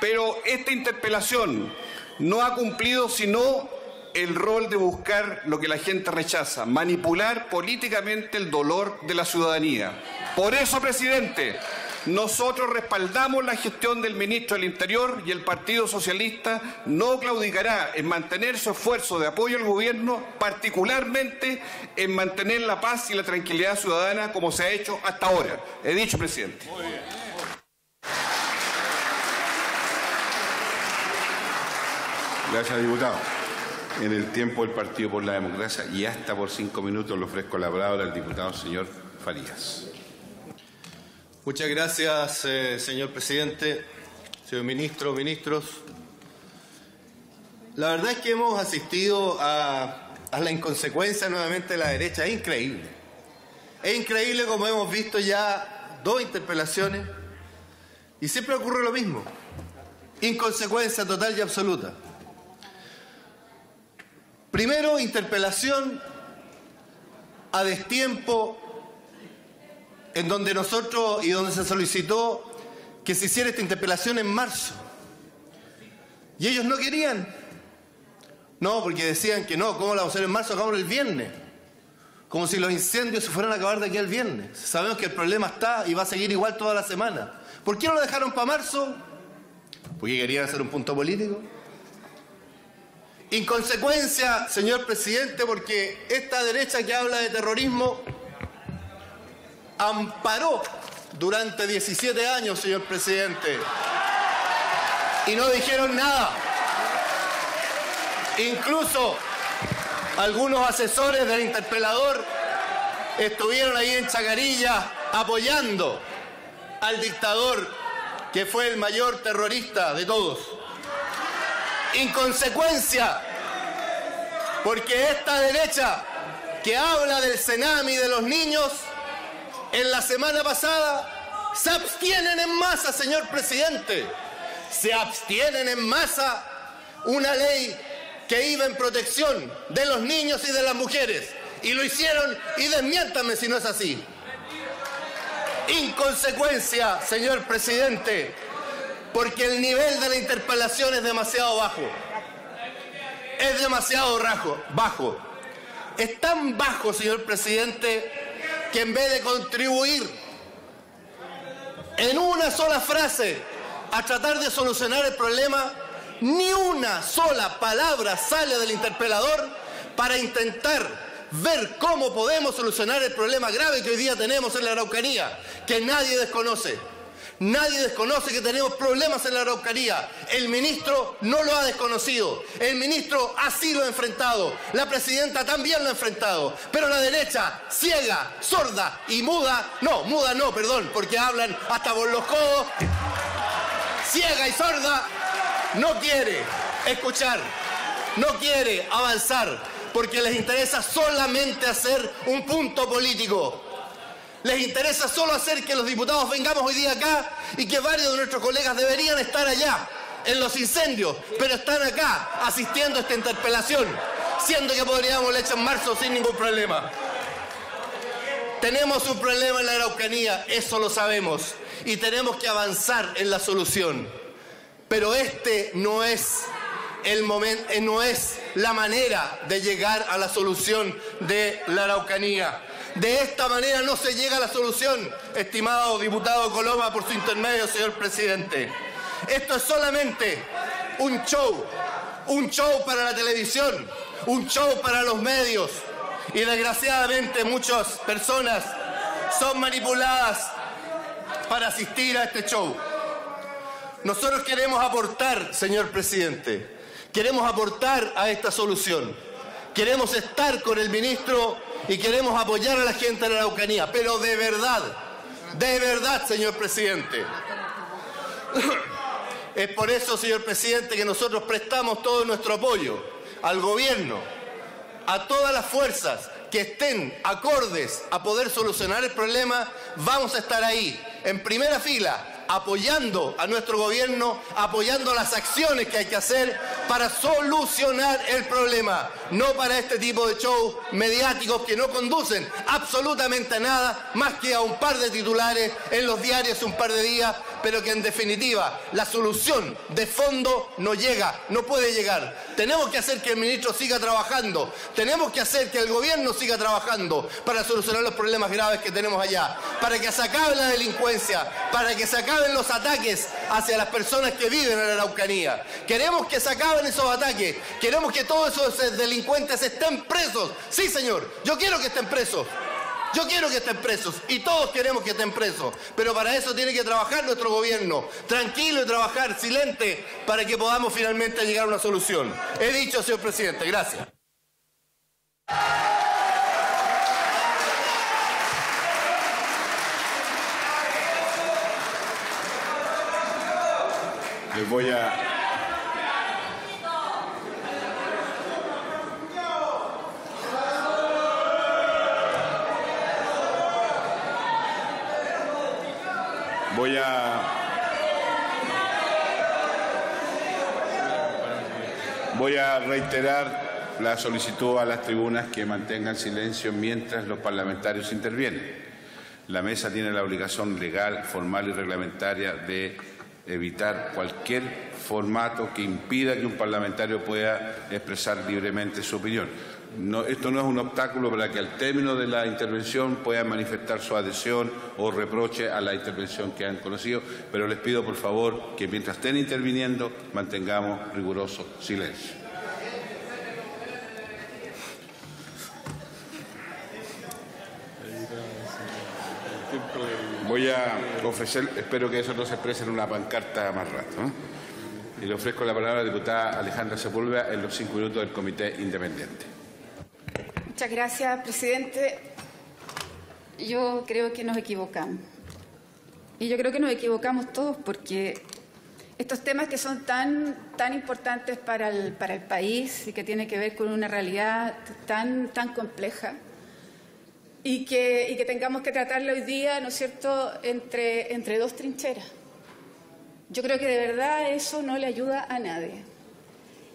Pero esta interpelación no ha cumplido sino el rol de buscar lo que la gente rechaza, manipular políticamente el dolor de la ciudadanía. Por eso, presidente, nosotros respaldamos la gestión del ministro del Interior y el Partido Socialista no claudicará en mantener su esfuerzo de apoyo al gobierno, particularmente en mantener la paz y la tranquilidad ciudadana como se ha hecho hasta ahora. He dicho, presidente. Gracias, diputado en el tiempo del Partido por la Democracia y hasta por cinco minutos le ofrezco la palabra al diputado señor Farías. Muchas gracias, eh, señor presidente, señor ministro, ministros. La verdad es que hemos asistido a, a la inconsecuencia nuevamente de la derecha. Es increíble. Es increíble como hemos visto ya dos interpelaciones y siempre ocurre lo mismo. Inconsecuencia total y absoluta. Primero, interpelación a destiempo en donde nosotros y donde se solicitó que se hiciera esta interpelación en marzo. Y ellos no querían. No, porque decían que no, ¿cómo la vamos a hacer en marzo? Hagámoslo el viernes. Como si los incendios se fueran a acabar de aquí al viernes. Sabemos que el problema está y va a seguir igual toda la semana. ¿Por qué no lo dejaron para marzo? Porque querían hacer un punto político. Inconsecuencia, señor presidente, porque esta derecha que habla de terrorismo amparó durante 17 años, señor presidente, y no dijeron nada. Incluso algunos asesores del interpelador estuvieron ahí en Chacarilla apoyando al dictador que fue el mayor terrorista de todos inconsecuencia, porque esta derecha que habla del Senami de los niños, en la semana pasada se abstienen en masa, señor presidente, se abstienen en masa una ley que iba en protección de los niños y de las mujeres. Y lo hicieron y desmiéntame si no es así. Inconsecuencia, señor presidente, porque el nivel de la interpelación es demasiado bajo. es demasiado bajo. Es tan bajo, señor presidente, que en vez de contribuir en una sola frase a tratar de solucionar el problema, ni una sola palabra sale del interpelador para intentar ver cómo podemos solucionar el problema grave que hoy día tenemos en la Araucanía, que nadie desconoce. Nadie desconoce que tenemos problemas en la Araucanía. El ministro no lo ha desconocido. El ministro ha sido enfrentado. La presidenta también lo ha enfrentado. Pero la derecha, ciega, sorda y muda, no, muda no, perdón, porque hablan hasta por los codos, ciega y sorda, no quiere escuchar, no quiere avanzar, porque les interesa solamente hacer un punto político. Les interesa solo hacer que los diputados vengamos hoy día acá y que varios de nuestros colegas deberían estar allá en los incendios, pero están acá asistiendo a esta interpelación, siendo que podríamos leche en marzo sin ningún problema. Tenemos un problema en la Araucanía, eso lo sabemos, y tenemos que avanzar en la solución. Pero este no es el momento, eh, no es la manera de llegar a la solución de la Araucanía. De esta manera no se llega a la solución, estimado diputado Coloma, por su intermedio, señor presidente. Esto es solamente un show, un show para la televisión, un show para los medios. Y desgraciadamente muchas personas son manipuladas para asistir a este show. Nosotros queremos aportar, señor presidente, queremos aportar a esta solución. Queremos estar con el ministro y queremos apoyar a la gente de la Araucanía, pero de verdad, de verdad, señor presidente. (coughs) Es por eso, señor presidente, que nosotros prestamos todo nuestro apoyo al gobierno, a todas las fuerzas que estén acordes a poder solucionar el problema, vamos a estar ahí, en primera fila, apoyando a nuestro gobierno, apoyando las acciones que hay que hacer para solucionar el problema, no para este tipo de shows mediáticos que no conducen absolutamente a nada más que a un par de titulares en los diarios un par de días, pero que en definitiva la solución de fondo no llega, no puede llegar. Tenemos que hacer que el ministro siga trabajando, tenemos que hacer que el gobierno siga trabajando para solucionar los problemas graves que tenemos allá, para que se acabe la delincuencia, para que se acaben los ataques hacia las personas que viven en la Araucanía. Queremos que se acaben esos ataques, queremos que todos esos delincuentes estén presos. Sí, señor, yo quiero que estén presos. Yo quiero que estén presos y todos queremos que estén presos, pero para eso tiene que trabajar nuestro gobierno, tranquilo y trabajar silente para que podamos finalmente llegar a una solución. He dicho, señor presidente, gracias. Les voy a Voy a... Voy a reiterar la solicitud a las tribunas que mantengan silencio mientras los parlamentarios intervienen. La mesa tiene la obligación legal, formal y reglamentaria de evitar cualquier formato que impida que un parlamentario pueda expresar libremente su opinión esto no es un obstáculo para que al término de la intervención puedan manifestar su adhesión o reproche a la intervención que han conocido, pero les pido por favor que mientras estén interviniendo mantengamos riguroso silencio. Voy a ofrecer, espero que eso no se exprese en una pancarta más rato. Y le ofrezco la palabra a la diputada Alejandra Sepúlveda en los cinco minutos del Comité Independiente. Muchas gracias, presidente. Yo creo que nos equivocamos. Y yo creo que nos equivocamos todos porque estos temas que son tan, tan importantes para el, para el país y que tienen que ver con una realidad tan, tan compleja y que, y que tengamos que tratarlo hoy día, ¿no es cierto?, entre, entre dos trincheras. Yo creo que de verdad eso no le ayuda a nadie.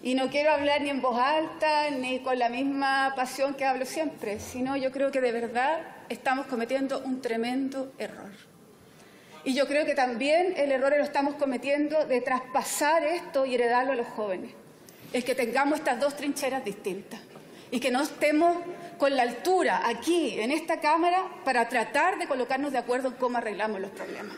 Y no quiero hablar ni en voz alta ni con la misma pasión que hablo siempre, sino yo creo que de verdad estamos cometiendo un tremendo error. Y yo creo que también el error lo estamos cometiendo de traspasar esto y heredarlo a los jóvenes. el que tengamos estas dos trincheras distintas y que no estemos con la altura aquí en esta Cámara para tratar de colocarnos de acuerdo en cómo arreglamos los problemas.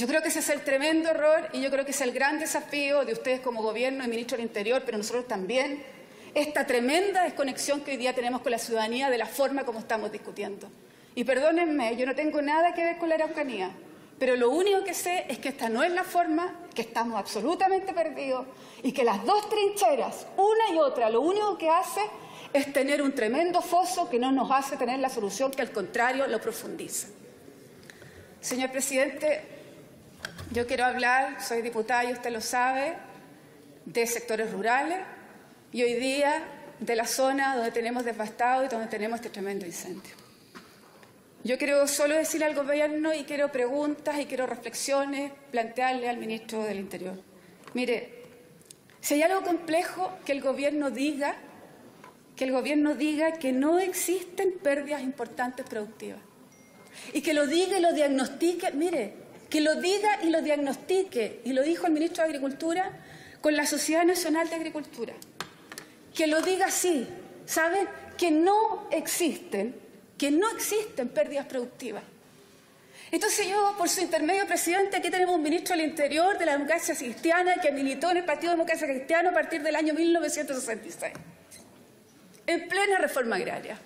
Yo creo que ese es el tremendo error y yo creo que es el gran desafío de ustedes como gobierno y ministro del Interior, pero nosotros también, esta tremenda desconexión que hoy día tenemos con la ciudadanía de la forma como estamos discutiendo. Y perdónenme, yo no tengo nada que ver con la Araucanía, pero lo único que sé es que esta no es la forma, que estamos absolutamente perdidos y que las dos trincheras, una y otra, lo único que hace es tener un tremendo foso que no nos hace tener la solución, que al contrario lo profundiza. Señor presidente, yo quiero hablar, soy diputada y usted lo sabe, de sectores rurales y hoy día de la zona donde tenemos devastado y donde tenemos este tremendo incendio. Yo quiero solo decirle al Gobierno y quiero preguntas y quiero reflexiones plantearle al Ministro del Interior. Mire, si hay algo complejo que el Gobierno diga, que el Gobierno diga que no existen pérdidas importantes productivas. Y que lo diga y lo diagnostique, mire, que lo diga y lo diagnostique, y lo dijo el Ministro de Agricultura con la Sociedad Nacional de Agricultura. Que lo diga así, ¿saben? Que no existen que no existen pérdidas productivas. Entonces yo, por su intermedio, presidente, aquí tenemos un ministro del Interior de la democracia cristiana que militó en el Partido Democracia Cristiano a partir del año 1966, en plena reforma agraria.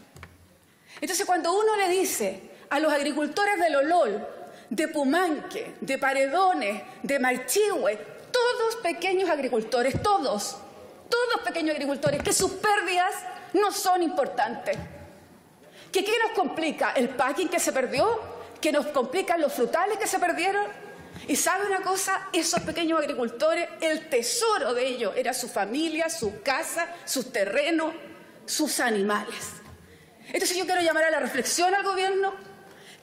Entonces cuando uno le dice a los agricultores de Lolol, de Pumanque, de Paredones, de Marchihue, todos pequeños agricultores, todos, todos pequeños agricultores, que sus pérdidas no son importantes ¿Qué, ¿Qué nos complica? ¿El packing que se perdió? ¿Que nos complican los frutales que se perdieron? Y sabe una cosa, esos pequeños agricultores, el tesoro de ellos era su familia, su casa, sus terrenos, sus animales. Entonces yo quiero llamar a la reflexión al gobierno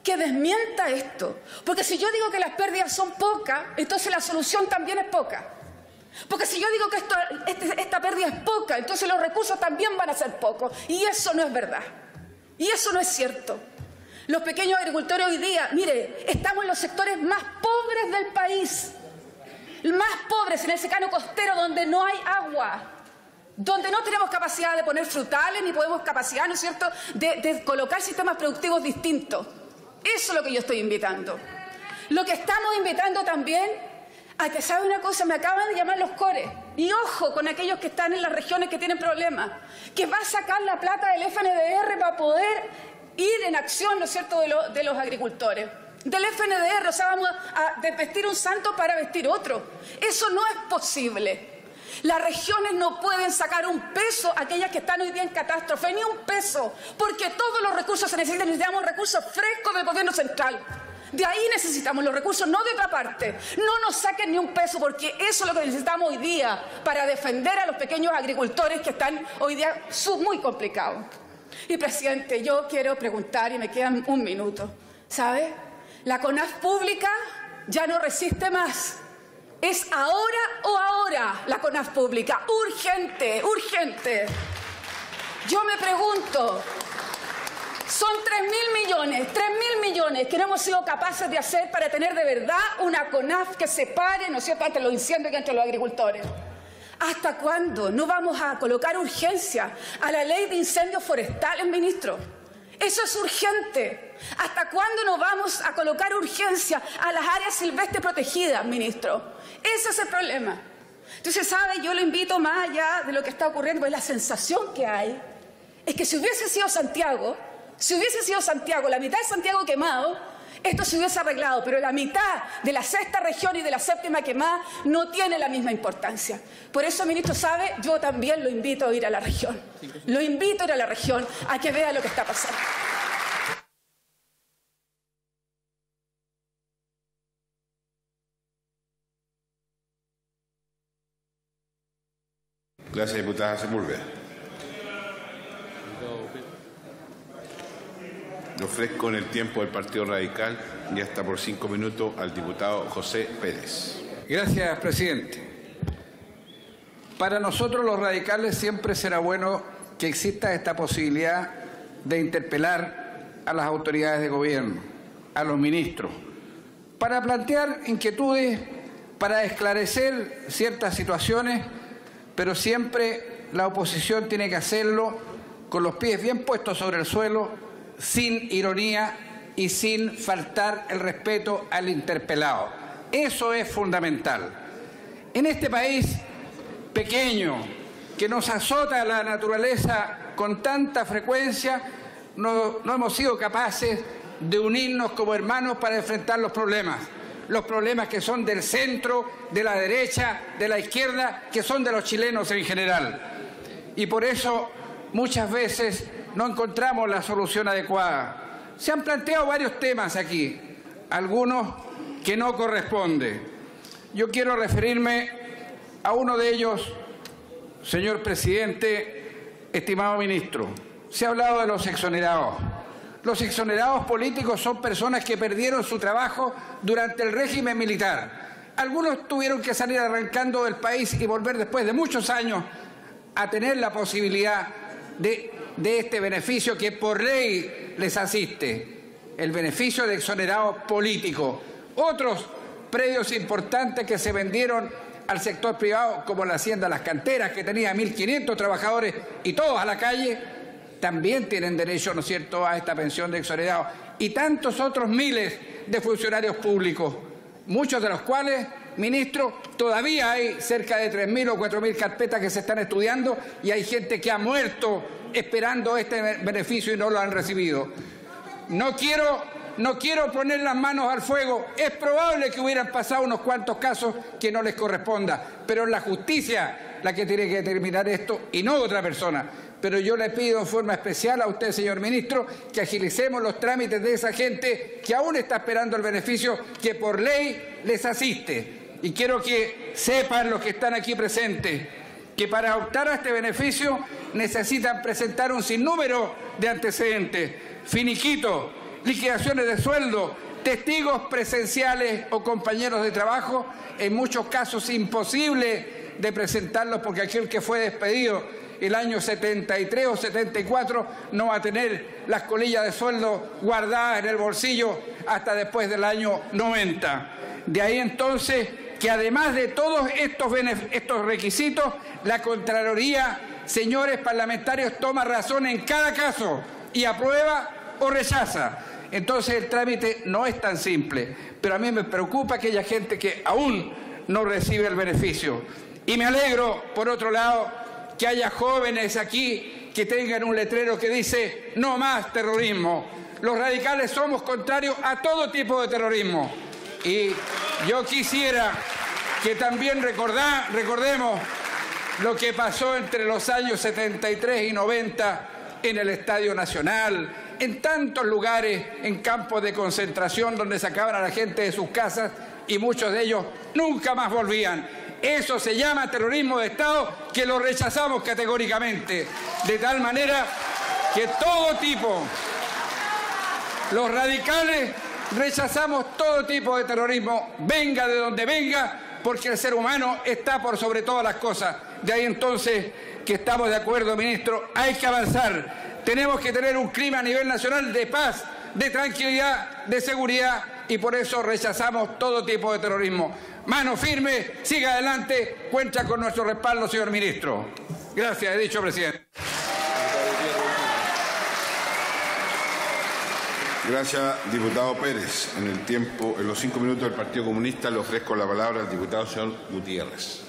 que desmienta esto. Porque si yo digo que las pérdidas son pocas, entonces la solución también es poca. Porque si yo digo que este, esta pérdida es poca, entonces los recursos también van a ser pocos. Y eso no es verdad. Y eso no es cierto. Los pequeños agricultores hoy día, mire, estamos en los sectores más pobres del país, más pobres en el secano costero donde no hay agua, donde no tenemos capacidad de poner frutales ni podemos capacidad, ¿no es cierto?, de colocar sistemas productivos distintos. Eso es lo que yo estoy invitando. Lo que estamos invitando también a que, ¿sabe una cosa? Me acaban de llamar los cores. Y ojo con aquellos que están en las regiones que tienen problemas. Que va a sacar la plata del FNDR para poder ir en acción, ¿no es cierto?, de, de los agricultores. Del FNDR, o sea, vamos a vestir un santo para vestir otro. Eso no es posible. Las regiones no pueden sacar un peso, aquellas que están hoy día en catástrofe, ni un peso, porque todos los recursos se necesitan, necesitamos recursos frescos del gobierno central. De ahí necesitamos los recursos, no de otra parte. No nos saquen ni un peso porque eso es lo que necesitamos hoy día para defender a los pequeños agricultores que están hoy día muy complicados. Y presidente, yo quiero preguntar y me quedan un minuto. ¿Sabe? La CONAF pública ya no resiste más. Es ahora o ahora la CONAF pública. Urgente, urgente. Yo me pregunto, son 3 mil millones, 3 mil millones que no hemos sido capaces de hacer para tener de verdad una CONAF que se pare, ¿no es cierto?, entre los incendios y entre los agricultores. ¿Hasta cuándo no vamos a colocar urgencia a la ley de incendios forestales, ministro? Eso es urgente. ¿Hasta cuándo no vamos a colocar urgencia a las áreas silvestres protegidas, ministro? Ese es el problema. Entonces, ¿sabe? Yo lo invito más allá de lo que está ocurriendo, pues la sensación que hay es que si hubiese sido Santiago, si hubiese sido Santiago, la mitad de Santiago quemado, esto se hubiese arreglado, pero la mitad de la sexta región y de la séptima quemada no tiene la misma importancia. Por eso, ministro, sabe, yo también lo invito a ir a la región. Lo invito a ir a la región a que vea lo que está pasando. Gracias, diputada Sepúlveda. Ofrezco en el tiempo del Partido Radical y hasta por cinco minutos al diputado José Pérez. Gracias, presidente. Para nosotros los radicales siempre será bueno que exista esta posibilidad de interpelar a las autoridades de gobierno, a los ministros, para plantear inquietudes, para esclarecer ciertas situaciones, pero siempre la oposición tiene que hacerlo con los pies bien puestos sobre el suelo, sin ironía y sin faltar el respeto al interpelado. Eso es fundamental. En este país pequeño, que nos azota la naturaleza con tanta frecuencia, no, no hemos sido capaces de unirnos como hermanos para enfrentar los problemas. Los problemas que son del centro, de la derecha, de la izquierda, que son de los chilenos en general. Y por eso muchas veces no encontramos la solución adecuada. Se han planteado varios temas aquí, algunos que no corresponden. Yo quiero referirme a uno de ellos, señor presidente, estimado ministro. Se ha hablado de los exonerados. Los exonerados políticos son personas que perdieron su trabajo durante el régimen militar. Algunos tuvieron que salir arrancando del país y volver después de muchos años a tener la posibilidad de, de este beneficio que por ley les asiste, el beneficio de exonerado político. Otros predios importantes que se vendieron al sector privado, como la Hacienda Las Canteras, que tenía 1.500 trabajadores y todos a la calle, también tienen derecho, ¿no es cierto?, a esta pensión de exonerado. Y tantos otros miles de funcionarios públicos, muchos de los cuales, ministro, todavía hay cerca de 3.000 o 4.000 carpetas que se están estudiando y hay gente que ha muerto esperando este beneficio y no lo han recibido. No quiero, no quiero poner las manos al fuego. Es probable que hubieran pasado unos cuantos casos que no les corresponda, pero es la justicia la que tiene que determinar esto y no otra persona pero yo le pido en forma especial a usted, señor ministro, que agilicemos los trámites de esa gente que aún está esperando el beneficio que por ley les asiste. Y quiero que sepan los que están aquí presentes que para optar a este beneficio necesitan presentar un sinnúmero de antecedentes, finiquito, liquidaciones de sueldo, testigos presenciales o compañeros de trabajo, en muchos casos imposible de presentarlos porque aquel que fue despedido el año 73 o 74 no va a tener las colillas de sueldo guardadas en el bolsillo hasta después del año 90. De ahí entonces que además de todos estos, requisitos, la Contraloría, señores parlamentarios, toma razón en cada caso y aprueba o rechaza. Entonces el trámite no es tan simple, pero a mí me preocupa aquella gente que aún no recibe el beneficio. Y me alegro, por otro lado, que haya jóvenes aquí que tengan un letrero que dice no más terrorismo. Los radicales somos contrarios a todo tipo de terrorismo. Y yo quisiera que también recordemos lo que pasó entre los años 73 y 90 en el Estadio Nacional, en tantos lugares, en campos de concentración donde sacaban a la gente de sus casas y muchos de ellos nunca más volvían. Eso se llama terrorismo de Estado que lo rechazamos categóricamente. De tal manera que todo tipo, los radicales rechazamos todo tipo de terrorismo, venga de donde venga, porque el ser humano está por sobre todas las cosas. De ahí entonces que estamos de acuerdo, ministro, hay que avanzar. Tenemos que tener un clima a nivel nacional de paz, de tranquilidad, de seguridad y por eso rechazamos todo tipo de terrorismo mano firme, siga adelante, cuenta con nuestro respaldo, señor ministro. Gracias, he dicho, presidente. Gracias, diputado Pérez. En el tiempo, en los cinco minutos del Partido Comunista, le ofrezco la palabra al diputado señor Gutiérrez.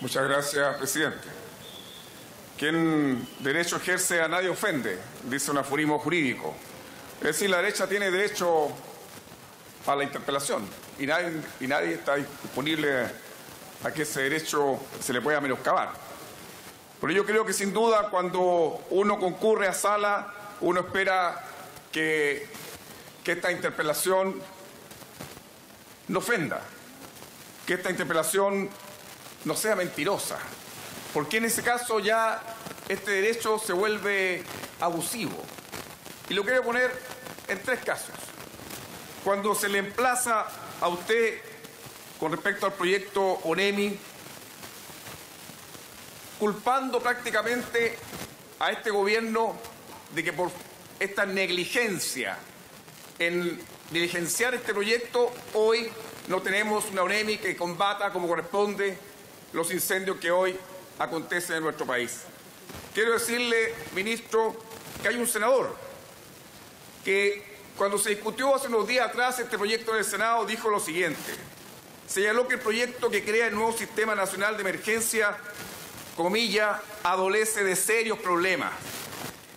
Muchas gracias, presidente. Quien derecho ejerce a nadie ofende, dice un aforismo jurídico. Es decir, la derecha tiene derecho a la interpelación y nadie, y nadie está disponible a que ese derecho se le pueda menoscabar. Pero yo creo que sin duda cuando uno concurre a sala, uno espera que, esta interpelación no ofenda, que esta interpelación no sea mentirosa, porque en ese caso ya este derecho se vuelve abusivo. Y lo quiero poner en tres casos. Cuando se le emplaza a usted con respecto al proyecto ONEMI, culpando prácticamente a este gobierno de que por esta negligencia en diligenciar este proyecto, hoy no tenemos una ONEMI que combata como corresponde los incendios que hoy acontecen en nuestro país. Quiero decirle, ministro, que hay un senador que cuando se discutió hace unos días atrás este proyecto en el Senado dijo lo siguiente. Señaló que el proyecto que crea el nuevo Sistema Nacional de Emergencia, comilla, adolece de serios problemas,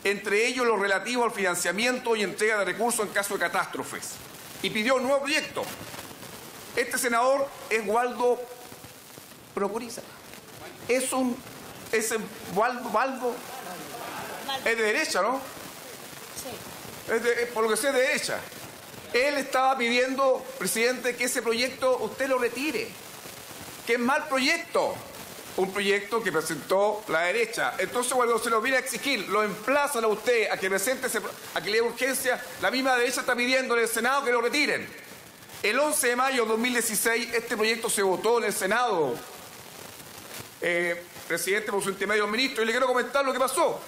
entre ellos los relativos al financiamiento y entrega de recursos en caso de catástrofes, y pidió un nuevo proyecto. Este senador es Waldo Procuriza. Es un. Ese Waldo, Waldo es de derecha, ¿no? Es de- por lo que sé, es de derecha. Él estaba pidiendo, presidente, que ese proyecto usted lo retire. Que es mal proyecto. Un proyecto que presentó la derecha. Entonces, cuando se lo viene a exigir, lo emplazan a usted a que presente, ese, a que le dé urgencia, la misma derecha está pidiendo en el Senado que lo retiren. El 11 de mayo de 2016, este proyecto se votó en el Senado. Eh, presidente, por su intermedio ministro, y le quiero comentar lo que pasó.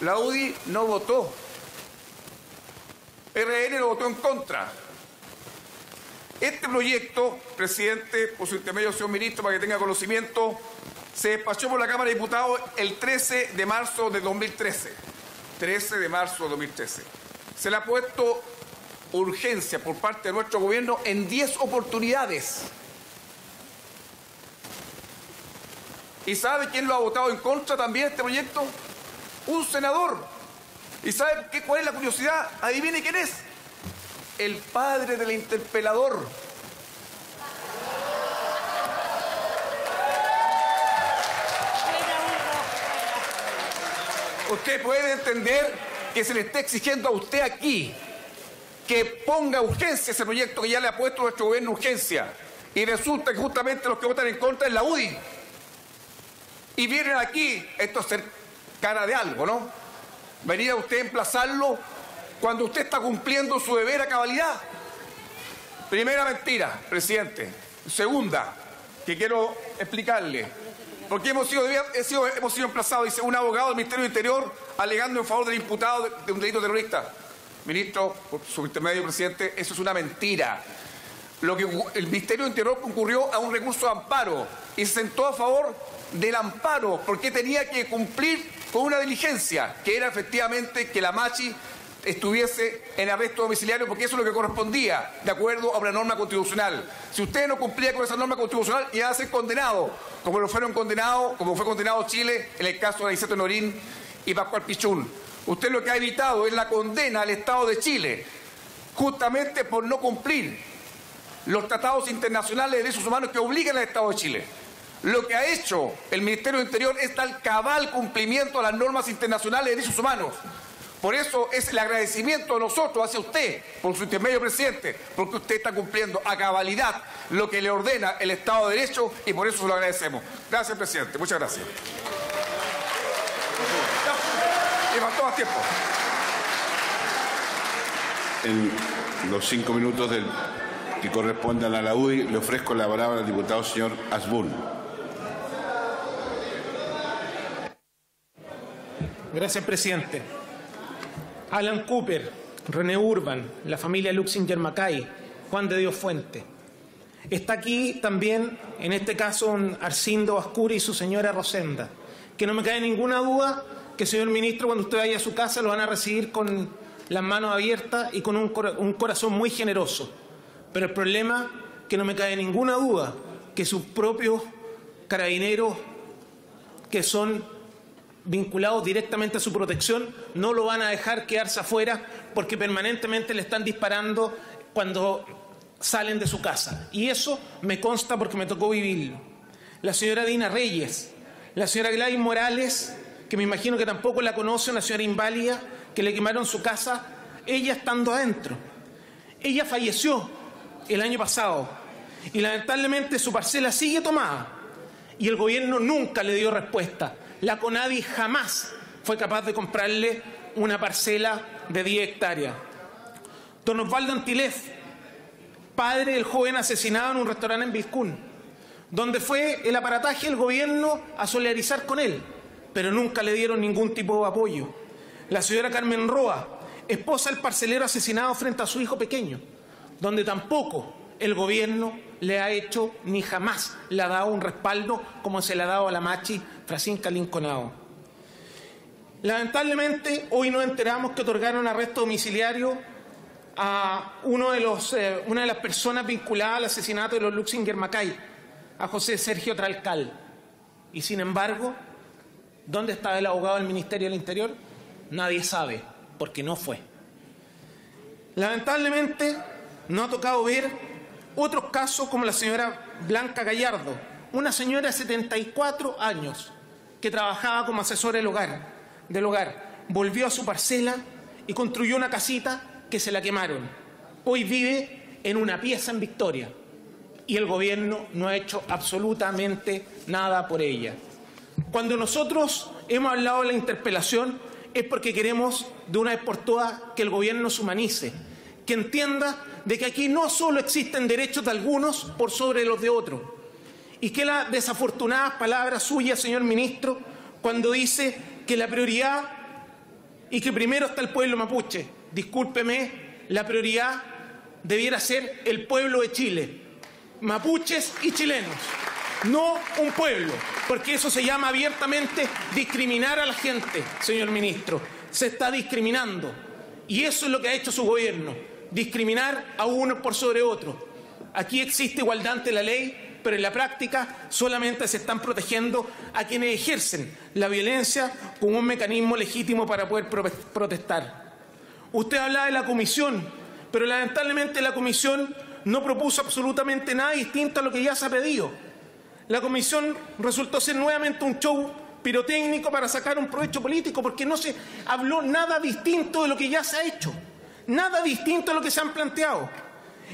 La UDI no votó. RN lo votó en contra. Este proyecto, presidente, por su intermedio, señor ministro, para que tenga conocimiento, se despachó por la Cámara de Diputados el 13 de marzo de 2013. 13 de marzo de 2013. Se le ha puesto urgencia por parte de nuestro gobierno en 10 oportunidades. ¿Y sabe quién lo ha votado en contra también este proyecto? Un senador. ¿Y sabe qué, cuál es la curiosidad? Adivine quién es. El padre del interpelador. Usted puede entender que se le esté exigiendo a usted aquí que ponga urgencia ese proyecto que ya le ha puesto nuestro gobierno urgencia. Y resulta que justamente los que votan en contra es la UDI. Y vienen aquí, esto es cara de algo, ¿no? Venir a usted a emplazarlo cuando usted está cumpliendo su deber a cabalidad. Primera mentira, presidente. Segunda, que quiero explicarle. Porque hemos sido, he sido- hemos sido emplazados, dice un abogado del Ministerio del Interior, alegando en favor del imputado de, de un delito terrorista. Ministro, por su intermedio, presidente, eso es una mentira. Lo que el Ministerio del Interior concurrió a un recurso de amparo y se sentó a favor del amparo porque tenía que cumplir con una diligencia, que era efectivamente que la Machi estuviese en arresto domiciliario porque eso es lo que correspondía, de acuerdo a una norma constitucional. Si usted no cumplía con esa norma constitucional, iba a ser condenado, como lo fueron condenados, como fue condenado Chile en el caso de Aniceto Norín y Pascual Pichún. Usted lo que ha evitado es la condena al Estado de Chile, justamente por no cumplir los tratados internacionales de derechos humanos que obligan al Estado de Chile. Lo que ha hecho el Ministerio del Interior es tal cabal cumplimiento a las normas internacionales de derechos humanos. Por eso es el agradecimiento de nosotros hacia usted, por su intermedio presidente, porque usted está cumpliendo a cabalidad lo que le ordena el Estado de Derecho y por eso se lo agradecemos. Gracias, presidente. Muchas gracias. Y faltó más tiempo. En los cinco minutos del- que correspondan a la UDI, le ofrezco la palabra al diputado señor Asbun. Gracias, presidente. Alan Cooper, René Urban, la familia Luxinger Macay, Juan de Dios Fuente. Está aquí también, en este caso, un Arcindo Ascuri y su señora Rosenda, que no me cae ninguna duda que, señor ministro, cuando usted vaya a su casa lo van a recibir con las manos abiertas y con un, un corazón muy generoso. Pero el problema, que no me cae ninguna duda, que sus propios carabineros, que son vinculados directamente a su protección, no lo van a dejar quedarse afuera porque permanentemente le están disparando cuando salen de su casa. Y eso me consta porque me tocó vivirlo. La señora Dina Reyes, la señora Gladys Morales, que me imagino que tampoco la conoce, una señora inválida, que le quemaron su casa, ella estando adentro. Ella falleció el año pasado y lamentablemente su parcela sigue tomada y el gobierno nunca le dio respuesta. La CONADI jamás fue capaz de comprarle una parcela de 10 hectáreas. Don Osvaldo Antilef, padre del joven asesinado en un restaurante en Vilcún, donde fue el aparataje del gobierno a solidarizar con él, pero nunca le dieron ningún tipo de apoyo. La señora Carmen Roa, esposa del parcelero asesinado frente a su hijo pequeño, donde tampoco el gobierno le ha hecho ni jamás le ha dado un respaldo como se le ha dado a la Machi Fracinca Linconao. Lamentablemente, hoy nos enteramos que otorgaron arresto domiciliario a uno de los, eh, una de las personas vinculadas al asesinato de los Luxinger Macay, a José Sergio Tralcal. Y sin embargo, ¿dónde estaba el abogado del Ministerio del Interior? Nadie sabe, porque no fue. Lamentablemente, no ha tocado ver otros casos como la señora Blanca Gallardo, una señora de 74 años que trabajaba como asesora del hogar, del hogar, volvió a su parcela y construyó una casita que se la quemaron. Hoy vive en una pieza en Victoria y el gobierno no ha hecho absolutamente nada por ella. Cuando nosotros hemos hablado de la interpelación es porque queremos de una vez por todas que el gobierno se humanice, que entienda de que aquí no solo existen derechos de algunos por sobre los de otros, y que la desafortunada palabra suya, señor ministro, cuando dice que la prioridad y que primero está el pueblo mapuche, discúlpeme, la prioridad debiera ser el pueblo de Chile, mapuches y chilenos, no un pueblo, porque eso se llama abiertamente discriminar a la gente, señor ministro. Se está discriminando. Y eso es lo que ha hecho su gobierno, discriminar a unos por sobre otros. Aquí existe igualdad ante la ley, pero en la práctica solamente se están protegiendo a quienes ejercen la violencia como un mecanismo legítimo para poder protestar. Usted habla de la comisión, pero lamentablemente la comisión no propuso absolutamente nada distinto a lo que ya se ha pedido. La comisión resultó ser nuevamente un show pirotécnico para sacar un provecho político, porque no se habló nada distinto de lo que ya se ha hecho, nada distinto a lo que se han planteado.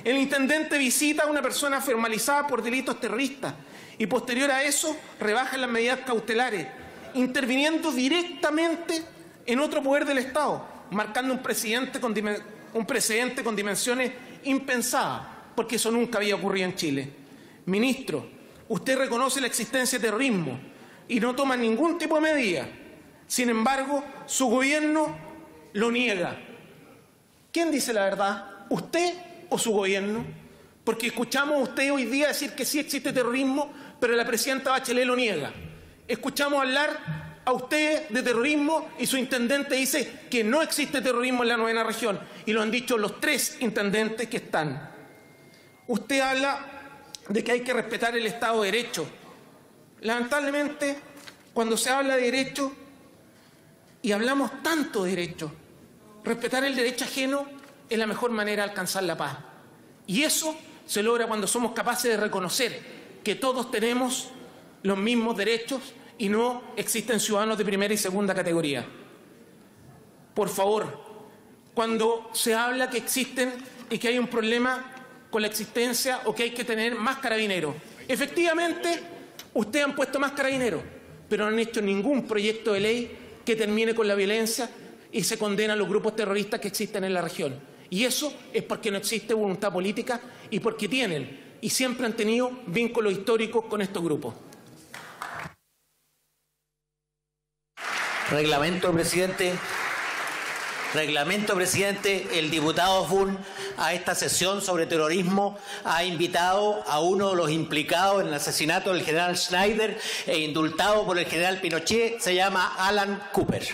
El intendente visita a una persona formalizada por delitos terroristas y posterior a eso rebaja las medidas cautelares, interviniendo directamente en otro poder del Estado, marcando un, un precedente con dimensiones impensadas, porque eso nunca había ocurrido en Chile. Ministro, usted reconoce la existencia de terrorismo y no toma ningún tipo de medida. Sin embargo, su gobierno lo niega. ¿Quién dice la verdad? ¿Usted o su gobierno? Porque escuchamos a usted hoy día decir que sí existe terrorismo, pero la presidenta Bachelet lo niega. Escuchamos hablar a usted de terrorismo y su intendente dice que no existe terrorismo en la novena región. Y lo han dicho los tres intendentes que están. Usted habla de que hay que respetar el Estado de Derecho. Lamentablemente, cuando se habla de derecho y hablamos tanto de derecho, respetar el derecho ajeno es la mejor manera de alcanzar la paz. Y eso se logra cuando somos capaces de reconocer que todos tenemos los mismos derechos y no existen ciudadanos de primera y segunda categoría. Por favor, cuando se habla que existen y que hay un problema con la existencia o que hay que tener más carabineros, efectivamente, ustedes han puesto más carabineros, pero no han hecho ningún proyecto de ley que termine con la violencia y se condena a los grupos terroristas que existen en la región. Y eso es porque no existe voluntad política y porque tienen y siempre han tenido vínculos históricos con estos grupos. Reglamento, presidente. Reglamento, presidente. El diputado Fun a esta sesión sobre terrorismo ha invitado a uno de los implicados en el asesinato del general Schneider e indultado por el general Pinochet. Se llama Alan Cooper.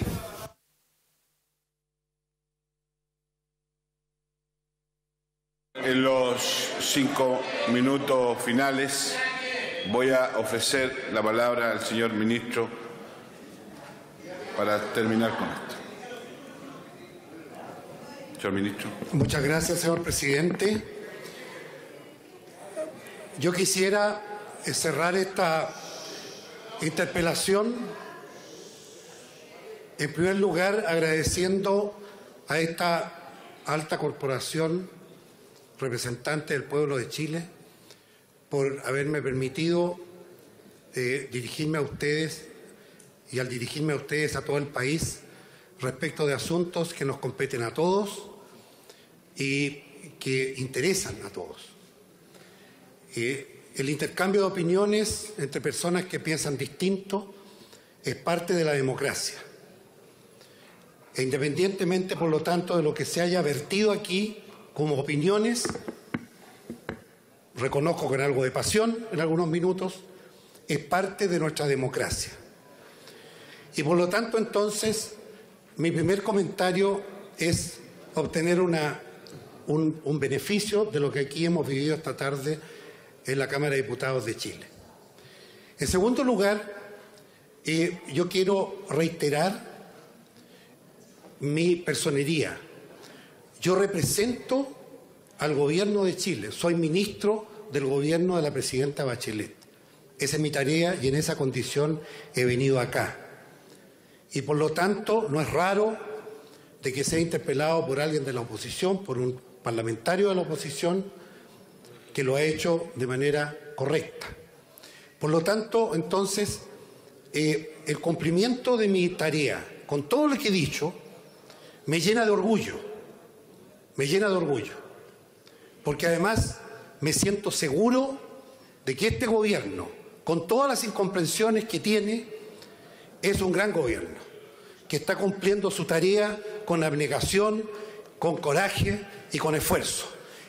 Cinco minutos finales voy a ofrecer la palabra al señor ministro para terminar con esto. Señor ministro. Muchas gracias, señor presidente. Yo quisiera cerrar esta interpelación, en primer lugar, agradeciendo a esta alta corporación representante del pueblo de Chile, por haberme permitido eh, dirigirme a ustedes y al dirigirme a ustedes a todo el país respecto de asuntos que nos competen a todos y que interesan a todos. Eh, el intercambio de opiniones entre personas que piensan distinto es parte de la democracia. E independientemente, por lo tanto, de lo que se haya vertido aquí como opiniones, reconozco con algo de pasión en algunos minutos, es parte de nuestra democracia. Y por lo tanto, entonces, mi primer comentario es obtener una, un, beneficio de lo que aquí hemos vivido esta tarde en la Cámara de Diputados de Chile. En segundo lugar, eh, yo quiero reiterar mi personería. Yo represento al gobierno de Chile, soy ministro del gobierno de la presidenta Bachelet. Esa es mi tarea y en esa condición he venido acá. Y por lo tanto no es raro de que sea interpelado por alguien de la oposición, por un parlamentario de la oposición, que lo ha hecho de manera correcta. Por lo tanto, entonces, eh, el cumplimiento de mi tarea, con todo lo que he dicho, me llena de orgullo, me llena de orgullo, porque además me siento seguro de que este gobierno, con todas las incomprensiones que tiene, es un gran gobierno, que está cumpliendo su tarea con abnegación, con coraje y con esfuerzo,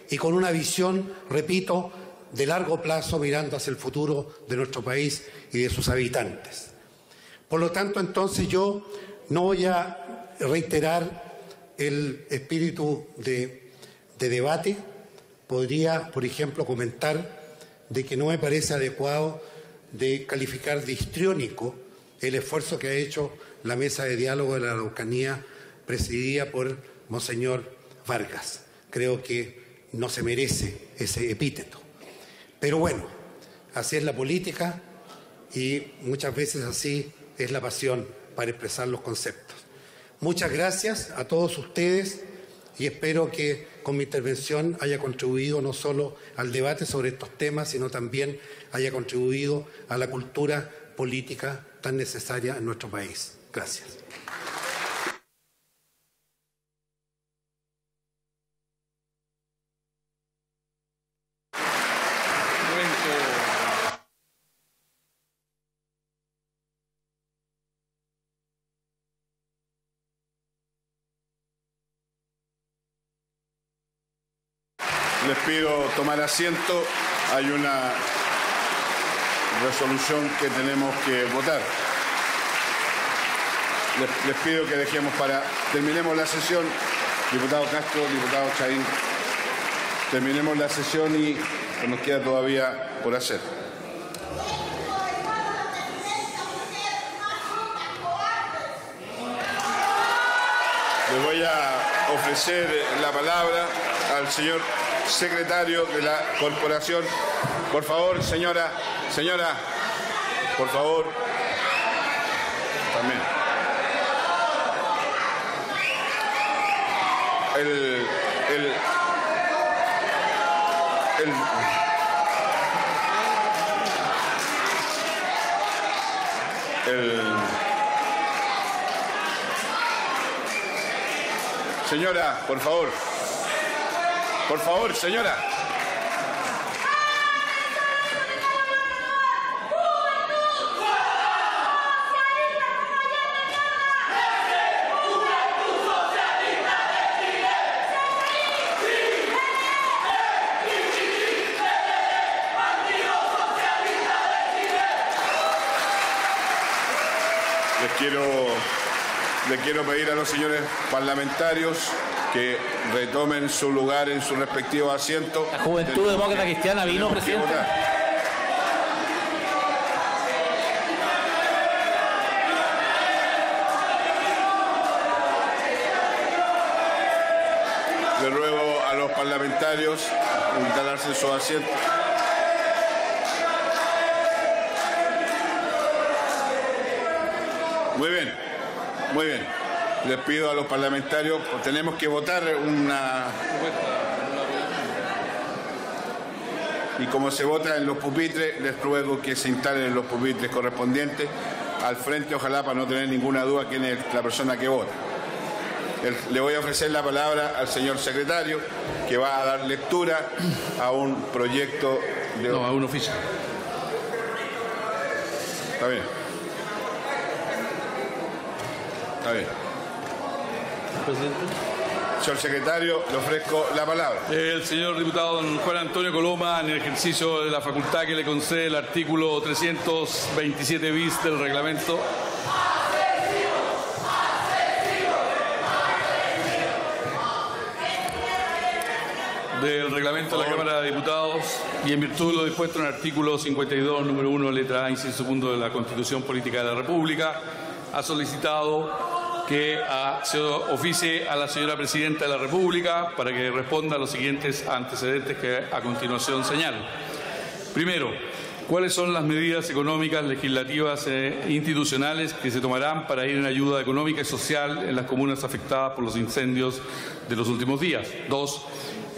y con una visión, repito, de largo plazo mirando hacia el futuro de nuestro país y de sus habitantes. Por lo tanto, entonces yo no voy a reiterar el espíritu de, de debate. Podría, por ejemplo, comentar de que no me parece adecuado de calificar de histriónico el esfuerzo que ha hecho la mesa de diálogo de la Araucanía presidida por Monseñor Vargas. Creo que no se merece ese epíteto. Pero bueno, así es la política y muchas veces así es la pasión para expresar los conceptos. Muchas gracias a todos ustedes y espero que con mi intervención haya contribuido no solo al debate sobre estos temas, sino también haya contribuido a la cultura política tan necesaria en nuestro país. Gracias. Pido tomar asiento. Hay una resolución que tenemos que votar. Les, pido que dejemos para... Terminemos la sesión. Diputado Castro, diputado Chaín. Terminemos la sesión y nos queda todavía por hacer. Le voy a ofrecer la palabra al señor secretario de la corporación. Por favor, señora, señora, por favor. También. El, el, el, el Señora, por favor. Por favor, señora. Les quiero, les quiero pedir a los señores parlamentarios que retomen su lugar en su respectivo asiento. La Juventud Demócrata Cristiana vino, presidente. Le ruego a los parlamentarios instalarse en su asiento. Muy bien, muy bien. Les pido a los parlamentarios, tenemos que votar una... Y como se vota en los pupitres, les ruego que se instalen en los pupitres correspondientes al frente, ojalá para no tener ninguna duda quién es la persona que vota. Le voy a ofrecer la palabra al señor secretario, que va a dar lectura a un proyecto de... No, a un oficio. Está bien. Está bien. Señor secretario, le ofrezco la palabra. El señor diputado don Juan Antonio Coloma, en el ejercicio de la facultad que le concede el artículo 327 bis del reglamento. del reglamento de la Cámara de Diputados y en virtud de lo dispuesto en el artículo 52, número 1, letra A, inciso segundo de la Constitución Política de la República, ha solicitado que a- se oficie a la señora Presidenta de la República para que responda a los siguientes antecedentes que a continuación señalo. Primero, ¿cuáles son las medidas económicas, legislativas e institucionales que se tomarán para ir en ayuda económica y social en las comunas afectadas por los incendios de los últimos días? Dos,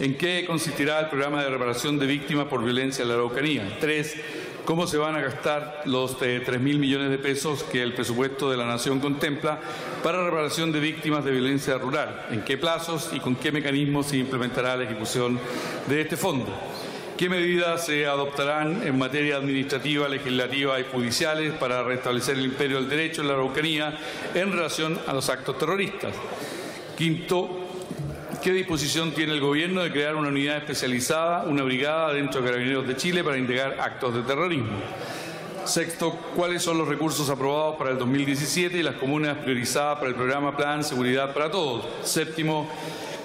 ¿en qué consistirá el programa de reparación de víctimas por violencia en la Araucanía? Tres, ¿cómo se van a gastar los eh, 3 mil millones de pesos que el presupuesto de la Nación contempla para reparación de víctimas de violencia rural? ¿En qué plazos y con qué mecanismos se implementará la ejecución de este fondo? ¿Qué medidas se adoptarán en materia administrativa, legislativa y judiciales para restablecer el imperio del derecho en la Araucanía en relación a los actos terroristas? Quinto, ¿qué disposición tiene el Gobierno de crear una unidad especializada, una brigada dentro de Carabineros de Chile para investigar actos de terrorismo? Sexto, ¿cuáles son los recursos aprobados para el 2017 y las comunas priorizadas para el programa Plan Seguridad para Todos? Séptimo,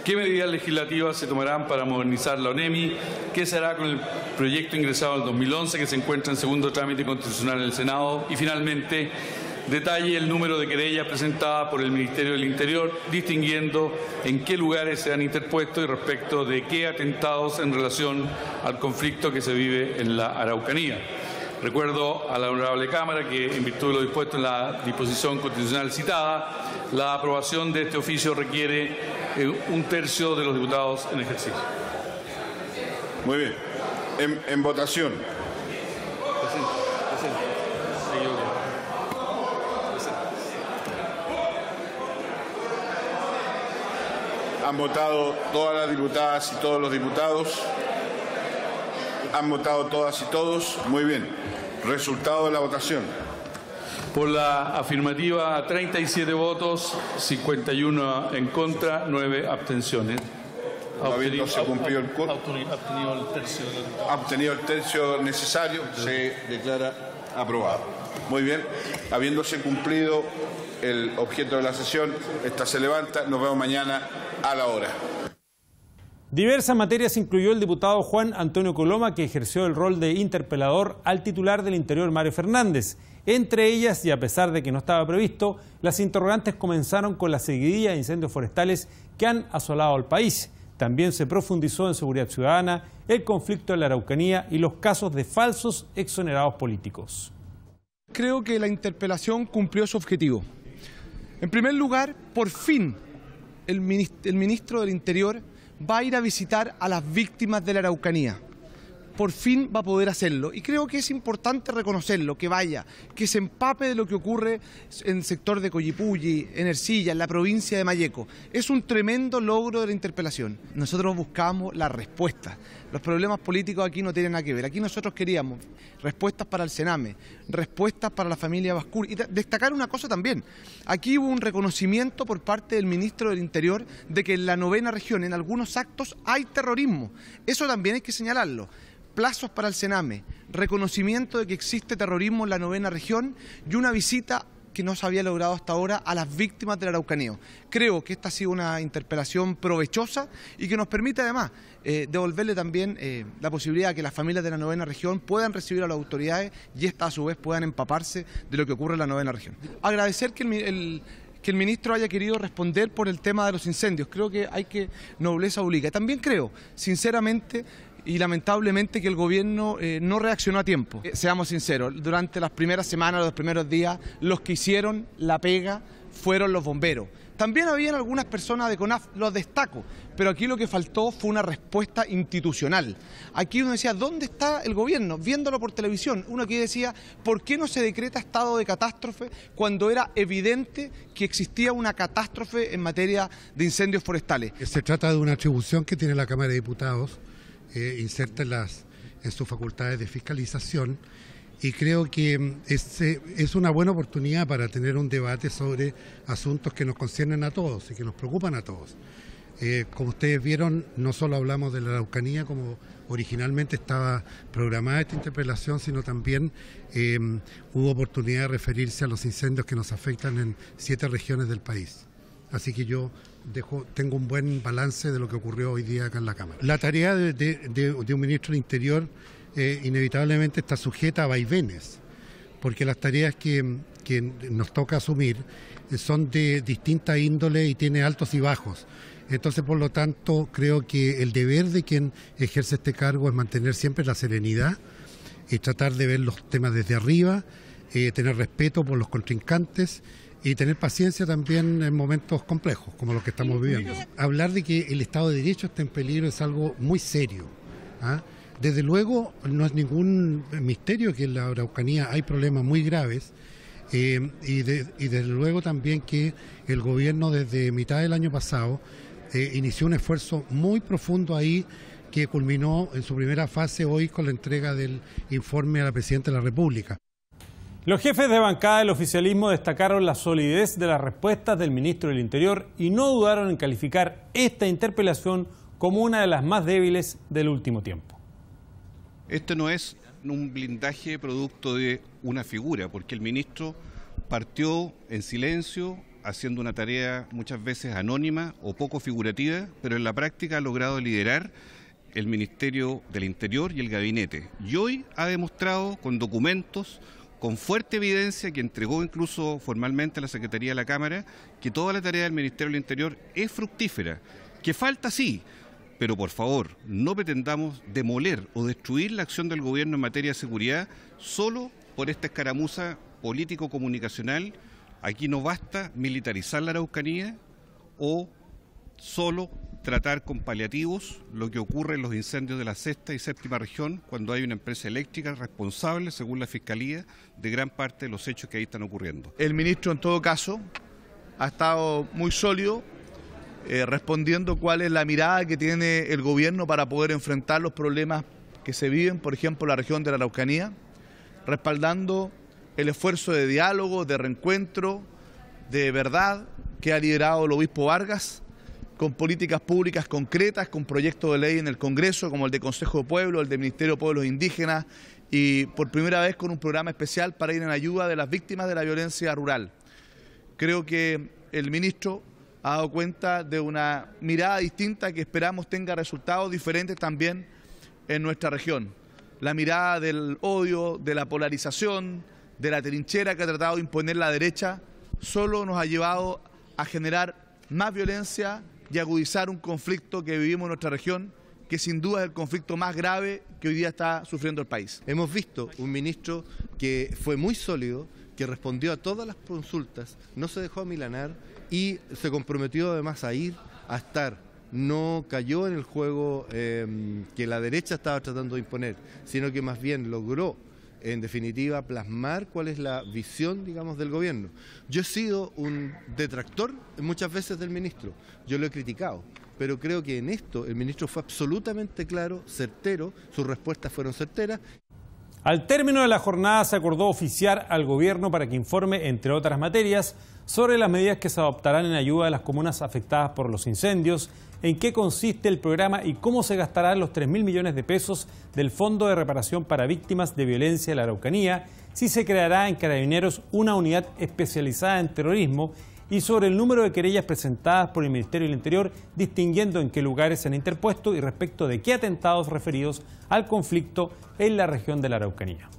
¿qué medidas legislativas se tomarán para modernizar la ONEMI? ¿Qué se hará con el proyecto ingresado en el 2011 que se encuentra en segundo trámite constitucional en el Senado? Y finalmente, detalle el número de querellas presentadas por el Ministerio del Interior, distinguiendo en qué lugares se han interpuesto y respecto de qué atentados en relación al conflicto que se vive en la Araucanía. Recuerdo a la honorable Cámara que, en virtud de lo dispuesto en la disposición constitucional citada, la aprobación de este oficio requiere eh, un tercio de los diputados en ejercicio. Muy bien. En, en votación. Han votado todas las diputadas y todos los diputados. Han votado todas y todos. Muy bien. Resultado de la votación. Por la afirmativa, 37 votos, 51 en contra, 9 abstenciones. No habiéndose cumplido el quórum. obtenido el tercio Ha obtenido el tercio necesario, se declara aprobado. Muy bien, habiéndose cumplido el objeto de la sesión, esta se levanta, nos vemos mañana a la hora. Diversas materias incluyó el diputado Juan Antonio Coloma, que ejerció el rol de interpelador al titular del Interior, Mario Fernández. Entre ellas, y a pesar de que no estaba previsto, las interrogantes comenzaron con la seguidilla de incendios forestales que han asolado al país. También se profundizó en seguridad ciudadana, el conflicto en la Araucanía y los casos de falsos exonerados políticos. Creo que la interpelación cumplió su objetivo. En primer lugar, por fin, el minis- el ministro del Interior va a ir a visitar a las víctimas de la Araucanía. Por fin va a poder hacerlo. Y creo que es importante reconocerlo, que vaya, que se empape de lo que ocurre en el sector de Coyipulli, en Ercilla, en la provincia de Mayeco. Es un tremendo logro de la interpelación. Nosotros buscamos la respuesta. Los problemas políticos aquí no tienen nada que ver. Aquí nosotros queríamos respuestas para el Sename, respuestas para la familia Bascur. Y de- destacar una cosa también. Aquí hubo un reconocimiento por parte del ministro del Interior de que en la novena región, en algunos actos, hay terrorismo. Eso también hay que señalarlo. Plazos para el Sename, reconocimiento de que existe terrorismo en la novena región y una visita que no se había logrado hasta ahora a las víctimas del Araucanía. Creo que esta ha sido una interpelación provechosa y que nos permite además eh, devolverle también eh, la posibilidad de que las familias de la novena región puedan recibir a las autoridades y estas a su vez puedan empaparse de lo que ocurre en la novena región. Agradecer que el- que el ministro haya querido responder por el tema de los incendios. Creo que hay que nobleza obliga. También creo, sinceramente, y lamentablemente que el gobierno eh, no reaccionó a tiempo. Eh, seamos sinceros, durante las primeras semanas, los primeros días, los que hicieron la pega fueron los bomberos. También habían algunas personas de CONAF, los destaco, pero aquí lo que faltó fue una respuesta institucional. Aquí uno decía, ¿dónde está el gobierno? Viéndolo por televisión, uno aquí decía, ¿por qué no se decreta estado de catástrofe cuando era evidente que existía una catástrofe en materia de incendios forestales? Se trata de una atribución que tiene la Cámara de Diputados, eh, inserta en, sus facultades de fiscalización, y creo que mm, es, eh, es una buena oportunidad para tener un debate sobre asuntos que nos conciernen a todos y que nos preocupan a todos. Eh, como ustedes vieron, no solo hablamos de la Araucanía como originalmente estaba programada esta interpelación, sino también eh, hubo oportunidad de referirse a los incendios que nos afectan en siete regiones del país. Así que yo dejo, tengo un buen balance de lo que ocurrió hoy día acá en la Cámara. La tarea de, un ministro del Interior eh, inevitablemente está sujeta a vaivenes, porque las tareas que, que nos toca asumir son de distinta índole y tiene altos y bajos. Entonces, por lo tanto, creo que el deber de quien ejerce este cargo es mantener siempre la serenidad y tratar de ver los temas desde arriba, eh, tener respeto por los contrincantes y tener paciencia también en momentos complejos como los que estamos viviendo. Hablar de que el Estado de Derecho está en peligro es algo muy serio. ¿ah? Desde luego, no es ningún misterio que en la Araucanía hay problemas muy graves. Eh, y, y desde luego también que el gobierno desde mitad del año pasado eh, inició un esfuerzo muy profundo ahí que culminó en su primera fase hoy con la entrega del informe a la Presidenta de la República. Los jefes de bancada del oficialismo destacaron la solidez de las respuestas del ministro del Interior y no dudaron en calificar esta interpelación como una de las más débiles del último tiempo. Este no es un blindaje producto de una figura, porque el ministro partió en silencio, haciendo una tarea muchas veces anónima o poco figurativa, pero en la práctica ha logrado liderar el Ministerio del Interior y el Gabinete. Y hoy ha demostrado con documentos, con fuerte evidencia que entregó incluso formalmente a la Secretaría de la Cámara, que toda la tarea del Ministerio del Interior es fructífera. Que falta sí, pero por favor, no pretendamos demoler o destruir la acción del gobierno en materia de seguridad solo por esta escaramuza político-comunicacional Aquí no basta militarizar la Araucanía o solo tratar con paliativos lo que ocurre en los incendios de la sexta y séptima región cuando hay una empresa eléctrica responsable, según la Fiscalía, de gran parte de los hechos que ahí están ocurriendo. El ministro, en todo caso, ha estado muy sólido eh, respondiendo cuál es la mirada que tiene el gobierno para poder enfrentar los problemas que se viven, por ejemplo, en la región de la Araucanía, respaldando el esfuerzo de diálogo, de reencuentro, de verdad que ha liderado el obispo Vargas, con políticas públicas concretas, con proyectos de ley en el Congreso, como el de Consejo de Pueblo, el de Ministerio de Pueblos Indígenas, y por primera vez con un programa especial para ir en ayuda de las víctimas de la violencia rural. Creo que el ministro ha dado cuenta de una mirada distinta que esperamos tenga resultados diferentes también en nuestra región. La mirada del odio, de la polarización, de la trinchera que ha tratado de imponer la derecha solo nos ha llevado a generar más violencia y agudizar un conflicto que vivimos en nuestra región, que sin duda es el conflicto más grave que hoy día está sufriendo el país. Hemos visto un ministro que fue muy sólido, que respondió a todas las consultas, no se dejó amilanar y se comprometió además a ir, a estar. No cayó en el juego eh, que la derecha estaba tratando de imponer, sino que más bien logró en definitiva, plasmar cuál es la visión, digamos, del gobierno. Yo he sido un detractor muchas veces del ministro, yo lo he criticado, pero creo que en esto el ministro fue absolutamente claro, certero, sus respuestas fueron certeras. Al término de la jornada se acordó oficiar al gobierno para que informe, entre otras materias, sobre las medidas que se adoptarán en ayuda de las comunas afectadas por los incendios, en qué consiste el programa y cómo se gastarán los 3 mil millones de pesos del Fondo de Reparación para Víctimas de Violencia de la Araucanía, si se creará en Carabineros una unidad especializada en terrorismo y sobre el número de querellas presentadas por el Ministerio del Interior, distinguiendo en qué lugares se han interpuesto y respecto de qué atentados referidos al conflicto en la región de la Araucanía.